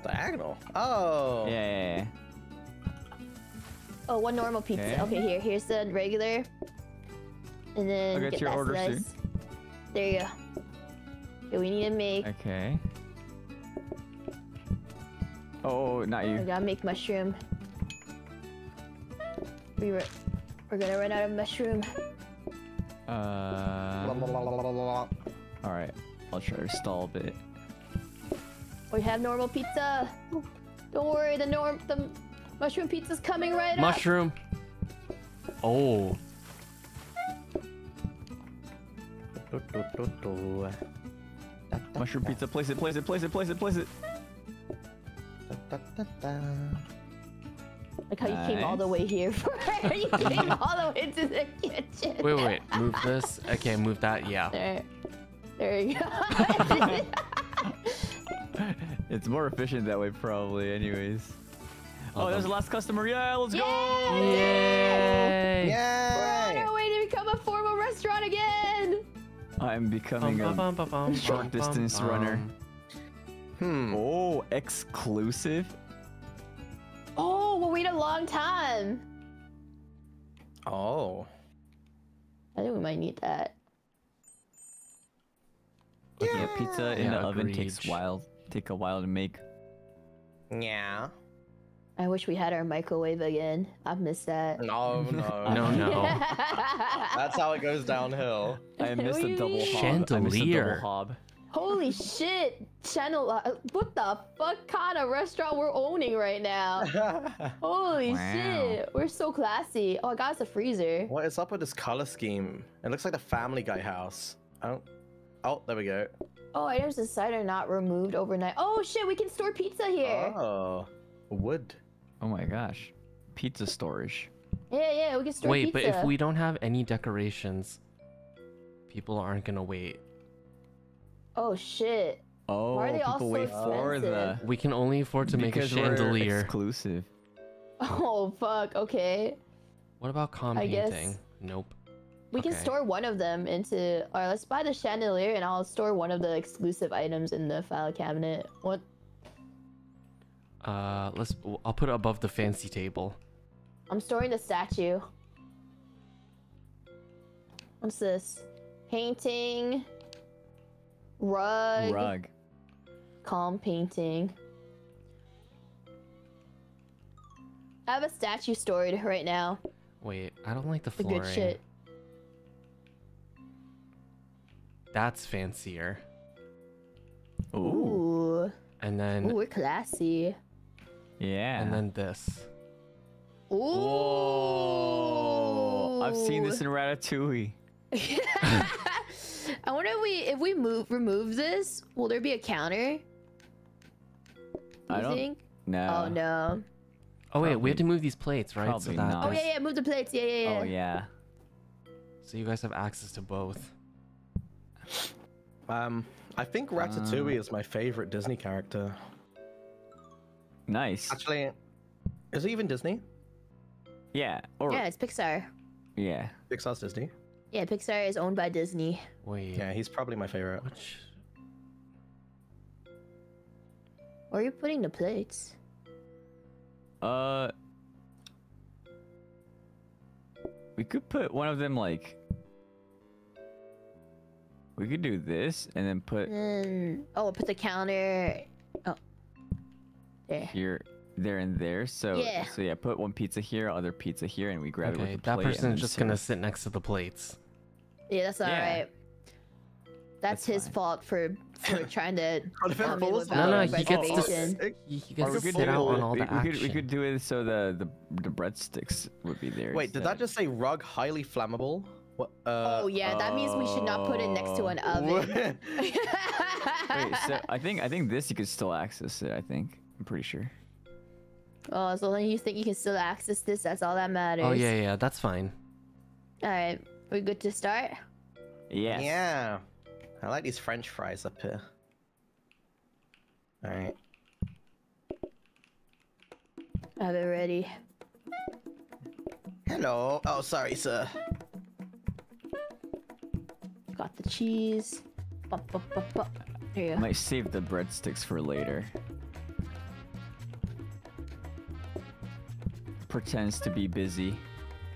Diagonal. Oh. Yeah, yeah, yeah. Oh, one normal pizza. Okay. Okay, here, here's the regular. And then I'll get get your that order soon. slice. There you go. Okay, we need to make. Okay. Oh, not We you. gotta make mushroom. We were, we're gonna run out of mushroom. Uh. All right. I'll try to stall a bit. We have normal pizza. Don't worry, the norm, the mushroom pizza's coming right up. Mushroom. Oh, Mushroom pizza. Place it. Place it. Place it. Place it. Place it. Like how you came all the way here. For you came all the way to the kitchen. wait, wait, wait. Move this. Okay, move that. Yeah. There, there you go. It's more efficient that way, probably. Anyways. Oh, there's the last customer. Yeah, let's go. Yeah! Yay! We're on Yay! our way to become a formal restaurant again. I'm becoming Bum, a. bum, bum, bum, short bum, bum, distance runner. Hmm. Oh, exclusive. Oh, we'll wait a long time. Oh. I think we might need that. Yeah, pizza in Yeah, the oven takes agreed. while take a while to make. Yeah. I wish we had our microwave again. I've missed that. No, no. No, no. That's how it goes downhill. I missed What a double mean? hob. I missed a double Chandelier. hob. Holy shit! Channel, uh, what the fuck kind of restaurant we're owning right now? Holy Wow. shit! We're so classy. Oh, I got us a freezer. what is up with this color scheme? It looks like the Family Guy house. Oh, oh, there we go. Oh, items inside are not removed overnight. Oh shit! We can store pizza here. Oh, wood. Oh my gosh. Pizza storage. Yeah, yeah, we can store pizza. Wait, pizza. but if we don't have any decorations, people aren't gonna wait. Oh shit! Oh, Why are they all people so wait for the. expensive? We can only afford to make a because we're chandelier. exclusive. Oh fuck. Okay. What about calm I guess- Nope. We can store one of them into. Or let's buy the chandelier, and I'll store one of the exclusive items in the file cabinet. What? Uh, let's. I'll put it above the fancy table. I'm storing the statue. What's this? Painting. Rug. Rug. Calm painting. I have a statue stored right now. Wait, I don't like the flooring. The good shit. That's fancier. Ooh. Ooh. And then Ooh, we're classy. Yeah. and then this. Ooh. Whoa. I've seen this in Ratatouille. I wonder if we if we move remove this, will there be a counter? I You don't think? know. oh no. Oh wait, we have to move these plates, right? probably so that not. Oh yeah, yeah. Move the plates. Yeah, yeah, yeah. Oh yeah. So you guys have access to both. Um, I think Ratatouille is my favorite Disney character. Nice. Actually, is it even Disney? Yeah. Or Yeah, it's Pixar. yeah. Pixar's Disney. Yeah, Pixar is owned by Disney. Wait. Yeah, he's probably my favorite. Which? Where are you putting the plates? Uh. We could put one of them like. We could do this and then put And oh, put the counter. Oh, there. here, there, and there. So Yeah. so yeah, put one pizza here, other pizza here, and we grab it with the that plate. and person's then just gonna sit next to the plates. Yeah, that's all right. Yeah. That's, That's his fine. fault for for trying to What if it tell me about No, no, he gets to He, he gets we to sit out on all we, the we action. could we could do it so the the the breadsticks would be there. Wait, did that just say rug highly flammable? What? Uh, oh yeah, that means we should not put it next to an oven. Wait, so I think I think this you could still access it. I think I'm pretty sure. oh, as long as you think you can still access this, that's all that matters. Oh yeah, yeah, that's fine. All right, we good to start? Yes. Yeah. I like these French fries up here. All right. I have it ready. Hello. Oh, sorry, sir. Got the cheese. Bop, bop, bop, bop. Here you I might save the breadsticks for later. Pretends to be busy.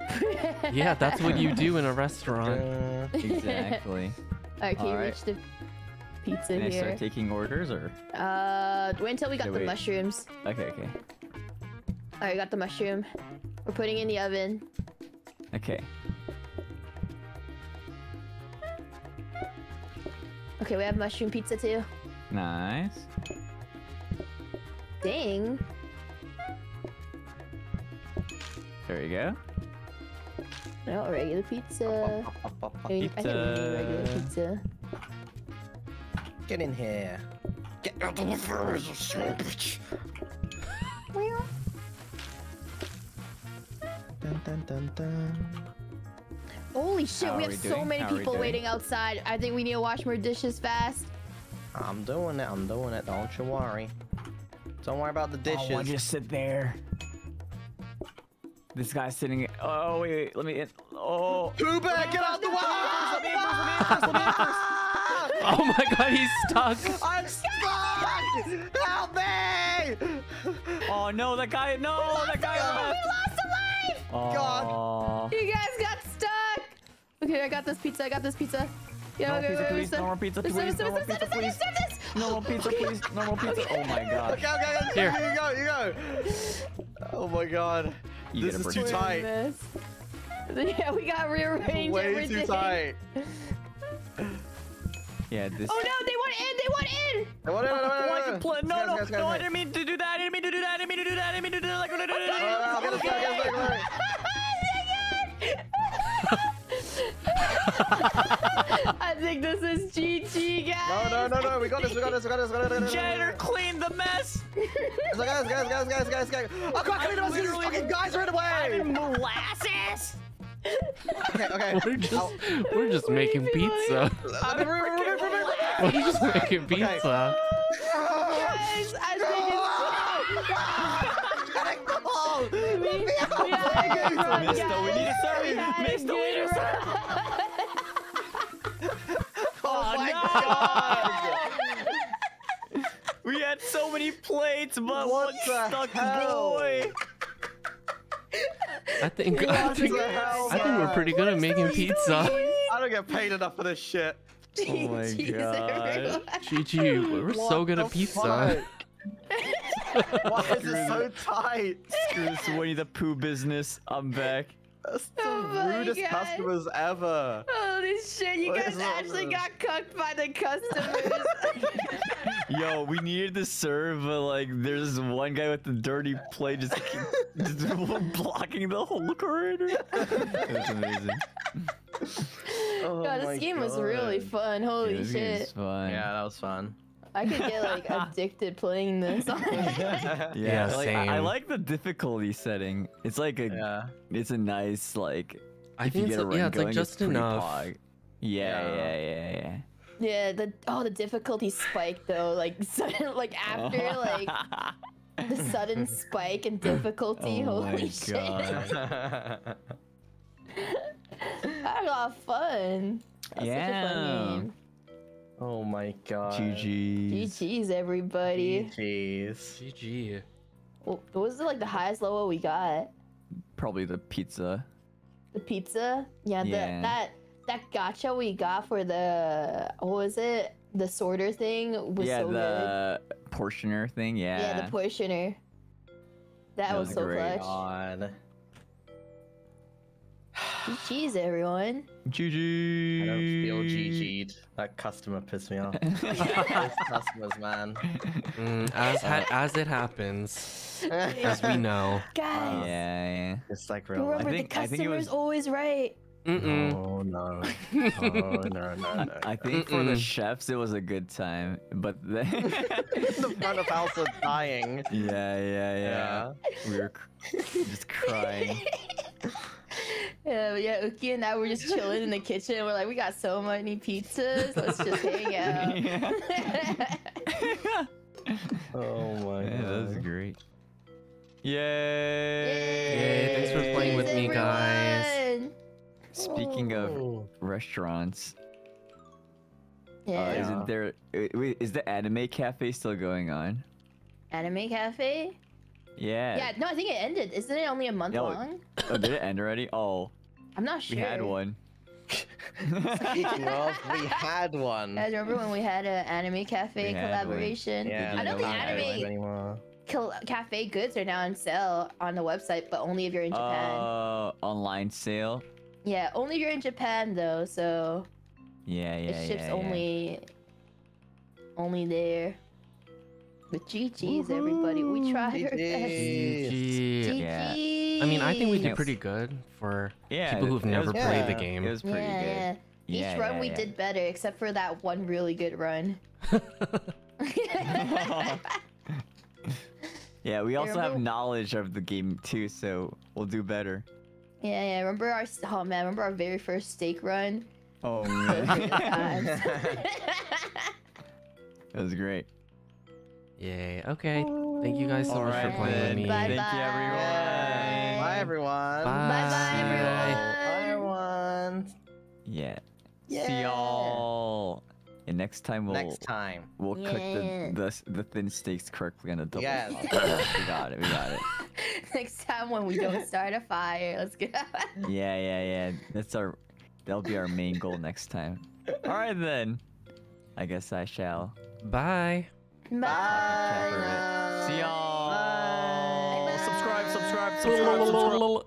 Go. Yeah, that's what you do in a restaurant. Uh, Exactly. Alright, can you Alright. reach the pizza Can I start taking orders or? Uh, wait until we got Okay, the wait. mushrooms. Okay, okay, Alright, we got the mushroom. We're putting in the oven. okay. Okay, we have mushroom pizza too. Nice. Dang. There you go. No, regular pizza. I mean, I think we need regular Pizza. pizza. Get in here. Get out of the fridge, you son of a bitch. Dun, dun, dun, dun. Holy shit, How we have we so doing? many How people waiting outside. I think we need to wash more dishes fast. I'm doing it. I'm doing it. Don't you worry. Don't worry about the oh, dishes. Oh, just sit there. This guy's sitting. Oh wait, wait let me. In. Oh. Too bad. Get out the way. Oh my god, he's stuck. I'm stuck. Help me. Oh no, that guy. No, that guy We left. lost a life! Oh. God. You guys got stuck! Okay, I got this pizza, I got this pizza. Yeah, No more okay, pizza, wait, wait, please. stop. No pizza, please. stop, No more stop, pizza, stop, stop, please. stop this! Normal pizza, please. Normal pizza. Oh my gosh. Okay, okay, okay. Here. You go, you go. Oh my god. You this is too tight. This. Yeah, we got rearranged Way everything. too tight. Yeah, this. Oh no, they want in! They want in! No, no, no, no, no, Why no, you no. play- No, Guys, no, guys, guys, no, I guys. didn't mean to do that. I didn't mean to do that. I didn't mean to do that. I didn't mean to do that. I didn't mean to do No, no, no, that. get this guy, get this guy, I think this is GG, guys. No, no, no, no, we got this, we got this, we got this, we got this. Janitor, clean the mess. So guys, guys, guys, guys, guys, guys. Oh god, come in, these literally- fucking guys right away. Molasses. Okay, okay. We're just I'll- we're just making pizza. Re- We're just making pizza. Guys, I think it's... We had a good run, Mister, we need a guys. serve. We had a Mister, we need a good serve. oh my no. god. We had so many plates, but What one the stuck hell? boy. I think I think, the hell, I think we're pretty good at making pizza. I don't get paid enough for this shit. Oh my GG's, God. everyone. GG, we're so good at pizza. fuck? Why is it so tight? Screw this Winnie the Pooh business. I'm back. That's the Oh rudest God. customers ever. Holy shit, you What guys actually this? got cooked by the customers. Yo, we needed to serve, but like, there's this one guy with the dirty plate just, just blocking the whole corridor. That's amazing. Oh God, this game was really fun. Holy Yeah, this game is shit. fun. Yeah, that was fun. I could get like addicted playing this. Yeah, Yeah, like, I, I like the difficulty setting. It's like a, yeah. it's a nice like. I if you think get so, a run yeah, it's like just pretty enough. pog. Yeah, Yeah. yeah, yeah, yeah. yeah, the oh the difficulty spike though, like sudden like after oh. like the sudden spike in difficulty. Oh my Holy shit. God. I got fun. That's such a Yeah. Fun game. oh my god. GG's. GG's everybody. Jeez. GG. What what was it like the highest level we got? Probably the pizza. The pizza? Yeah, the Yeah. that that gotcha we got for the what was it? The sorter thing was yeah, so good. the portioner thing. Yeah. Yeah, the portioner. That, That was, was so great. clutch. God. Cheese, everyone. GG. I don't feel GG'd. That customer pissed me off. Customers, man. Mm, as ha- as it happens, as we know. Guys, Yeah, yeah. It's like real remember life. think- the I think it customer's was- always right. Mm-mm. Oh no. Oh no no no. I think for the chefs it was a good time, but the the front of house are dying. yeah, yeah, yeah, We were just crying. Yeah, but yeah, Uki and I were just chilling in the kitchen. We're like, we got so many pizzas. Let's just hang out. yeah, Oh my god. that was great. Yay! Yay, thanks for playing with me, guys. everyone. Speaking of Oh. restaurants, uh, Yeah. isn't there? uh, Wait, is the anime cafe still going on? Anime cafe? Yeah. Yeah, no, I think it ended. Isn't it only a month No, long? Oh, did it end already? Oh, I'm not sure. we had one. Speaking of, we had one. Guys, remember when we had an anime cafe We collaboration? Yeah, I know know the don't have one anime anymore. cafe goods are now on sale on the website, but only if you're in Japan. Uh, online sale. yeah, only if you're in Japan though. So Yeah, yeah, it ships yeah, yeah. only, only there. But GG's, everybody. We tried our best. GG's. GG. Yeah. GG's. I mean, I think we did pretty good for Yeah, people who've never was played the game. It was pretty yeah, good. yeah. Each Yeah, run yeah, we yeah. did better, except for that one really good run. Yeah, we also have knowledge of the game too, so we'll do better. Yeah, yeah. Remember our oh man, remember our very first steak run? Oh Those were good man, that was great. Yay. Okay. Thank you guys so much for Alright playing with me. Bye Thank bye. you, everyone. Bye everyone. Bye. Bye bye everyone. Bye everyone. Yeah. See y'all. And next time we'll Next time. we'll cook the, the the thin steaks correctly on the double. Yes. we got it. We got it. Next time when we don't start a fire, let's go. Yeah, yeah, yeah. That's our. That'll be our main goal next time. All right then. I guess I shall Bye. Bye. See y'all. Bye. Subscribe, subscribe, subscribe, subscribe.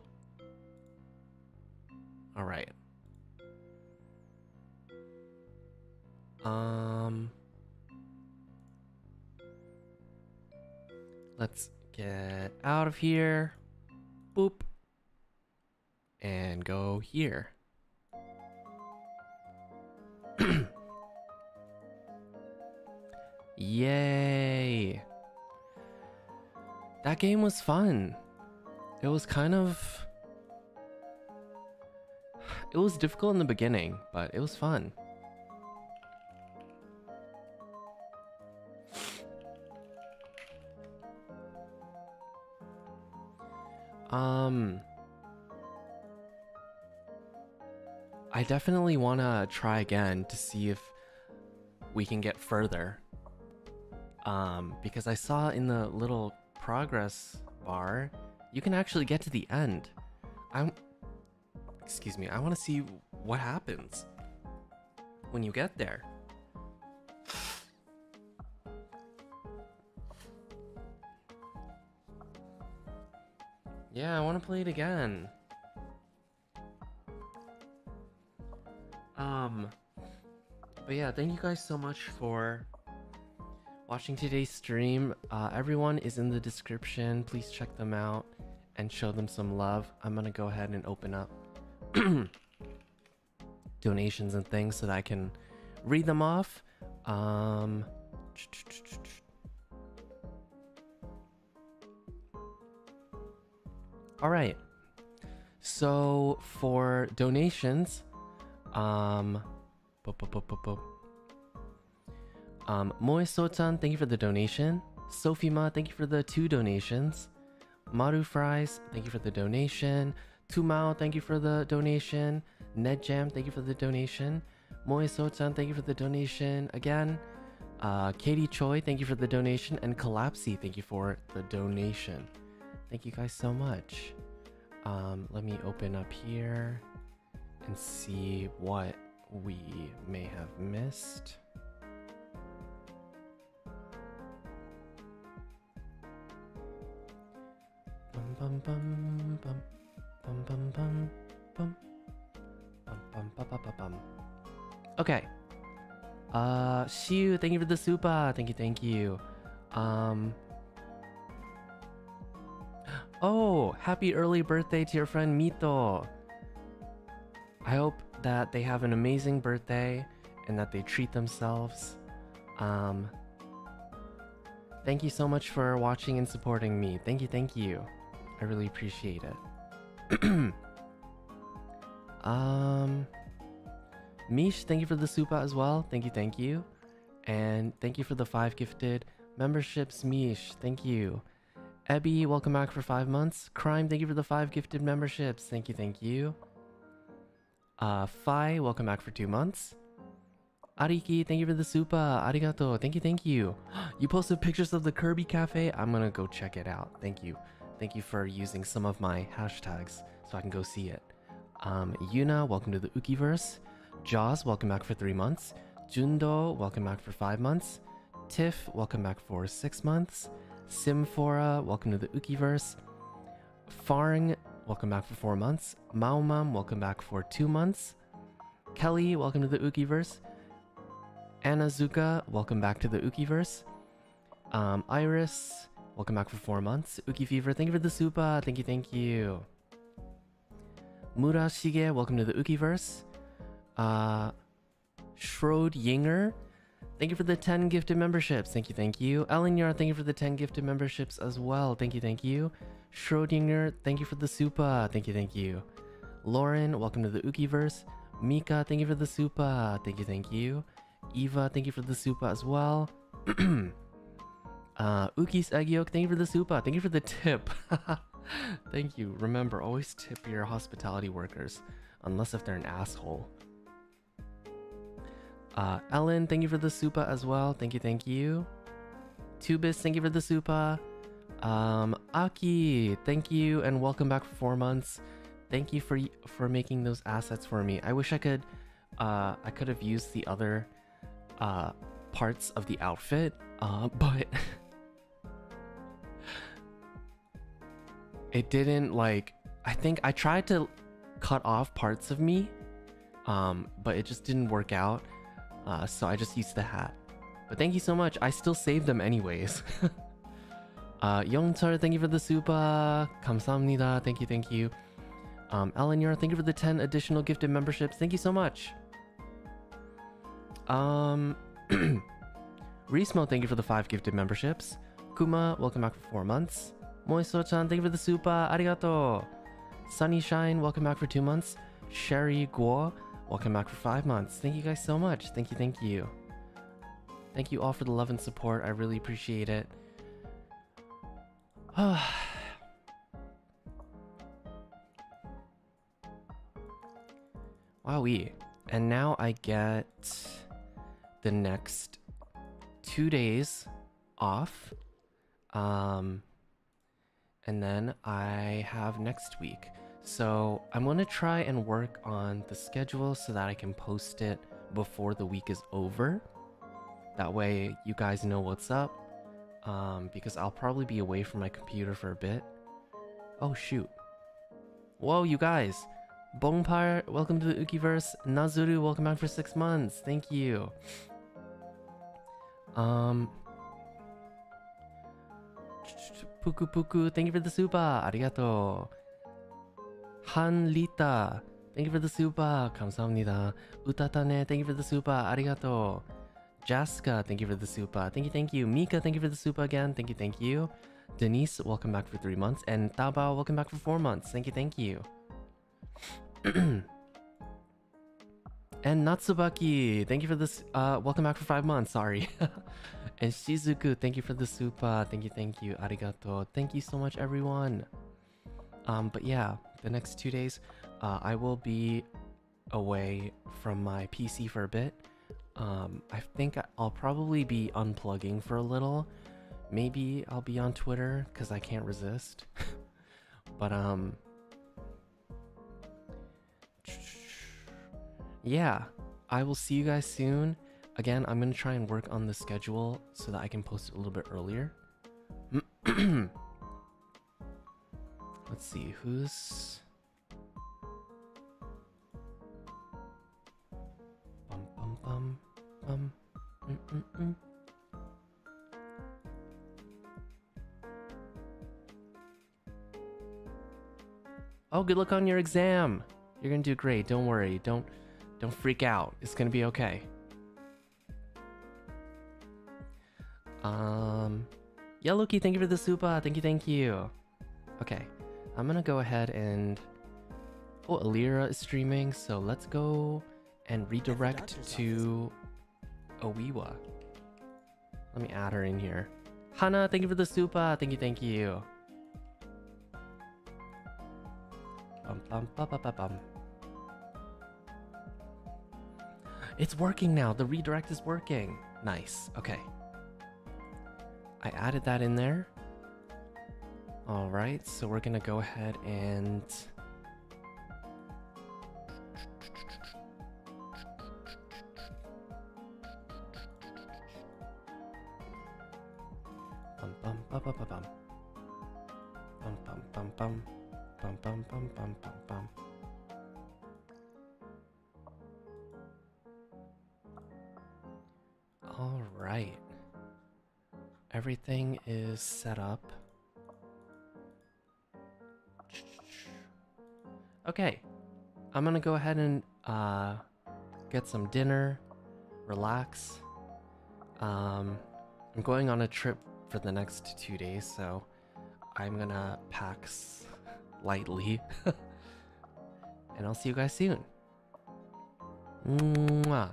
All right. Um. Let's get out of here. Boop. And go here. Yay. That game was fun. It was kind of it was difficult in the beginning, but it was fun. Um I definitely want to try again to see if we can get further. Um because I saw in the little progress bar you can actually get to the end. I'm excuse me, I want to see what happens when you get there. Yeah, I want to play it again. Um, but yeah, thank you guys so much for watching today's stream. Uh, everyone is in the description. Please check them out and show them some love. I'm gonna go ahead and open up donations and things so that I can read them off. Um, all right. So for donations, um, bo- bo- bo. Um, Moe Sotan, thank you for the donation. Sophie Ma, thank you for the two donations. Maru Fries, thank you for the donation. Tumao, thank you for the donation. Ned Jam, thank you for the donation. Moe Sotan, thank you for the donation again. Uh, Katie Choi, thank you for the donation. And Collapsy, thank you for the donation. Thank you guys so much. Um, let me open up here and see what we may have missed. Okay. Uh, Shiu, thank you for the super. Thank you, thank you. Um. Oh, happy early birthday to your friend Mito. I hope that they have an amazing birthday and that they treat themselves. Um. Thank you so much for watching and supporting me. Thank you, thank you. I really appreciate it. um, Mish, thank you for the super as well. Thank you, thank you. And thank you for the five gifted memberships, Mish. Thank you. Ebby, welcome back for five months. Crime, thank you for the five gifted memberships. Thank you, thank you. Uh, Fi, welcome back for two months. Ariki, thank you for the super. Arigato. Thank you, thank you. You posted pictures of the Kirby Cafe. I'm gonna go check it out. Thank you. Thank you for using some of my hashtags so I can go see it. Um, Yuna, welcome to the Ukiverse. Jaws, welcome back for three months. Jundo, welcome back for five months. Tiff, welcome back for six months. Simfora, welcome to the Ukiverse. Farng, welcome back for four months. Maomam, welcome back for two months. Kelly, welcome to the Ukiverse. Anazuka, welcome back to the Ukiverse. Um, Iris, welcome back for four months. Uki Fever, thank you for the super. Uh, thank you, thank you. Murashige, welcome to the Ukiverse. Uh, Schroed Yinger, thank you for the 10 gifted memberships. Thank you, thank you. Elinar, thank you for the 10 gifted memberships as well. Thank you, thank you. Schrodinger, thank you for the super. Uh, thank you, thank you. Lauren, welcome to the Ukiverse. Mika, thank you for the super. Uh, thank you, thank you. Eva, thank you for the super as well. uh, Ukis Agiok, thank you for the super. Thank you for the tip. thank you. Remember, always tip your hospitality workers, unless if they're an asshole. Uh, Ellen, thank you for the super as well. Thank you, thank you. Tubis, thank you for the super. Um, Aki, thank you and welcome back for four months. Thank you for for making those assets for me. I wish I could, uh, I could have used the other, uh, parts of the outfit, uh, but it didn't like. I think I tried to cut off parts of me, um, but it just didn't work out. Uh, so I just used the hat. But thank you so much. I still saved them anyways. uh, Yongtar, thank you for the super. 감사합니다. Thank you, thank you. Um, Eleanor, thank you for the 10 additional gifted memberships. Thank you so much. Um, Rismo, thank you for the 5 gifted memberships. Kuma, welcome back for 4 months. Moiso-chan, thank you for the super. Arigato. Sunny Shine, welcome back for 2 months. Sherry Guo, welcome back for 5 months. Thank you guys so much. Thank you, thank you. Thank you all for the love and support. I really appreciate it. Wowee. And now I get the next two days off. Um, and then I have next week. So I'm to try and work on the schedule so that I can post it before the week is over. That way you guys know what's up. Um, because I'll probably be away from my computer for a bit. Oh shoot. Whoa, you guys. Bongpire, welcome to the Ukiverse. Nazuru, welcome back for six months. Thank you. Um. Puku Puku, thank you for the super. Arigato. Han Lita, thank you for the super. 감사합니다. Utatane, thank you for the super. Arigato. Jaska, thank you for the super. Thank you, thank you. Mika, thank you for the super again. Thank you, thank you. Denise, welcome back for three months. And Tabao, welcome back for four months. Thank you, thank you. and Natsubaki, thank you for this. Uh, welcome back for five months. Sorry. and Shizuku, thank you for the super. Thank you, thank you. Arigato. Thank you so much, everyone. Um, but yeah, the next two days, uh, I will be away from my PC for a bit. Um, I think I'll probably be unplugging for a little. Maybe I'll be on Twitter because I can't resist. but um, yeah, I will see you guys soon. Again, I'm gonna try and work on the schedule so that I can post it a little bit earlier. Let's see who's. Bum bum bum bum. Mm -mm -mm. Oh, good luck on your exam. You're gonna do great. Don't worry. Don't don't freak out. It's gonna be okay. Um, Yellowkey, thank you for the super. Thank you, thank you. Okay, I'm gonna go ahead and. Oh, Elira is streaming, so let's go and redirect to Owiwa. Let me add her in here. Hana, thank you for the super. Thank you, thank you. Bum, bum, bum, bum, bum, bum. It's working now. The redirect is working. Nice. Okay. I added that in there. All right. So we're to go ahead and is set up. Okay. I'm gonna go ahead and uh, get some dinner, relax. Um, I'm going on a trip for the next two days, so I'm gonna pack lightly. and I'll see you guys soon. Mwah.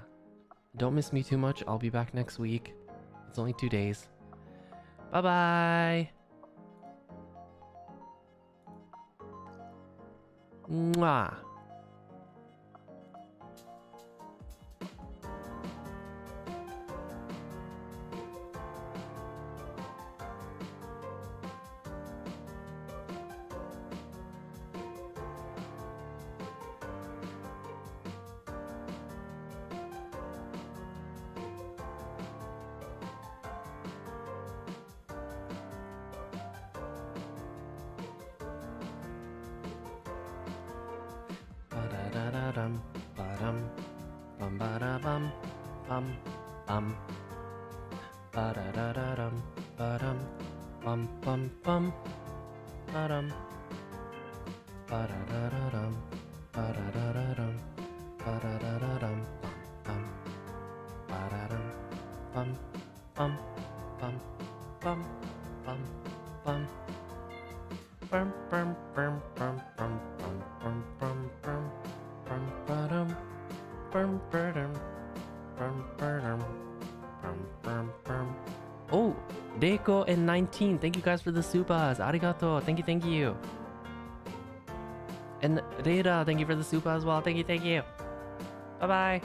Don't miss me too much. I'll be back next week. It's only two days. Bye bye. Mwah. And 19. Thank you guys for the supas. Arigato. Thank you, thank you. And Reira, thank you for the super as well. Thank you, thank you. Bye-bye.